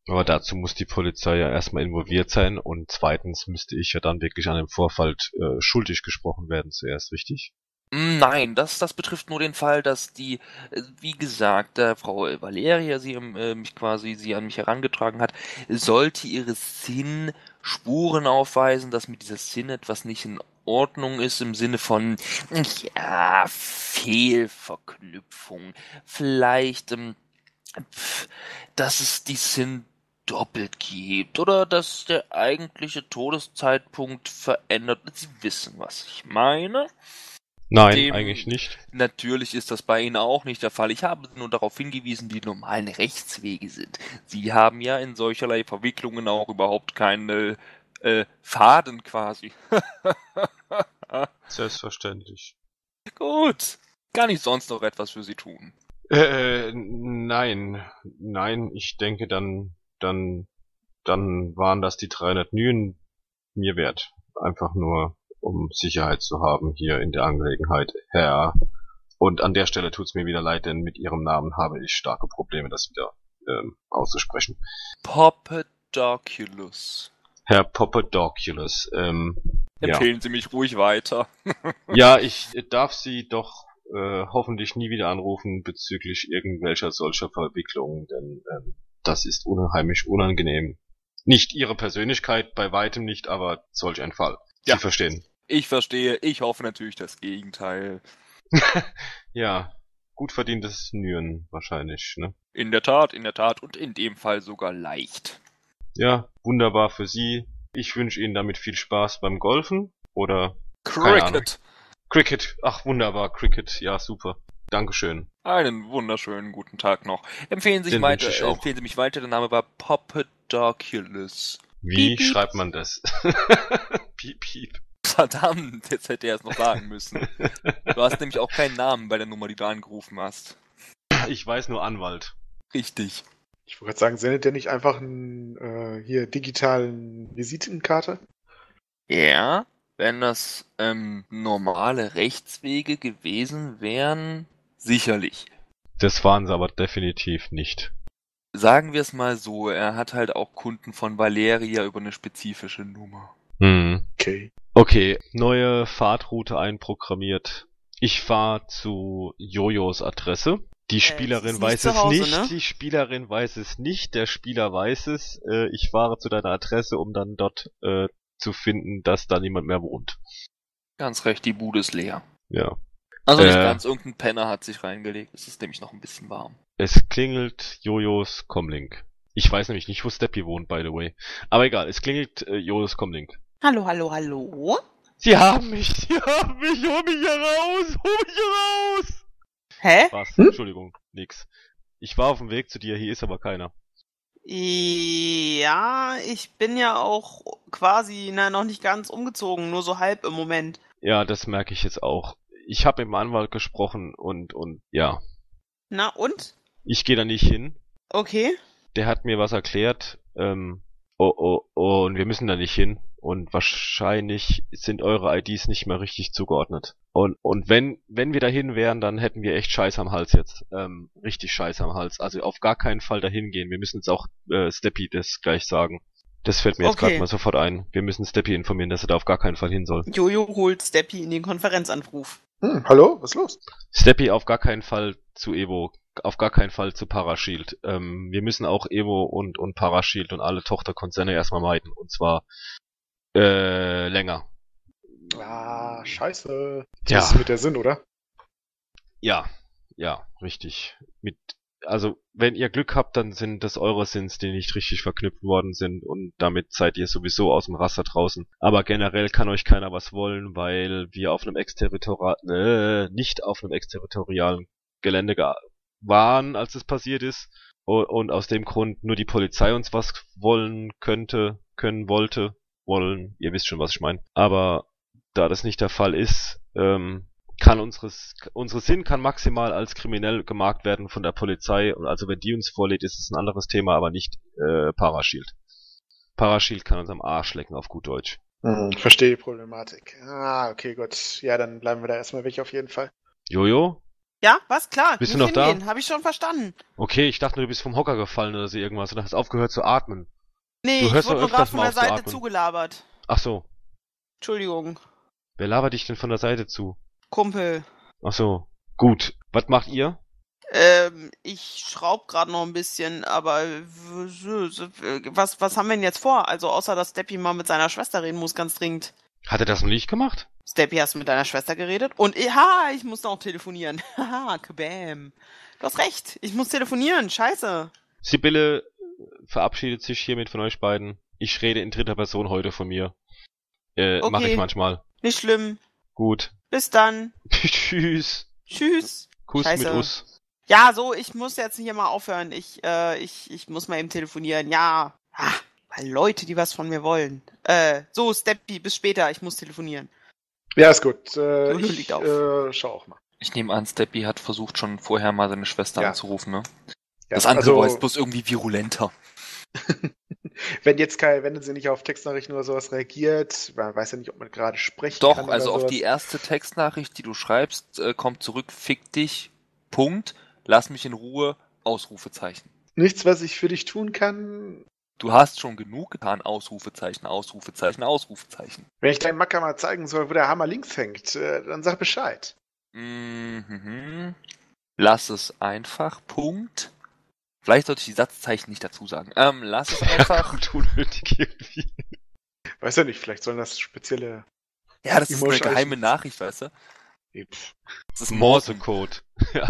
Aber dazu muss die Polizei ja erstmal involviert sein und zweitens müsste ich ja dann wirklich an dem Vorfall äh, schuldig gesprochen werden zuerst, richtig? Nein, das, das betrifft nur den Fall, dass die, äh, wie gesagt, äh, Frau Valeria sie äh, mich quasi sie an mich herangetragen hat, sollte ihre Sinn Spuren aufweisen, dass mit dieser Sinn etwas nicht in Ordnung ist im Sinne von ja Fehlverknüpfung, vielleicht, ähm, pf, dass es die Sinn doppelt gibt oder dass der eigentliche Todeszeitpunkt verändert. Sie wissen, was ich meine. Nein, Dem- eigentlich nicht. Natürlich ist das bei Ihnen auch nicht der Fall. Ich habe nur darauf hingewiesen, wie normalen Rechtswege sind. Sie haben ja in solcherlei Verwicklungen auch überhaupt keine äh, Faden quasi. *laughs* Selbstverständlich. Gut. Kann ich sonst noch etwas für Sie tun? Äh, nein, nein, ich denke dann, dann, dann waren das die 300 Nyen mir wert. Einfach nur, um Sicherheit zu haben hier in der Angelegenheit, Herr. Und an der Stelle tut's mir wieder leid, denn mit Ihrem Namen habe ich starke Probleme, das wieder ähm, auszusprechen. Poppedoculus. Herr Poppadoculus, ähm, ja. Empfehlen Sie mich ruhig weiter. *laughs* Ja, ich darf Sie doch äh, hoffentlich nie wieder anrufen bezüglich irgendwelcher solcher Verwicklungen, denn ähm, das ist unheimlich unangenehm. Nicht Ihre Persönlichkeit, bei weitem nicht, aber solch ein Fall. Sie Ja. verstehen. Ich verstehe. Ich hoffe natürlich das Gegenteil. *laughs* Ja, gut verdientes Nüren wahrscheinlich, ne? In der Tat, in der Tat und in dem Fall sogar leicht. Ja, wunderbar für Sie. Ich wünsche Ihnen damit viel Spaß beim Golfen oder. Cricket. Cricket. Ach, wunderbar, Cricket. Ja, super. Dankeschön. Einen wunderschönen guten Tag noch. Empfehlen Sie, sich weiter, äh, empfehlen Sie mich weiter. Der Name war Poppedoculus. Wie Piep, piep. schreibt man das? *laughs* piep, piep. Verdammt, jetzt hätte er es noch sagen müssen. *laughs* Du hast nämlich auch keinen Namen bei der Nummer, die du angerufen hast. Ich weiß nur Anwalt. Richtig. Ich wollte gerade sagen, sendet der nicht einfach einen äh, hier digitalen Visitenkarte? Ja, wenn das ähm, normale Rechtswege gewesen wären, sicherlich. Das waren sie aber definitiv nicht. Sagen wir es mal so, er hat halt auch Kunden von Valeria über eine spezifische Nummer. Hm. Okay. Okay, neue Fahrtroute einprogrammiert. Ich fahre zu Jojos Adresse. Die sie Spielerin nicht weiß es Hause, nicht, ne? die Spielerin weiß es nicht, der Spieler weiß es. Äh, ich fahre zu deiner Adresse, um dann dort äh, zu finden, dass da niemand mehr wohnt. Ganz recht, die Bude ist leer. Ja. Also nicht Äh. ganz, irgendein Penner hat sich reingelegt. Es ist nämlich noch ein bisschen warm. Es klingelt Jojos Comlink. Ich weiß nämlich nicht, wo Steppy wohnt, by the way. Aber egal, es klingelt äh, Jojos Comlink. Hallo, hallo, hallo. Sie haben mich, *laughs* sie haben mich, hol mich hier raus, hol mich hier raus! Hä? Was? Hm? Entschuldigung, nix. Ich war auf dem Weg zu dir, hier ist aber keiner. Ja, ich bin ja auch quasi, na, noch nicht ganz umgezogen, nur so halb im Moment. Ja, das merke ich jetzt auch. Ich habe mit dem Anwalt gesprochen und, und ja, Na und? ich gehe da nicht hin. Okay. Der hat mir was erklärt, ähm, oh, oh, oh, und wir müssen da nicht hin. Und wahrscheinlich sind eure IDs nicht mehr richtig zugeordnet. Und, und wenn, wenn wir dahin wären, dann hätten wir echt Scheiß am Hals jetzt. Ähm, richtig Scheiß am Hals. Also auf gar keinen Fall dahin gehen. Wir müssen jetzt auch äh, Steppy das gleich sagen. Das fällt mir jetzt Okay. gerade mal sofort ein. Wir müssen Steppy informieren, dass er da auf gar keinen Fall hin soll. Jojo holt Steppy in den Konferenzanruf. Hm, hallo? Was ist los? Steppy auf gar keinen Fall zu Evo, auf gar keinen Fall zu Parashield. Ähm, wir müssen auch Evo und, und Parashield und alle Tochterkonzerne erstmal meiden. Und zwar äh, länger. Ah, scheiße. Ja. Das ist mit der Sinn, oder? Ja, ja, richtig. Mit, also wenn ihr Glück habt, dann sind das eure Sins, die nicht richtig verknüpft worden sind und damit seid ihr sowieso aus dem Raster draußen. Aber generell kann euch keiner was wollen, weil wir auf einem exterritorial, äh, nicht auf einem exterritorialen Gelände ge- waren, als es passiert ist. Und, und aus dem Grund nur die Polizei uns was wollen könnte, können wollte, wollen. Ihr wisst schon, was ich meine. Aber da das nicht der Fall ist, ähm, kann unseres, unsere Sinn kann maximal als kriminell gemarkt werden von der Polizei. Und also wenn die uns vorlädt, ist es ein anderes Thema, aber nicht äh, Parashield. Parashield kann uns am Arsch lecken auf gut Deutsch. Hm, verstehe die Problematik. Ah, okay, gut. Ja, dann bleiben wir da erstmal weg auf jeden Fall. Jojo? Ja, was? Klar. Bist du noch da? hingehen. Hab ich schon verstanden. Okay, ich dachte nur, du bist vom Hocker gefallen oder so irgendwas und hast aufgehört zu atmen. Nee, Du ich hörst wurde doch nur gerade von der Seite zugelabert. Ach so. Entschuldigung. Wer labert dich denn von der Seite zu? Kumpel. Ach so. Gut. Was macht ihr? Ähm, ich schraub gerade noch ein bisschen, aber was, was haben wir denn jetzt vor? Also außer, dass Steppy mal mit seiner Schwester reden muss, ganz dringend. Hat er das noch nicht gemacht? Steppy, hast du mit deiner Schwester geredet? Und, ich- ha, ich muss noch telefonieren. *laughs* Haha, kabam. Du hast recht, ich muss telefonieren, scheiße. Sibylle, verabschiedet sich hiermit von euch beiden. Ich rede in dritter Person heute von mir. Äh, Okay. mache ich manchmal. Nicht schlimm. Gut. Bis dann. *laughs* Tschüss. Tschüss. Kuss Scheiße. mit Us. Ja, so, ich muss jetzt hier mal aufhören. Ich, äh, ich, ich muss mal eben telefonieren. Ja. Ah, weil Leute, die was von mir wollen. Äh, so, Steppy, bis später. Ich muss telefonieren. Ja, ist gut. Äh, Lulu ich liegt auf. äh, schau auch mal. Ich nehme an, Steppy hat versucht schon vorher mal seine Schwester Ja. anzurufen, ne? Ja, das andere also, war jetzt bloß irgendwie virulenter. *laughs* wenn jetzt kein, wenn sie nicht auf Textnachrichten oder sowas reagiert, man weiß ja nicht, ob man gerade spricht. Doch, also auf sowas. die erste Textnachricht, die du schreibst, äh, kommt zurück, fick dich, Punkt, lass mich in Ruhe, Ausrufezeichen. Nichts, was ich für dich tun kann. Du hast schon genug getan, Ausrufezeichen, Ausrufezeichen, Ausrufezeichen. Wenn ich deinem Macker mal zeigen soll, wo der Hammer links hängt, äh, dann sag Bescheid. Mhm. Lass es einfach, Punkt. Vielleicht sollte ich die Satzzeichen nicht dazu sagen. Ähm, lass es *laughs* einfach. Unnötig irgendwie. Weiß ja nicht, vielleicht sollen das spezielle. ja, das ist eine geheime Nachricht, weißt du? Das ist Morse. Morsecode. *laughs* Ja.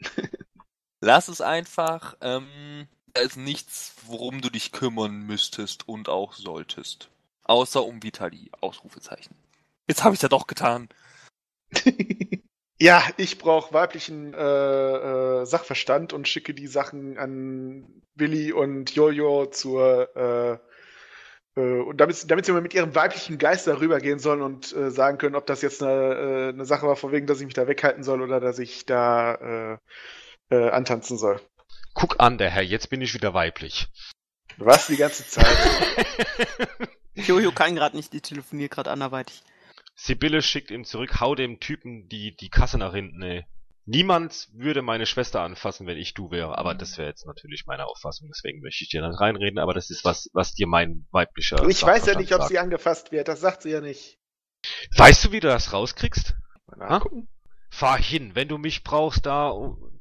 *laughs* Lass es einfach. Ähm, da ist nichts, worum du dich kümmern müsstest und auch solltest. Außer um Vitali. Ausrufezeichen. Jetzt habe ich ja doch getan. Ja, ich brauche weiblichen äh, äh, Sachverstand und schicke die Sachen an Willi und Jojo zur äh, äh, und damit, damit sie mal mit ihrem weiblichen Geist darüber gehen sollen und äh, sagen können, ob das jetzt eine, äh, eine Sache war, von wegen, dass ich mich da weghalten soll oder dass ich da äh, äh, antanzen soll. Guck an, der Herr, jetzt bin ich wieder weiblich. Was die ganze Zeit? *laughs* *laughs* Jojo kann gerade nicht, die telefoniert gerade anderweitig. Sibylle schickt ihm zurück, hau dem Typen die, die Kasse nach hinten, ey. Niemand würde meine Schwester anfassen, wenn ich du wäre, aber das wäre jetzt natürlich meine Auffassung, deswegen möchte ich dir dann reinreden, aber das ist was, was dir mein weiblicher ich weiß ja nicht, ob sie angefasst wird. Das sagt sie ja nicht. Weißt du, wie du das rauskriegst? Fahr hin, wenn du mich brauchst da,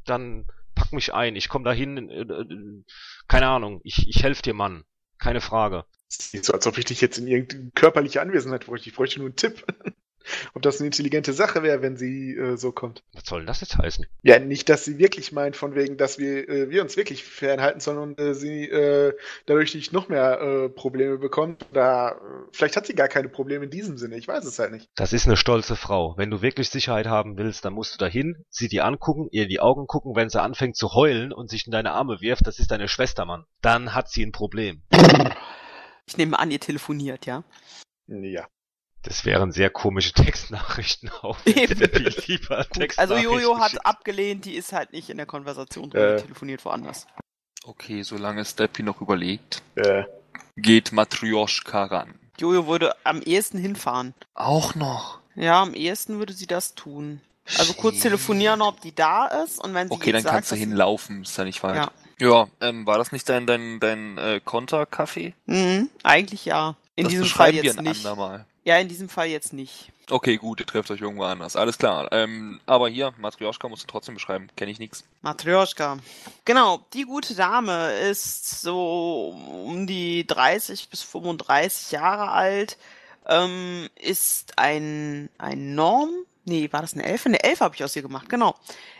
dann pack mich ein, ich komm da hin, äh, äh, keine Ahnung, ich, ich helf dir, Mann. Keine Frage. Ist nicht so, als ob ich dich jetzt in irgendeine körperliche Anwesenheit bräuchte. Ich bräuchte nur einen Tipp. *laughs* ob das eine intelligente Sache wäre, wenn sie äh, so kommt. Was soll denn das jetzt heißen? Ja, nicht, dass sie wirklich meint, von wegen, dass wir, äh, wir uns wirklich fernhalten, sondern äh, sie äh, dadurch nicht noch mehr äh, Probleme bekommt. Oder äh, vielleicht hat sie gar keine Probleme in diesem Sinne. Ich weiß es halt nicht. Das ist eine stolze Frau. Wenn du wirklich Sicherheit haben willst, dann musst du dahin, sie dir angucken, ihr in die Augen gucken, wenn sie anfängt zu heulen und sich in deine Arme wirft, das ist deine Schwester, Mann. Dann hat sie ein Problem. *laughs* Ich nehme an, ihr telefoniert, ja? Ja. Das wären sehr komische Textnachrichten *laughs* auch. Lieber Also Textnachrichten Jojo hat schickt. abgelehnt, die ist halt nicht in der Konversation drin, Äh. die telefoniert woanders. Okay, solange Steppy noch überlegt, Äh, geht Matryoshka ran. Jojo würde am ehesten hinfahren. Auch noch. Ja, am ehesten würde sie das tun. Also kurz telefonieren, ob die da ist und wenn sie Okay, dann sagt, kannst du hinlaufen, ist ja nicht weit. Ja. Ja, ähm, war das nicht dein, dein, dein äh, Konterkaffee? Mhm, eigentlich ja. In das diesem Fall beschreiben wir jetzt ein nicht. andermal. Ja, in diesem Fall jetzt nicht. Okay, gut, ihr trefft euch irgendwo anders. Alles klar. Ähm, aber hier, Matryoshka musst du trotzdem beschreiben. Kenne ich nix. Matryoshka. Genau, die gute Dame ist so um die 30 bis 35 Jahre alt, ähm, ist ein, ein Norm, nee, war das eine Elfe? Eine Elfe habe ich aus ihr gemacht, genau.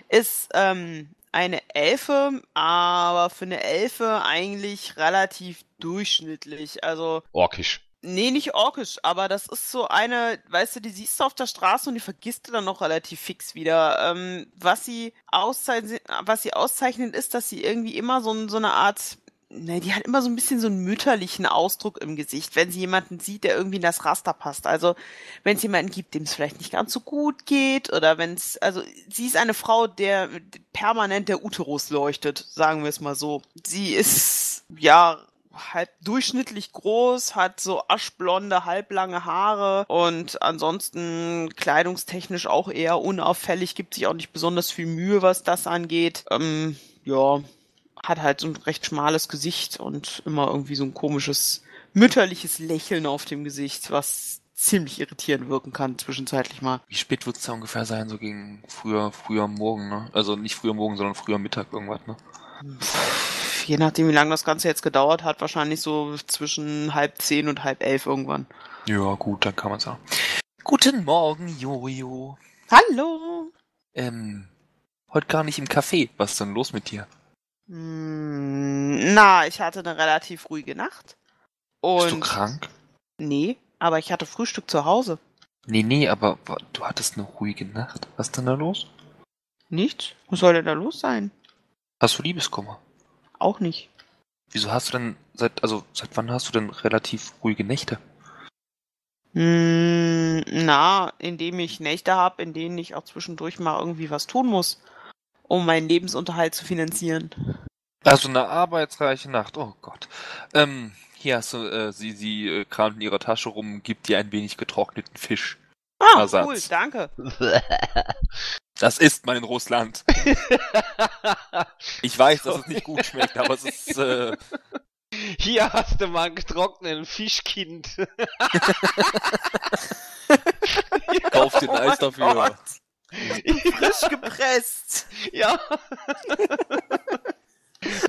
Ist ähm, eine Elfe, aber für eine Elfe eigentlich relativ durchschnittlich. Also Orkisch. Nee, nicht orkisch, aber das ist so eine, weißt du, die siehst du auf der Straße und die vergisst du dann noch relativ fix wieder. Ähm, was sie auszeichnet, was sie auszeichnet, ist, dass sie irgendwie immer so, so eine Art, ne, die hat immer so ein bisschen so einen mütterlichen Ausdruck im Gesicht, wenn sie jemanden sieht, der irgendwie in das Raster passt. Also, wenn es jemanden gibt, dem es vielleicht nicht ganz so gut geht oder wenn es, also, sie ist eine Frau, der permanent der Uterus leuchtet, sagen wir es mal so. Sie ist, ja, halb durchschnittlich groß, hat so aschblonde, halblange Haare und ansonsten kleidungstechnisch auch eher unauffällig, gibt sich auch nicht besonders viel Mühe, was das angeht. Ähm, ja, hat halt so ein recht schmales Gesicht und immer irgendwie so ein komisches mütterliches Lächeln auf dem Gesicht, was ziemlich irritierend wirken kann zwischenzeitlich mal. Wie spät wird's da ungefähr sein? So gegen früher, früher am Morgen, ne? Also nicht früher Morgen, sondern früher Mittag irgendwas, ne? Pff, Je nachdem, wie lange das Ganze jetzt gedauert hat, wahrscheinlich so zwischen halb zehn und halb elf irgendwann. Ja, gut, dann kann man's ja. Guten Morgen, Jojo. Hallo! Ähm, heute gar nicht im Café. Was ist denn los mit dir? Hm, na, ich hatte eine relativ ruhige Nacht. Und Bist du krank? Nee, aber ich hatte Frühstück zu Hause. Nee, nee, aber du hattest eine ruhige Nacht. Was ist denn da los? Nichts? Was soll denn da los sein? Hast du Liebeskummer? Auch nicht. Wieso hast du denn seit, also seit wann hast du denn relativ ruhige Nächte? Hm, na, indem ich Nächte habe, in denen ich auch zwischendurch mal irgendwie was tun muss, um meinen Lebensunterhalt zu finanzieren. Also eine arbeitsreiche Nacht, oh Gott. Ähm, hier hast du, äh, sie, sie äh, kramt in ihrer Tasche rum, gibt dir ein wenig getrockneten Fisch. Ah, Ersatz. cool, danke. *laughs* Das isst man in Russland. Ich weiß, dass es nicht gut schmeckt, aber es ist, äh, *laughs* Hier hast du mal einen getrockneten Fischkind. *laughs* kauf dir ein Oh Eis dafür. Gott. Frisch gepresst. ja. *laughs*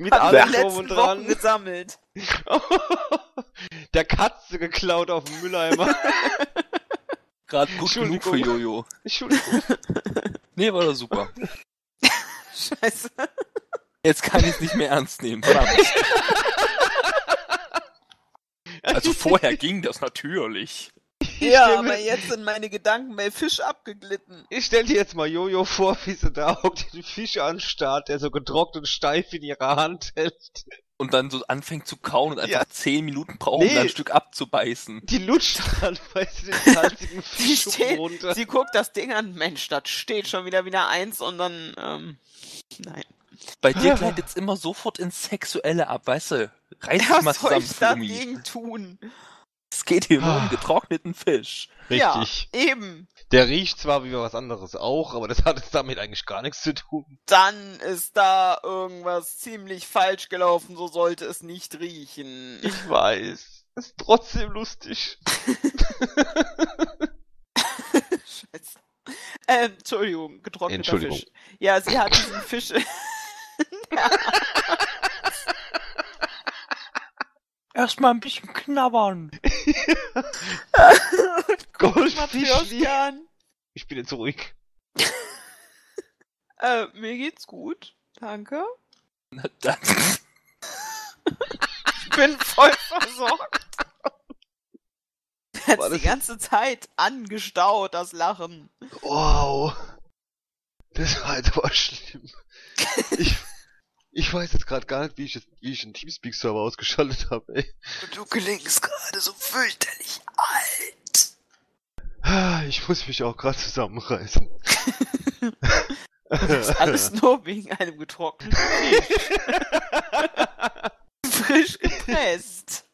Mit allem und letzten Wochen dran. gesammelt. Der Katze geklaut auf dem Mülleimer. *laughs* Gerade gut genug für. Jojo. Entschuldigung. *laughs* Nee, war doch super. Scheiße. Jetzt kann ich es nicht mehr ernst nehmen. Also vorher ging das natürlich. Ja, aber mir- jetzt sind meine Gedanken bei Fisch abgeglitten. Ich stell dir jetzt mal Jojo vor, wie sie da hockt, den Fisch anstarrt, der so getrocknet steif in ihrer Hand hält. Und dann so anfängt zu kauen und einfach Ja. zehn Minuten braucht, um Nee. da ein Stück abzubeißen. Die lutscht dann, *laughs* weil sie den salzigen *laughs* Fisch steht, runter. sie guckt das Ding an, Mensch, das steht schon wieder wieder eins und dann, ähm, nein. Bei dir gleitet es immer sofort ins Sexuelle ab, weißt du? Reiß dich mal Was soll zusammen, ich dagegen tun? Es geht hier nur um Ah. getrockneten Fisch. Richtig. Ja, eben. Der riecht zwar wie was anderes auch, aber das hat jetzt damit eigentlich gar nichts zu tun. Dann ist da irgendwas ziemlich falsch gelaufen, so sollte es nicht riechen. Ich weiß. Ist trotzdem lustig. *laughs* *laughs* Scheiße. Ähm, Entschuldigung, getrockneter Entschuldigung. Fisch. Ja, sie hat diesen Fisch. *laughs* Erstmal ein bisschen knabbern. *laughs* Goldfischli. Matthäuschen. Ich bin jetzt ruhig. *laughs* Äh, mir geht's gut. Danke. Na, dann- *laughs* Ich bin voll versorgt. War Hat's die das- ganze Zeit angestaut, das Lachen. Wow. Das war jetzt aber schlimm. Ich, ich weiß jetzt gerade gar nicht, wie ich, jetzt, wie ich einen Teamspeak-Server ausgeschaltet habe, ey. Du klingst gerade so fürchterlich alt. Ah, Ich muss mich auch gerade zusammenreißen. Das ist alles *laughs* nur wegen einem getrockneten *laughs* Frisch gepresst.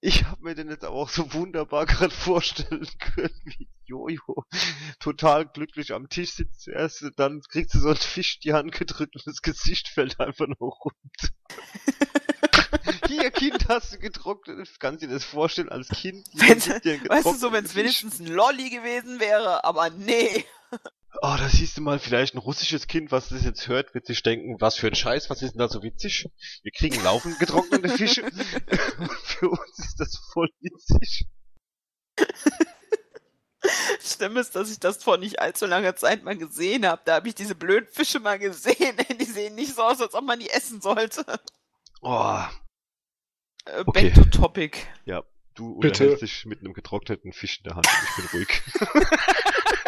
Ich habe mir den jetzt aber auch so wunderbar gerade vorstellen können, wie Jojo total glücklich am Tisch sitzt zuerst, dann kriegt sie so einen Fisch die Hand gedrückt und das Gesicht fällt einfach nur runter. *laughs* Hier, Kind, hast du getrocknet. Kannst du dir das vorstellen als Kind? Wenn- Jemand gibt dir einen Weißt du, so wenn es wenigstens ein Lolli gewesen wäre, aber nee. Oh, da siehst du mal vielleicht ein russisches Kind, was das jetzt hört, wird sich denken, was für ein Scheiß, was ist denn da so witzig? Wir kriegen laufend getrocknete Fische. *laughs* für uns ist das voll witzig. Schlimm ist, dass ich das vor nicht allzu langer Zeit mal gesehen habe. Da habe ich diese blöden Fische mal gesehen. *laughs* Die sehen nicht so aus, als ob man die essen sollte. Oh, Äh, Okay. Back to topic. du Bitte. unterhältst dich mit einem getrockneten Fisch in der Hand. Ich bin ruhig. *laughs*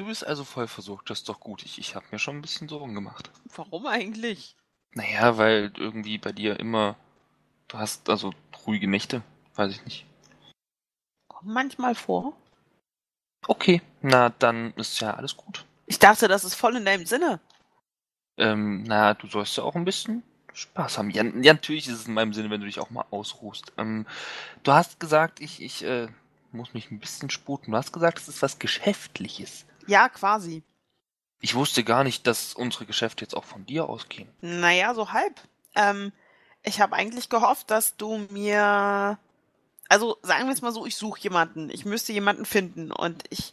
Du bist also voll versorgt, das ist doch gut. Ich, ich habe mir schon ein bisschen Sorgen gemacht. Warum eigentlich? Naja, weil irgendwie bei dir immer. Du hast also ruhige Nächte, weiß ich nicht. Kommt manchmal vor. Okay, na dann ist ja alles gut. Ich dachte, das ist voll in deinem Sinne. Ähm, na, du sollst ja auch ein bisschen Spaß haben. Ja, ja, natürlich ist es in meinem Sinne, wenn du dich auch mal ausruhst. Ähm, du hast gesagt, ich, ich äh, muss mich ein bisschen sputen. Du hast gesagt, es ist was Geschäftliches. Ja, quasi. Ich wusste gar nicht, dass unsere Geschäfte jetzt auch von dir ausgehen. Naja, so halb. Ähm, ich habe eigentlich gehofft, dass du mir. Also sagen wir es mal so, ich suche jemanden. Ich müsste jemanden finden. Und ich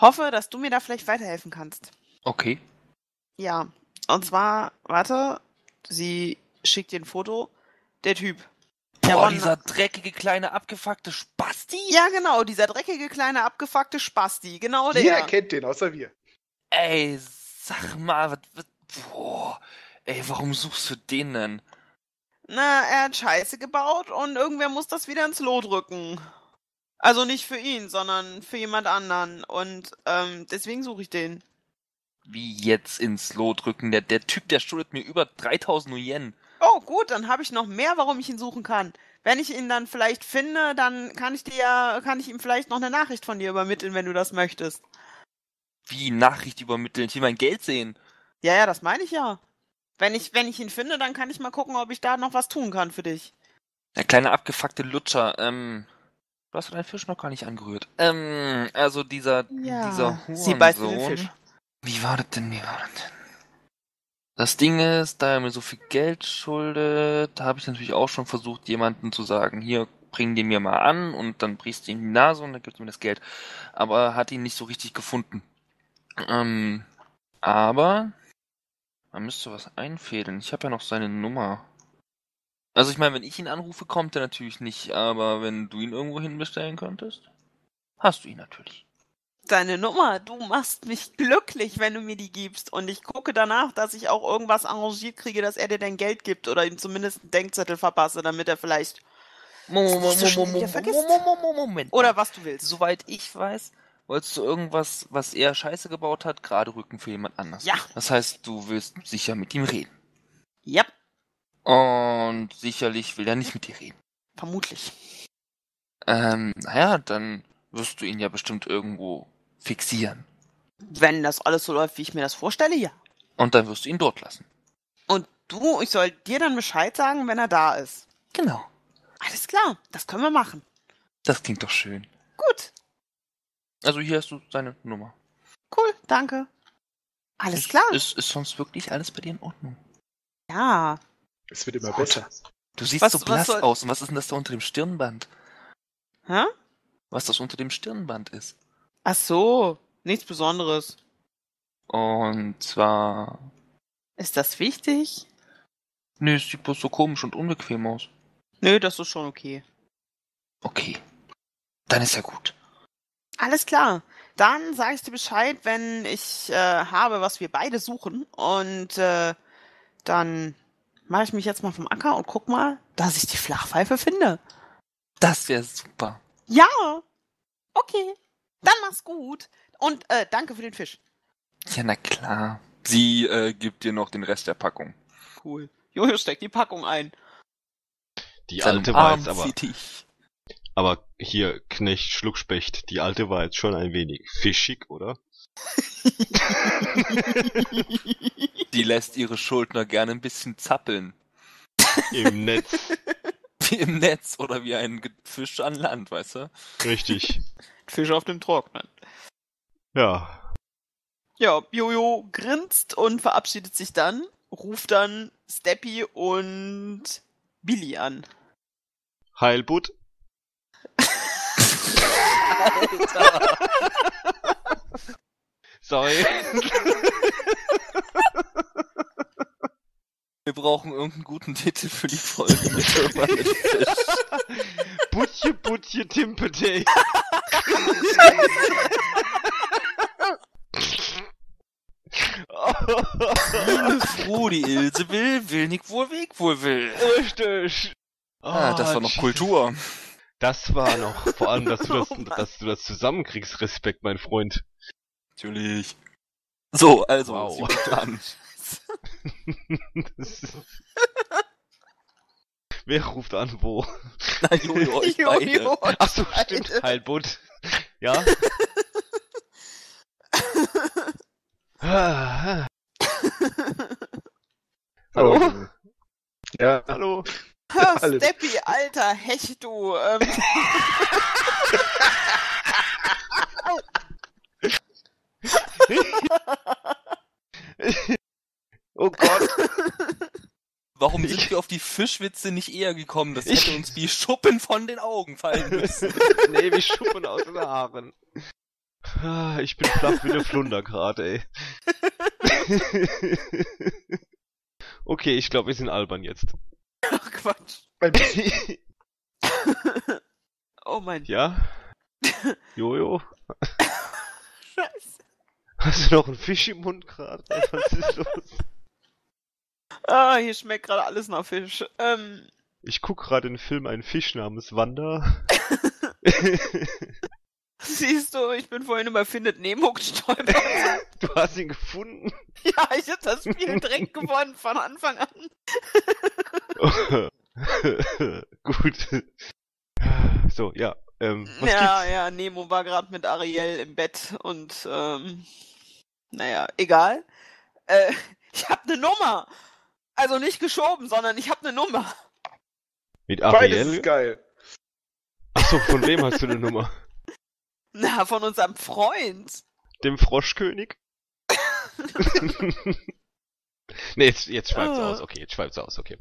hoffe, dass du mir da vielleicht weiterhelfen kannst. Okay. Ja. Und zwar, warte, sie schickt dir ein Foto. Der Typ. Boah, Ron- dieser dreckige kleine abgefuckte Spasti? Ja, genau, dieser dreckige kleine abgefuckte Spasti. Genau der. Jeder kennt den, außer wir. Ey, sag mal, was, was, boah. Ey, warum suchst du den denn? Na, er hat Scheiße gebaut und irgendwer muss das wieder ins Lot rücken. Also nicht für ihn, sondern für jemand anderen. Und ähm, deswegen suche ich den. Wie jetzt ins Lot rücken? Der, der Typ, der schuldet mir über 3000 Yen. Oh, gut, dann habe ich noch mehr, warum ich ihn suchen kann. Wenn ich ihn dann vielleicht finde, dann kann ich dir ja, kann ich ihm vielleicht noch eine Nachricht von dir übermitteln, wenn du das möchtest. Wie Nachricht übermitteln? Ich will mein Geld sehen. Ja, ja, das meine ich ja. Wenn ich, wenn ich ihn finde, dann kann ich mal gucken, ob ich da noch was tun kann für dich. Der kleine abgefuckte Lutscher, ähm. Du hast deinen Fisch noch gar nicht angerührt. Ähm, also dieser, dieser Sie beißt den Hurensohn- Fisch. Wie war das denn? Wie war das denn? Das Ding ist, da er mir so viel Geld schuldet, habe ich natürlich auch schon versucht, jemanden zu sagen, hier, bring den mir mal an und dann brichst du ihm die Nase und dann gibst du mir das Geld. Aber hat ihn nicht so richtig gefunden. Ähm, aber man müsste was einfädeln. Ich habe ja noch seine Nummer. Also ich meine, wenn ich ihn anrufe, kommt er natürlich nicht, aber wenn du ihn irgendwo hinbestellen könntest, hast du ihn natürlich. Deine Nummer, du machst mich glücklich, wenn du mir die gibst. Und ich gucke danach, dass ich auch irgendwas arrangiert kriege, dass er dir dein Geld gibt oder ihm zumindest einen Denkzettel verpasse, damit er vielleicht. Moment. Oder was du willst. Soweit ich weiß, wolltest du irgendwas, was er scheiße gebaut hat, gerade rücken für jemand anders. Ja. Das heißt, du willst sicher mit ihm reden. Ja, Und sicherlich will er nicht mit dir reden. vermutlich. Ähm, naja, dann wirst du ihn ja bestimmt irgendwo fixieren. Wenn das alles so läuft, wie ich mir das vorstelle, ja. Und dann wirst du ihn dort lassen. Und du, ich soll dir dann Bescheid sagen, wenn er da ist. Genau. Alles klar, das können wir machen. Das klingt doch schön. Gut, Also hier hast du seine Nummer. cool, danke. Alles Ist- klar. Ist, ist sonst wirklich alles bei dir in Ordnung? ja. Es wird immer besser. Du siehst Was- so blass soll- aus. Und was ist denn das da unter dem Stirnband? Hä? Was das unter dem Stirnband ist? Ach so, nichts Besonderes. Und zwar. Ist das wichtig? Nö, es sieht bloß so komisch und unbequem aus. Nö, das ist schon okay. Okay. Dann ist ja gut. Alles klar. Dann sage ich dir Bescheid, wenn ich äh, habe, was wir beide suchen. Und äh, dann mache ich mich jetzt mal vom Acker und guck mal, dass ich die Flachpfeife finde. Das wäre super. Ja. Okay. Dann mach's gut. Und äh, danke für den Fisch. Ja, na klar. Sie äh, gibt dir noch den Rest der Packung. Cool. Jojo steckt die Packung ein. Die Seinem alte war Arm jetzt aber, aber hier, Knecht Schluckspecht, die alte war jetzt schon ein wenig fischig, oder? *laughs* Die lässt ihre Schuldner gerne ein bisschen zappeln. Im Netz. *laughs* *laughs* Wie im Netz oder wie ein Fisch an Land, weißt du? Richtig. *laughs* Fisch auf dem Trocknen. Ja. Ja, Jojo grinst und verabschiedet sich dann, ruft dann Steppy und Billy an. Heilbutt. *laughs* Sorry. Wir brauchen irgendeinen guten Titel für die Folge mit mit Fisch. Butje, Butje, Timpete. Liebe Froh, die Ilse will, will nicht wohl Weg wohl will. Richtig. Ah, das war noch Jesus. Kultur. Das war noch. Vor allem, dass du das, *laughs* dass du das zusammenkriegst. Respekt, mein Freund. Natürlich. So, also, Wow. Ist- *laughs* Wer ruft an, wo? Na, Jojo, euch beide. und Ach so, beide. stimmt. Heilbutt. Ja? *laughs* Hallo. Ja, Hallo. Hör, Alles. Steppy, alter Hecht, du. Ähm, *laughs* Oh Gott. *laughs* Warum sind wir auf die Fischwitze nicht eher gekommen? Das hätte uns wie Schuppen von den Augen fallen müssen. *laughs* nee, wie Schuppen aus den Haaren. Ah, Ich bin flach wie eine Flunder gerade, ey. *laughs* okay, ich glaube, wir sind albern jetzt. ach Quatsch. Oh mein ja? Jojo? Scheiße. Hast du noch einen Fisch im Mund gerade? Was ist los? Ah, hier schmeckt gerade alles nach Fisch. Ähm, Ich guck gerade den Film Ein Fisch namens Wanda. *laughs* siehst du, ich bin vorhin über Findet Nemo gestolpert. *laughs* du hast ihn gefunden. ja, ich hab das Spiel direkt gewonnen von Anfang an. *laughs* Gut. So, ja. Ähm, was ja, gibt's? ja, Nemo war gerade mit Ariel im Bett und ähm, naja, egal. Äh, ich hab ne Nummer. Also nicht geschoben, sondern ich hab ne Nummer. Mit Beides Ariel? ist geil. Achso, von wem hast du eine Nummer? *laughs* Na, von unserem Freund. Dem Froschkönig? *laughs* *laughs* nee, jetzt, jetzt schreibt's Ah. aus. Okay, jetzt schreibt's aus. Okay.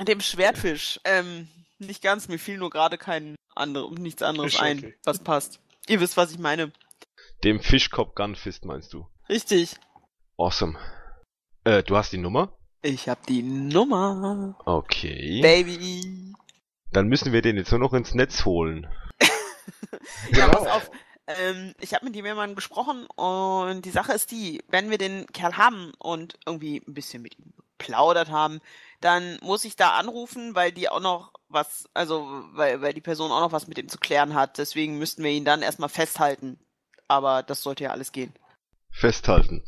Dem Schwertfisch. Ähm, nicht ganz, mir fiel nur gerade kein andere, nichts anderes Fisch, ein, okay. was passt. Ihr wisst, was ich meine. Dem Fischkopf Gunfist meinst du? Richtig. Awesome. Äh, du hast die Nummer? Ich hab die Nummer. Okay. Baby. Dann müssen wir den jetzt nur noch ins Netz holen. *laughs* Ja, Genau. pass auf. Ähm, ich habe mit ihm jemandem gesprochen und die Sache ist die, wenn wir den Kerl haben und irgendwie ein bisschen mit ihm geplaudert haben, dann muss ich da anrufen, weil die auch noch was, also weil, weil die Person auch noch was mit ihm zu klären hat. Deswegen müssten wir ihn dann erstmal festhalten. Aber das sollte ja alles gehen. Festhalten.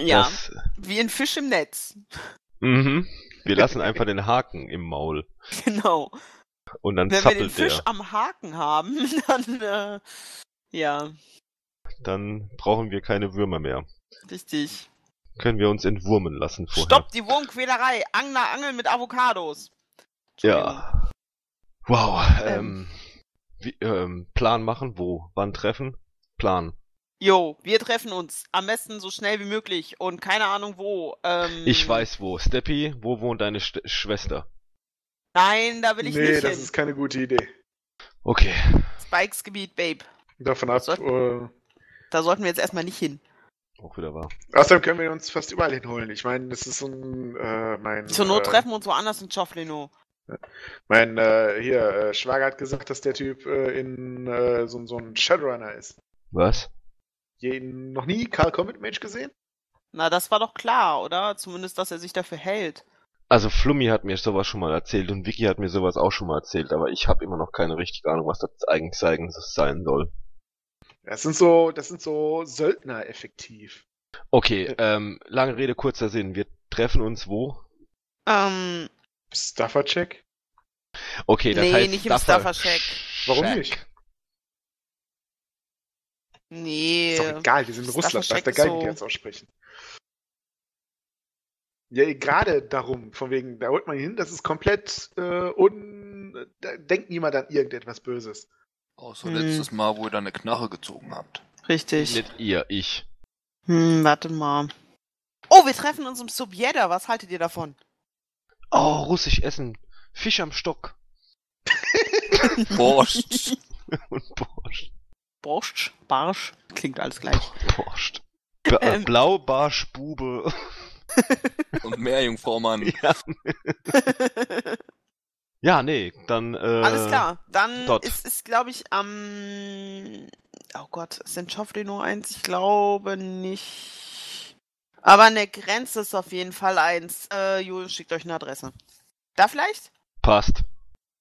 Ja, Das, wie ein Fisch im Netz. mhm. Wir *laughs* lassen einfach den Haken im Maul. Genau. Und dann Wenn wir den zappelt Fisch der. am Haken haben, *laughs* dann äh, ja, Dann brauchen wir keine Würmer mehr. richtig. Können wir uns entwurmen lassen vorher. Stopp die Wurmquälerei. Angler angeln mit Avocados. Ja. Wow. Ähm. Ähm, wie, ähm, Plan machen, wo? Wann treffen? Plan. Jo, wir treffen uns. Am besten so schnell wie möglich und keine Ahnung wo. Ähm, Ich weiß wo. Steppy, wo wohnt deine St Schwester? Nein, da will ich nee, nicht das hin. ist keine gute Idee. Okay. Spikes Gebiet, Babe. Davon ab. So- Äh, Da sollten wir jetzt erstmal nicht hin. Auch wieder wahr. außerdem können wir uns fast überall hinholen. Ich meine, das ist so ein, äh, mein, Zur Not äh, treffen wir uns woanders in Choflino. mein, äh, hier, äh, Schwager hat gesagt, dass der Typ äh, in äh, so, so ein Shadowrunner ist. Was? Jeden, noch nie Karl Comet Mage gesehen? Na, das war doch klar, oder? Zumindest, dass er sich dafür hält. Also Flummi hat mir sowas schon mal erzählt und Vicky hat mir sowas auch schon mal erzählt, aber ich habe immer noch keine richtige Ahnung, was das eigentlich zeigen, sein soll. Das sind so, das sind so Söldner effektiv. Okay, ähm, lange Rede, kurzer Sinn. Wir treffen uns wo? Ähm, Stuffer-Check? Okay, das Nee, heißt nicht im Stuffer-Check. Warum nicht? Nee. Ist doch egal, wir sind in Russland, das Stuffer-Check ist der geil, ist wie die so- jetzt aussprechen. Ja, gerade darum, von wegen, da holt man ihn hin, das ist komplett äh, un... Da denkt niemand an irgendetwas Böses. Außer Hm. letztes Mal, wo ihr da eine Knarre gezogen habt. Richtig. Nicht ihr, ich. Hm, warte mal. Oh, wir treffen uns im Subjeda. Was haltet ihr davon? Oh, russisch essen. Fisch am Stock. *laughs* Borscht. *laughs* Und Borscht. Borscht, Barsch. Klingt alles gleich. Borscht. Ba äh, Ähm. Blaubarschbube. *laughs* Und Meerjungfrau Mann. ja. *laughs* ja, nee, dann, äh. Alles klar. Dann dort. ist es, glaube ich, am. Oh Gott, ist denn Joffrey nur eins? Ich glaube nicht. Aber der Grenze ist auf jeden Fall eins. Äh, Julius schickt euch eine Adresse. Da vielleicht? Passt.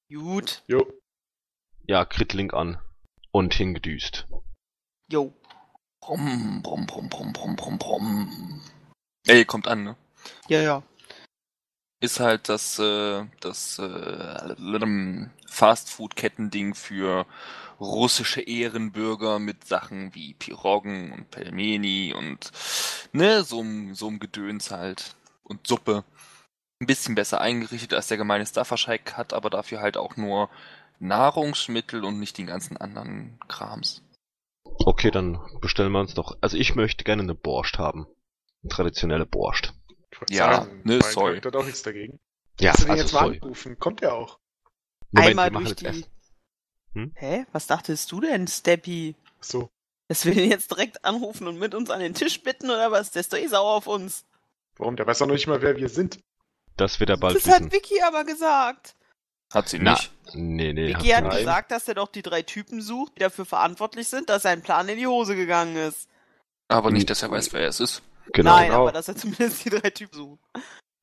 Gut. Jo. Ja, Kritlink an. Und hingedüst. Jo. Brumm, brumm, brumm, brumm, brumm, brumm, brumm. Ey, kommt an, ne? Ja, ja. Ist halt das, äh, das äh, Fastfood-Kettending für russische Ehrenbürger mit Sachen wie Piroggen und Pelmeni und ne, so ein so Gedöns halt. Und Suppe. Ein bisschen besser eingerichtet als der gemeine Stafferscheik hat, aber dafür halt auch nur Nahrungsmittel und nicht den ganzen anderen Krams. Okay, dann bestellen wir uns doch. Also ich möchte gerne eine Borscht haben. Eine traditionelle Borscht. Ich Ja, sagen, ne, sorry. Hat auch nichts dagegen. Ja, Kannst du den also jetzt mal sorry. anrufen? Kommt der auch? Moment, Einmal durch die. erst. Hm? Hä? Was dachtest du denn, Steppy? So. Dass wir ihn jetzt direkt anrufen und mit uns an den Tisch bitten oder was? Der ist doch eh sauer auf uns. Warum? Der weiß doch noch nicht mal, wer wir sind. Das wird er bald das wissen. hat Vicky aber gesagt. Hat sie Na, nicht. Nee, nee. Vicky hat Nein. gesagt, dass er doch die drei Typen sucht, die dafür verantwortlich sind, dass sein Plan in die Hose gegangen ist. Aber Hm. nicht, dass er weiß, wer es ist. Genau. Nein, genau. aber dass er zumindest die drei Typen sucht.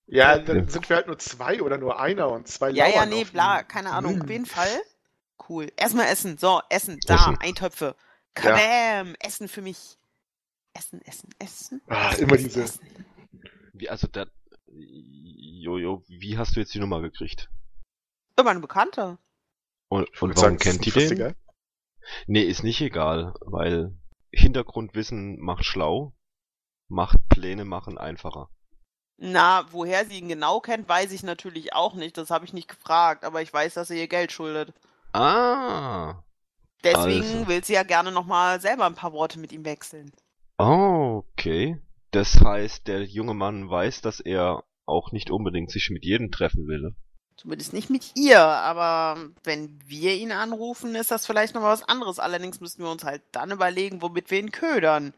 Ja, dann sind wir halt nur zwei oder nur einer und zwei Ja, ja, nee, bla, ihn. keine Ahnung. Hm. Auf jeden Fall. Cool. Erstmal essen. So, Essen. Da, Essen. Eintöpfe. Kabam! Essen für mich. Essen, essen, essen. Ah, essen, immer essen, diese- Essen. Wie, also da, Jojo, wie hast du jetzt die Nummer gekriegt? Oh, meine Bekannte. Und, und warum sagen, kennt die den? egal. Nee, ist nicht egal, weil Hintergrundwissen macht schlau, macht Pläne machen einfacher. Na, woher sie ihn genau kennt, weiß ich natürlich auch nicht. Das habe ich nicht gefragt, aber ich weiß, dass er ihr Geld schuldet. Ah, Deswegen Also. will sie ja gerne nochmal selber ein paar Worte mit ihm wechseln. okay. Das heißt, der junge Mann weiß, dass er auch nicht unbedingt sich mit jedem treffen will. Zumindest nicht mit ihr, aber wenn wir ihn anrufen, ist das vielleicht noch was anderes. Allerdings müssen wir uns halt dann überlegen, womit wir ihn ködern.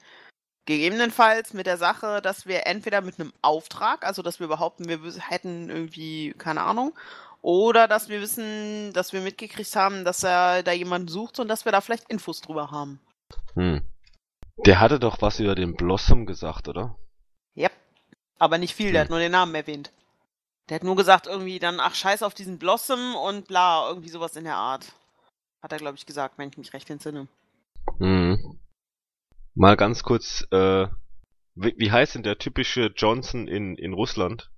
Gegebenenfalls mit der Sache, dass wir entweder mit einem Auftrag, also dass wir behaupten, wir hätten irgendwie, keine Ahnung, oder dass wir wissen, dass wir mitgekriegt haben, dass er da jemanden sucht und dass wir da vielleicht Infos drüber haben. Hm. Der hatte doch was über den Blossom gesagt, oder? Yep. Aber nicht viel, der Hm. hat nur den Namen erwähnt. Der hat nur gesagt, irgendwie dann, ach scheiß auf diesen Blossom und bla, irgendwie sowas in der Art. Hat er, glaube ich, gesagt, wenn ich mich recht entsinne. Hm. Mal ganz kurz, äh, wie, wie heißt denn der typische Johnson in, in Russland?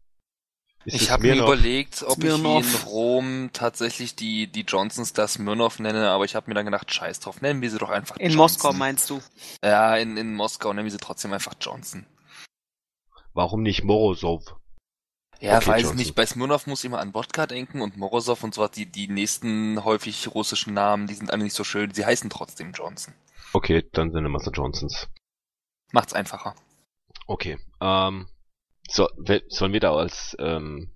Ist Ich habe mir überlegt, ob ich Smirnoff. in Rom tatsächlich die, die Johnsons da Smirnoff nenne, aber ich habe mir dann gedacht, scheiß drauf, nennen wir sie doch einfach In Johnson. Moskau meinst du? Ja, in, in Moskau nennen wir sie trotzdem einfach Johnson. Warum nicht Morozov? Ja, Okay, weiß Johnson. nicht. Bei Smirnoff muss ich immer an Wodka denken und Morozov und so was, die, die nächsten häufig russischen Namen, die sind alle nicht so schön. Sie heißen trotzdem Johnson. Okay, dann sind wir so Johnsons. Macht's einfacher. Okay, ähm, so, sollen wir da als ähm,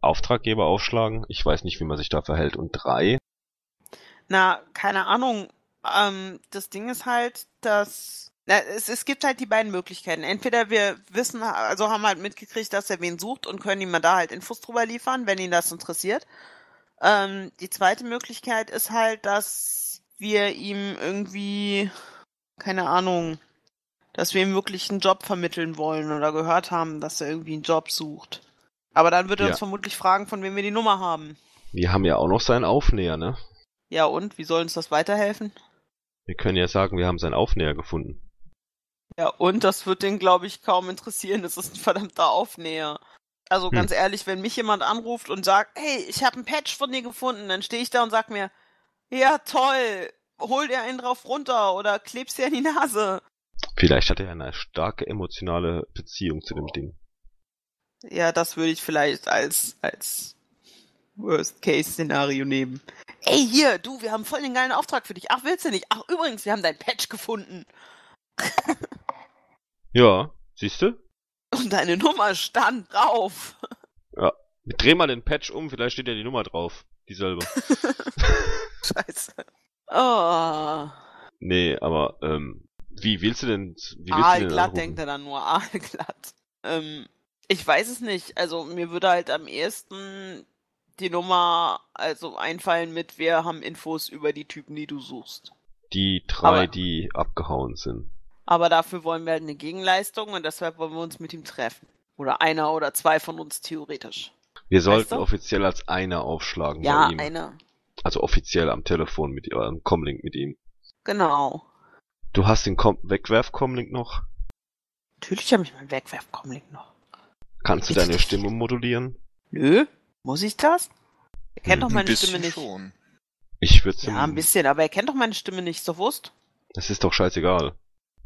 Auftraggeber aufschlagen? Ich weiß nicht, wie man sich da verhält. Und drei? Na, keine Ahnung. Ähm, das Ding ist halt, dass na, es, es gibt halt die beiden Möglichkeiten. Entweder wir wissen, also haben halt mitgekriegt, dass er wen sucht und können ihm mal da halt Infos drüber liefern, wenn ihn das interessiert. Ähm, die zweite Möglichkeit ist halt, dass wir ihm irgendwie, keine Ahnung, dass wir ihm wirklich einen Job vermitteln wollen oder gehört haben, dass er irgendwie einen Job sucht. Aber dann wird er Ja. uns vermutlich fragen, von wem wir die Nummer haben. Wir haben ja auch noch seinen Aufnäher, ne? Ja, und? Wie soll uns das weiterhelfen? Wir können ja sagen, wir haben seinen Aufnäher gefunden. Ja, und das wird den, glaube ich, kaum interessieren. Das ist ein verdammter Aufnäher. Also Hm. ganz ehrlich, wenn mich jemand anruft und sagt, hey, ich habe einen Patch von dir gefunden, dann stehe ich da und sag mir, ja toll, hol dir einen drauf runter oder kleb's dir in die Nase. Vielleicht hat er eine starke emotionale Beziehung zu dem Ding. Ja, das würde ich vielleicht als, als Worst-Case-Szenario nehmen. Ey, hier, du, wir haben voll den geilen Auftrag für dich. Ach, willst du nicht? Ach, übrigens, wir haben dein Patch gefunden. *laughs* Ja, siehst du? Und deine Nummer stand drauf. Dreh mal den Patch um, vielleicht steht ja die Nummer drauf. Dieselbe. *laughs* Scheiße. Oh. nee, aber ähm, wie willst du denn wie willst du denn anrufen? denkt er dann nur, Aalglatt. Ähm, ich weiß es nicht. Also mir würde halt am ehesten die Nummer also einfallen mit, wir haben Infos über die Typen, die du suchst. Die drei, Aber- die abgehauen sind. Aber dafür wollen wir halt eine Gegenleistung und deshalb wollen wir uns mit ihm treffen. Oder einer oder zwei von uns theoretisch. Wir sollten du? offiziell als einer aufschlagen Ja, bei ihm. einer. Also offiziell am Telefon mit ihr, am Comlink mit ihm. Genau. Du hast den Com Wegwerf-Comlink noch? Natürlich habe ich meinen Wegwerfkomlink noch. Kannst du Bitte deine nicht. Stimme modulieren? Nö, muss ich das? Er kennt Hm, doch Ein meine Stimme nicht. schon. Ich würde Ja, ein bisschen, aber er kennt doch meine Stimme nicht, ist doch Wurst. Das ist doch scheißegal.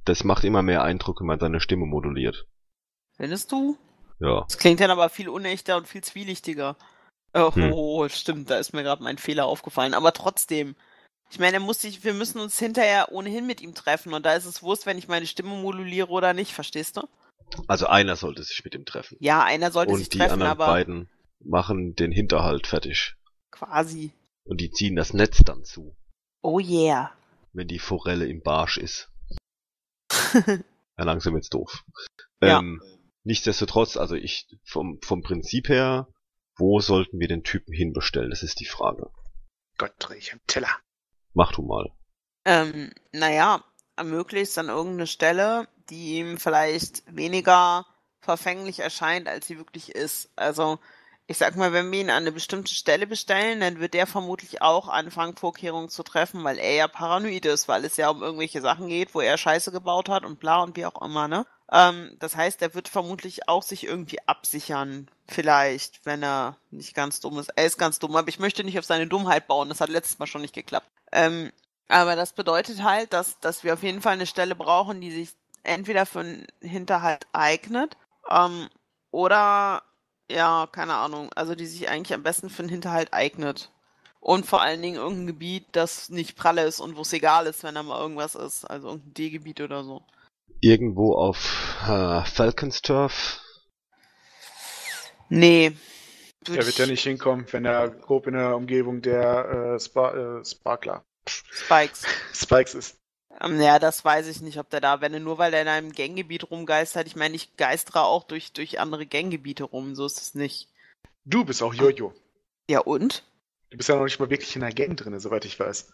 Das macht immer mehr Eindruck, wenn man seine Stimme moduliert. Findest du? Ja. Das klingt dann aber viel unechter und viel zwielichtiger. Oh, Hm. oh, stimmt, da ist mir gerade mein Fehler aufgefallen. Aber trotzdem. Ich meine, er muss sich, wir müssen uns hinterher ohnehin mit ihm treffen und da ist es Wurst, wenn ich meine Stimme moduliere oder nicht, verstehst du? Also einer sollte sich mit ihm treffen. Ja, einer sollte sich Und die treffen, anderen aber beiden machen den Hinterhalt fertig. quasi. Und die ziehen das Netz dann zu, Oh yeah. wenn die Forelle im Barsch ist. *laughs* Ja, langsam jetzt doof. Ja. Ähm, nichtsdestotrotz, also ich, vom, vom Prinzip her, wo sollten wir den Typen hinbestellen? Das ist die Frage. Gott, dreh ich einen Teller. Mach du mal. ähm, naja, möglichst an irgendeine Stelle, die ihm vielleicht weniger verfänglich erscheint, als sie wirklich ist. Also, ich sag mal, wenn wir ihn an eine bestimmte Stelle bestellen, dann wird der vermutlich auch anfangen, Vorkehrungen zu treffen, weil er ja paranoid ist, weil es ja um irgendwelche Sachen geht, wo er Scheiße gebaut hat und bla und wie auch immer, ne? Ähm, das heißt, er wird vermutlich auch sich irgendwie absichern, vielleicht, wenn er nicht ganz dumm ist. Er ist ganz dumm, aber ich möchte nicht auf seine Dummheit bauen. Das hat letztes Mal schon nicht geklappt. Ähm, aber das bedeutet halt, dass, dass wir auf jeden Fall eine Stelle brauchen, die sich entweder für einen Hinterhalt eignet, ähm, oder ja, keine Ahnung, also die sich eigentlich am besten für einen Hinterhalt eignet. Und vor allen Dingen irgendein Gebiet, das nicht pralle ist und wo es egal ist, wenn da mal irgendwas ist. Also irgendein D-Gebiet oder so. Irgendwo auf äh, Falcons Turf. Nee. Er wird ja nicht hinkommen, wenn er grob in der Umgebung der äh, Spa äh, Sparkler Spikes. *laughs* Spikes ist. Ähm, ja, das weiß ich nicht, ob der da, wenn er nur weil er in einem Ganggebiet rumgeistert, ich meine, ich geistere auch durch, durch andere Ganggebiete rum, so ist es nicht. Du bist auch Jojo. Ja, und? Du bist ja noch nicht mal wirklich in der Gang drin, soweit ich weiß.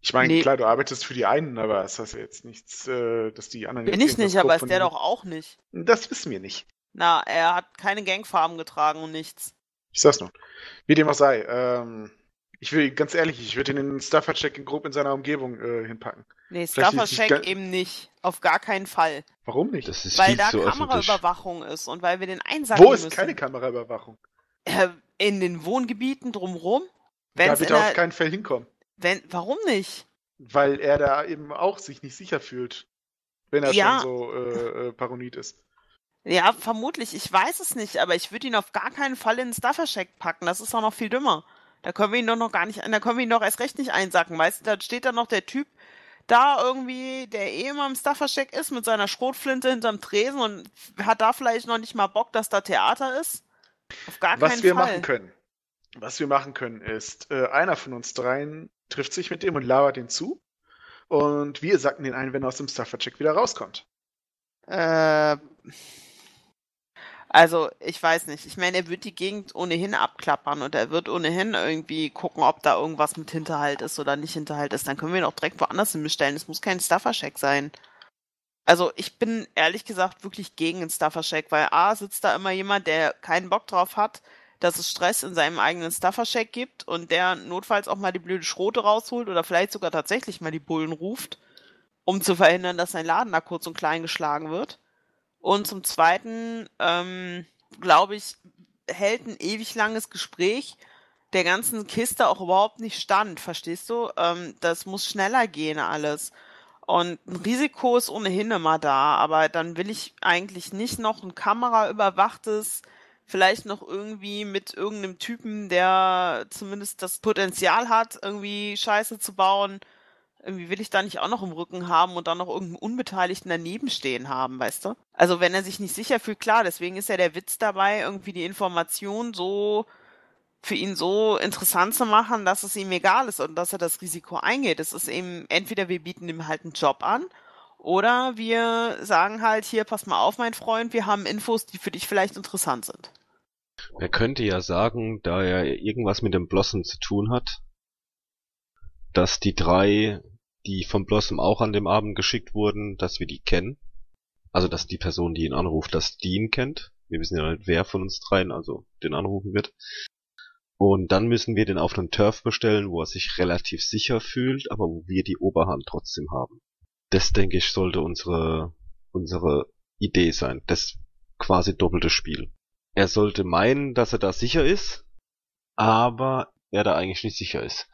Ich meine, Nee. klar, du arbeitest für die einen, aber es heißt ja jetzt nichts, äh, dass die anderen. Bin ich nicht, aber ist der doch auch nicht. Das wissen wir nicht. Na, er hat keine Gangfarben getragen und nichts. Ich sag's nur. Wie dem auch sei. Ähm, ich will, ganz ehrlich, ich würde ihn in den Staffer-Check grob in seiner Umgebung äh, hinpacken. Nee, Vielleicht Staffer ist es Check gar- eben nicht. Auf gar keinen Fall. Warum nicht? Das ist Weil da. Kameraüberwachung ist und weil wir den einsacken Wo ist müssen. keine Kameraüberwachung? Äh, in den Wohngebieten drumrum? Da wird er auf keinen Fall hinkommen. wenn, warum nicht? Weil er da eben auch sich nicht sicher fühlt. Wenn er Ja. schon so äh, äh, paranoid ist. Ja, vermutlich. Ich weiß es nicht, aber ich würde ihn auf gar keinen Fall in den Staffer-Check packen. Das ist doch noch viel dümmer. Da können wir ihn doch noch gar nicht, da können wir ihn doch erst recht nicht einsacken. Weißt du, da steht dann noch der Typ da irgendwie, der eh immer im Staffer-Check ist, mit seiner Schrotflinte hinterm Tresen und hat da vielleicht noch nicht mal Bock, dass da Theater ist. Auf gar Was keinen wir Fall. machen können, was wir machen können, ist, äh, einer von uns dreien trifft sich mit dem und labert den zu. Und wir sacken den ein, wenn er aus dem Staffer-Check wieder rauskommt. Äh, also, ich weiß nicht. Ich meine, er wird die Gegend ohnehin abklappern und er wird ohnehin irgendwie gucken, ob da irgendwas mit Hinterhalt ist oder nicht Hinterhalt ist. Dann können wir ihn auch direkt woanders hin bestellen. Es muss kein Staffer-Check sein. Also, ich bin ehrlich gesagt wirklich gegen den Staffer-Check, weil A, sitzt da immer jemand, der keinen Bock drauf hat, dass es Stress in seinem eigenen Staffer-Check gibt und der notfalls auch mal die blöde Schrote rausholt oder vielleicht sogar tatsächlich mal die Bullen ruft, um zu verhindern, dass sein Laden da kurz und klein geschlagen wird. Und zum Zweiten, ähm, glaube ich, hält ein ewig langes Gespräch der ganzen Kiste auch überhaupt nicht stand, verstehst du? Ähm, das muss schneller gehen alles. Und ein Risiko ist ohnehin immer da, aber dann will ich eigentlich nicht noch ein kameraüberwachtes, vielleicht noch irgendwie mit irgendeinem Typen, der zumindest das Potenzial hat, irgendwie Scheiße zu bauen. Irgendwie will ich da nicht auch noch im Rücken haben und dann noch irgendeinen Unbeteiligten daneben stehen haben, weißt du? Also wenn er sich nicht sicher fühlt, klar, deswegen ist ja der Witz dabei, irgendwie die Information so für ihn so interessant zu machen, dass es ihm egal ist und dass er das Risiko eingeht. Es ist eben, entweder wir bieten ihm halt einen Job an oder wir sagen halt, hier, pass mal auf, mein Freund, wir haben Infos, die für dich vielleicht interessant sind. Er könnte ja sagen, da er irgendwas mit dem Blossom zu tun hat, dass die drei, die vom Blossom auch an dem Abend geschickt wurden, dass wir die kennen. Also, dass die Person, die ihn anruft, dass die ihn kennt. Wir wissen ja nicht, wer von uns dreien also den anrufen wird. Und dann müssen wir den auf einen Turf bestellen, wo er sich relativ sicher fühlt, aber wo wir die Oberhand trotzdem haben. Das, denke ich, sollte unsere, unsere Idee sein. Das quasi doppelte Spiel. Er sollte meinen, dass er da sicher ist, aber er da eigentlich nicht sicher ist.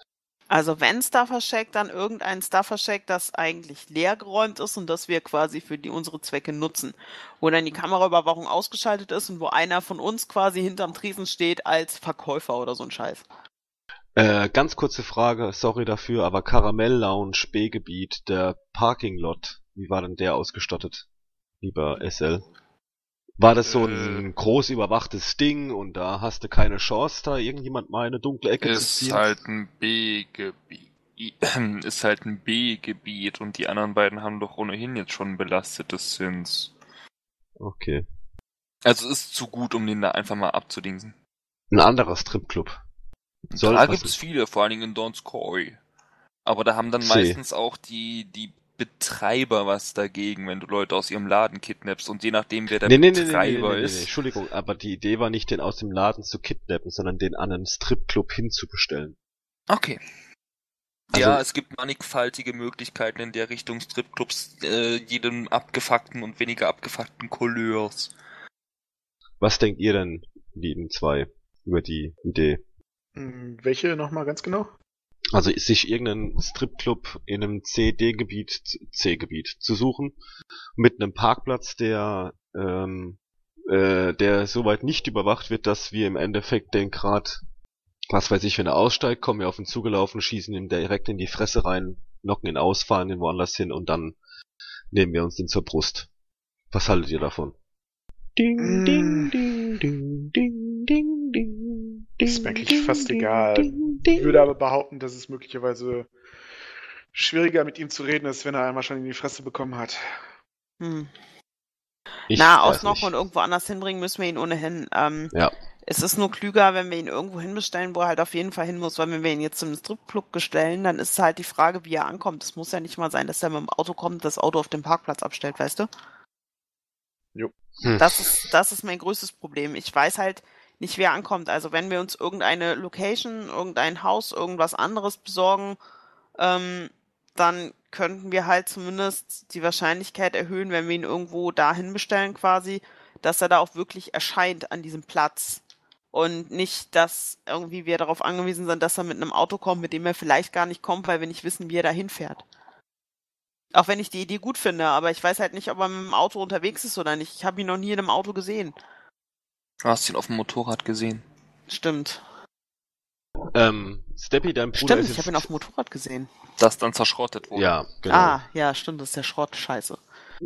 Also wenn Staffer-Check, dann irgendein Staffer-Check, das eigentlich leergeräumt ist und das wir quasi für die unsere Zwecke nutzen. Wo dann die Kameraüberwachung ausgeschaltet ist und wo einer von uns quasi hinterm Tresen steht als Verkäufer oder so ein Scheiß. Äh, ganz kurze Frage, sorry dafür, aber Karamell Lounge B-Gebiet, der Parking Lot, wie war denn der ausgestattet, lieber SL? War das so ein groß überwachtes Ding und da hast du keine Chance, da irgendjemand mal eine dunkle Ecke zu Ist ziehen? halt ein B-Gebiet. *clears throat* Ist halt ein B-Gebiet und die anderen beiden haben doch ohnehin jetzt schon belastetes Sins. Okay. Also ist zu gut, um den da einfach mal abzudingsen. Ein anderer Stripclub. Soll da passen. gibt's viele, vor allen Dingen in Donskoy. Aber da haben dann See. meistens auch die, die Betreiber was dagegen, wenn du Leute aus ihrem Laden kidnappst und je nachdem, wer der Nee, nee, nee, nee, nee, Betreiber nee, nee, nee, ist. Entschuldigung, aber die Idee war nicht, den aus dem Laden zu kidnappen, sondern den an einen Stripclub hinzubestellen. Okay. Also- ja, es gibt mannigfaltige Möglichkeiten in der Richtung Stripclubs, äh, jedem abgefuckten und weniger abgefuckten Couleurs. Was denkt ihr denn, lieben zwei, über die Idee? Hm, Welche nochmal ganz genau? Also sich irgendeinen Stripclub in einem CD-Gebiet, C-Gebiet zu suchen, mit einem Parkplatz, der, ähm, äh, der soweit nicht überwacht wird, dass wir im Endeffekt den grad, was weiß ich, wenn er aussteigt, kommen wir auf ihn zugelaufen, schießen ihm direkt in die Fresse rein, knocken ihn aus, fahren ihn woanders hin und dann nehmen wir uns den zur Brust. Was haltet ihr davon? Ding, ding, ding, ding, ding, Ist mir eigentlich fast egal. Ich würde aber behaupten, dass es möglicherweise schwieriger mit ihm zu reden ist, wenn er einmal schon in die Fresse bekommen hat. Hm. Ich Na, ausnocken nicht. und irgendwo anders hinbringen müssen wir ihn ohnehin. Ähm, Ja. Es ist nur klüger, wenn wir ihn irgendwo hinbestellen, wo er halt auf jeden Fall hin muss, weil wenn wir ihn jetzt zum Stripclub bestellen, dann ist halt die Frage, wie er ankommt. Es muss ja nicht mal sein, dass er mit dem Auto kommt, das Auto auf dem Parkplatz abstellt, weißt du? Hm. Das ist, das ist mein größtes Problem. Ich weiß halt nicht, wer ankommt. Also wenn wir uns irgendeine Location, irgendein Haus, irgendwas anderes besorgen, ähm, dann könnten wir halt zumindest die Wahrscheinlichkeit erhöhen, wenn wir ihn irgendwo dahin bestellen quasi, dass er da auch wirklich erscheint an diesem Platz. Und nicht, dass irgendwie wir darauf angewiesen sind, dass er mit einem Auto kommt, mit dem er vielleicht gar nicht kommt, weil wir nicht wissen, wie er dahin fährt. Auch wenn ich die Idee gut finde, aber ich weiß halt nicht, ob er mit dem Auto unterwegs ist oder nicht. Ich habe ihn noch nie in einem Auto gesehen. Du hast ihn auf dem Motorrad gesehen. Stimmt. Ähm, Steppy, dein Bruder Stimmt, ist ich habe ihn auf dem Motorrad gesehen. Das dann zerschrottet wurde. Ja, genau. Ah, ja, stimmt, das ist der Schrott. Scheiße.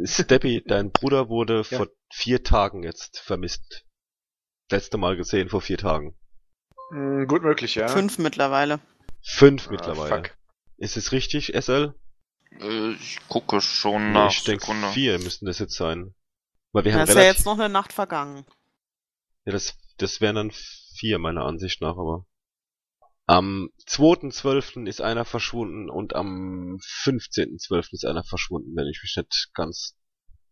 Steppy, dein Bruder wurde Ja. vor vier Tagen jetzt vermisst. Letzte Mal gesehen vor vier Tagen. Hm, gut möglich, ja. Fünf mittlerweile. Fünf Ah, mittlerweile. fuck. Ist es richtig, SL? Äh, ich gucke schon nach. ich denke vier müssten das jetzt sein. Weil wir Da haben ist ja jetzt noch eine Nacht vergangen. Ja, das, das wären dann vier meiner Ansicht nach, aber. Am 2.12. ist einer verschwunden und am 15.12. ist einer verschwunden, wenn ich mich nicht ganz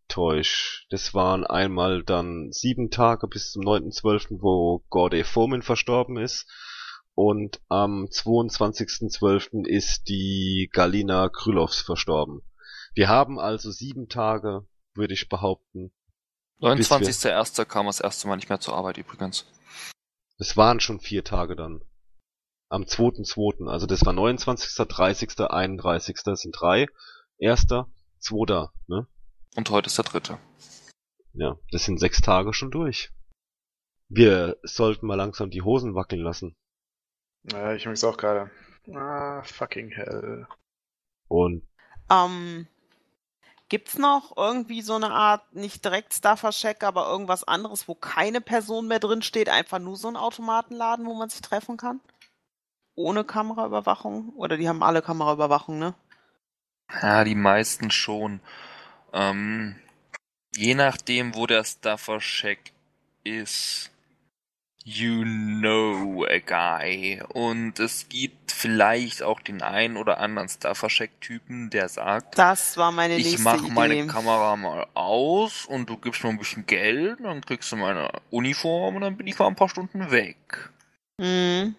täusch. Das waren einmal dann sieben Tage bis zum 9.12., wo Gordon Foreman verstorben ist. Und am 22.12. ist die Galina Krylovs verstorben. Wir haben also sieben Tage, würde ich behaupten. 29.01. kam das erste Mal nicht mehr zur Arbeit übrigens. Es waren schon vier Tage dann. Am 2.2. Also das war 29., 30., 31. Das sind drei. Erster, zweiter, ne? Und heute ist der dritte. Ja, das sind sechs Tage schon durch. Wir sollten mal langsam die Hosen wackeln lassen. Ja, ich merk's auch gerade. Ah, fucking hell. Und Ähm, gibt's noch irgendwie so eine Art, nicht direkt Staffer-Check, aber irgendwas anderes, wo keine Person mehr drin steht, einfach nur so ein Automatenladen, wo man sich treffen kann? Ohne Kameraüberwachung? Oder die haben alle Kameraüberwachung, ne? Ja, die meisten schon. Ähm, je nachdem, wo der Stuffer-Check ist, you know a guy. Und es gibt vielleicht auch den einen oder anderen Stuffer-Check-Typen, der sagt, Das war meine ich nächste mach Idee. meine Kamera mal aus und du gibst mir ein bisschen Geld, dann kriegst du meine Uniform und dann bin ich mal ein paar Stunden weg. Mhm.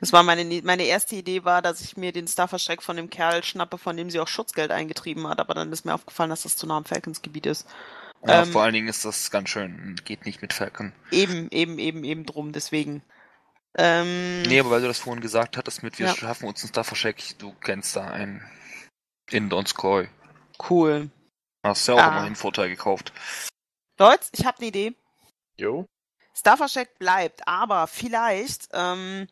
Das war meine, ne- meine erste Idee war, dass ich mir den Staffer-Check von dem Kerl schnappe, von dem sie auch Schutzgeld eingetrieben hat, aber dann ist mir aufgefallen, dass das zu nah am Falcons-Gebiet ist. Ja, Ähm, vor allen Dingen ist das ganz schön, geht nicht mit Falcon. Eben, eben, eben, eben drum, deswegen. Ähm, Nee, aber weil du das vorhin gesagt hattest mit wir Ja. schaffen uns einen Staffer-Check, du kennst da einen in Donskoy. cool. Hast ja auch Ah. immerhin einen Vorteil gekauft. Leute, ich habe eine Idee. Jo. Staffer-Check bleibt, aber vielleicht, ähm,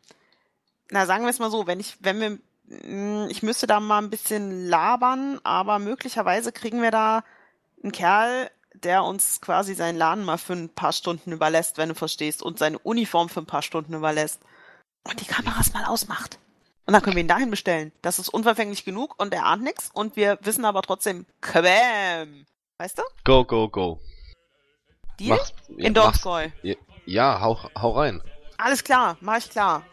na sagen wir es mal so, wenn ich, wenn wir, mh, ich müsste da mal ein bisschen labern, aber möglicherweise kriegen wir da einen Kerl, der uns quasi seinen Laden mal für ein paar Stunden überlässt, wenn du verstehst, und seine Uniform für ein paar Stunden überlässt und die Kameras mal ausmacht. Und dann können wir ihn dahin bestellen. Das ist unverfänglich genug und er ahnt nix und wir wissen aber trotzdem, kabam! Weißt du? go, go, go. Deal? Mach's, ja, In mach's, Donskoy. ja, hau, hau rein. Alles klar, mach ich klar.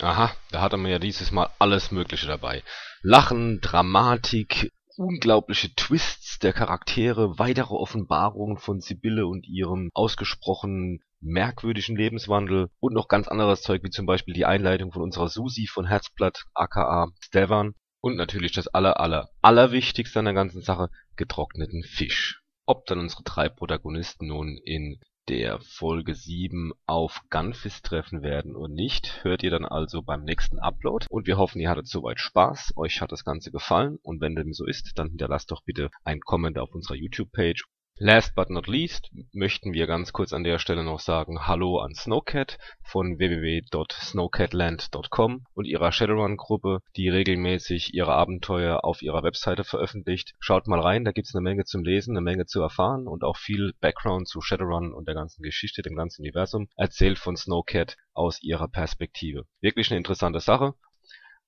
Aha, da hatte man ja dieses Mal alles Mögliche dabei. Lachen, Dramatik, unglaubliche Twists der Charaktere, weitere Offenbarungen von Sibylle und ihrem ausgesprochen merkwürdigen Lebenswandel und noch ganz anderes Zeug, wie zum Beispiel die Einleitung von unserer Susi von Herzblatt aka Stevan und natürlich das aller aller allerwichtigste an der ganzen Sache, getrockneten Fisch. Ob dann unsere drei Protagonisten nun in der Folge 7 auf Gunfist treffen werden und nicht, hört ihr dann also beim nächsten Upload. Und wir hoffen, ihr hattet soweit Spaß, euch hat das Ganze gefallen und wenn dem so ist, dann hinterlasst doch bitte einen Comment auf unserer YouTube-Page Last but not least möchten wir ganz kurz an der Stelle noch sagen Hallo an Snowcat von www.snowcatland.com und ihrer Shadowrun-Gruppe, die regelmäßig ihre Abenteuer auf ihrer Webseite veröffentlicht. Schaut mal rein, da gibt's eine Menge zum Lesen, eine Menge zu erfahren und auch viel Background zu Shadowrun und der ganzen Geschichte, dem ganzen Universum, erzählt von Snowcat aus ihrer Perspektive. Wirklich eine interessante Sache.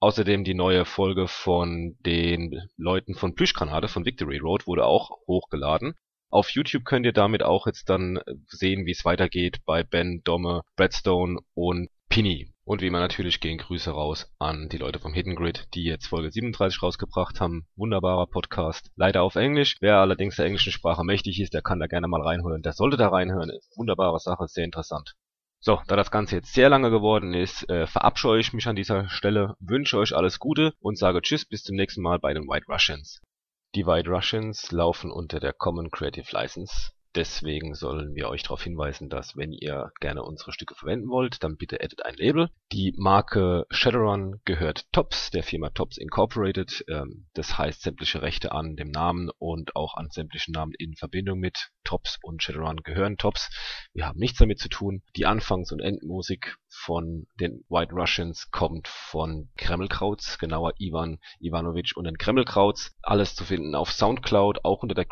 Außerdem die neue Folge von den Leuten von Plüschgranate von Victory Road wurde auch hochgeladen. Auf YouTube könnt ihr damit auch jetzt dann äh, sehen, wie es weitergeht bei Ben, Domme, Bradstone und Pini. Und wie immer natürlich gehen Grüße raus an die Leute vom Hidden Grid, die jetzt Folge 37 rausgebracht haben. Wunderbarer Podcast. Leider auf Englisch. Wer allerdings der englischen Sprache mächtig ist, der kann da gerne mal reinhören. Der sollte da reinhören. Wunderbare Sache, sehr interessant. So, da das Ganze jetzt sehr lange geworden ist, äh, verabscheue ich mich an dieser Stelle, wünsche euch alles Gute und sage Tschüss bis zum nächsten Mal bei den White Russians. Die White Russians laufen unter der Common Creative License Deswegen sollen wir euch darauf hinweisen, dass wenn ihr gerne unsere Stücke verwenden wollt, dann bitte addet ein Label. Die Marke Shadowrun gehört Tops, der Firma Tops Incorporated. Ähm, das heißt sämtliche Rechte an dem Namen und auch an sämtlichen Namen in Verbindung mit Tops und Shadowrun gehören Tops. Wir haben nichts damit zu tun. Die Anfangs- und Endmusik von den White Russians kommt von Kremlkrauts, genauer Ivan Ivanovic und den Kremlkrauts. Alles zu finden auf Soundcloud, auch unter der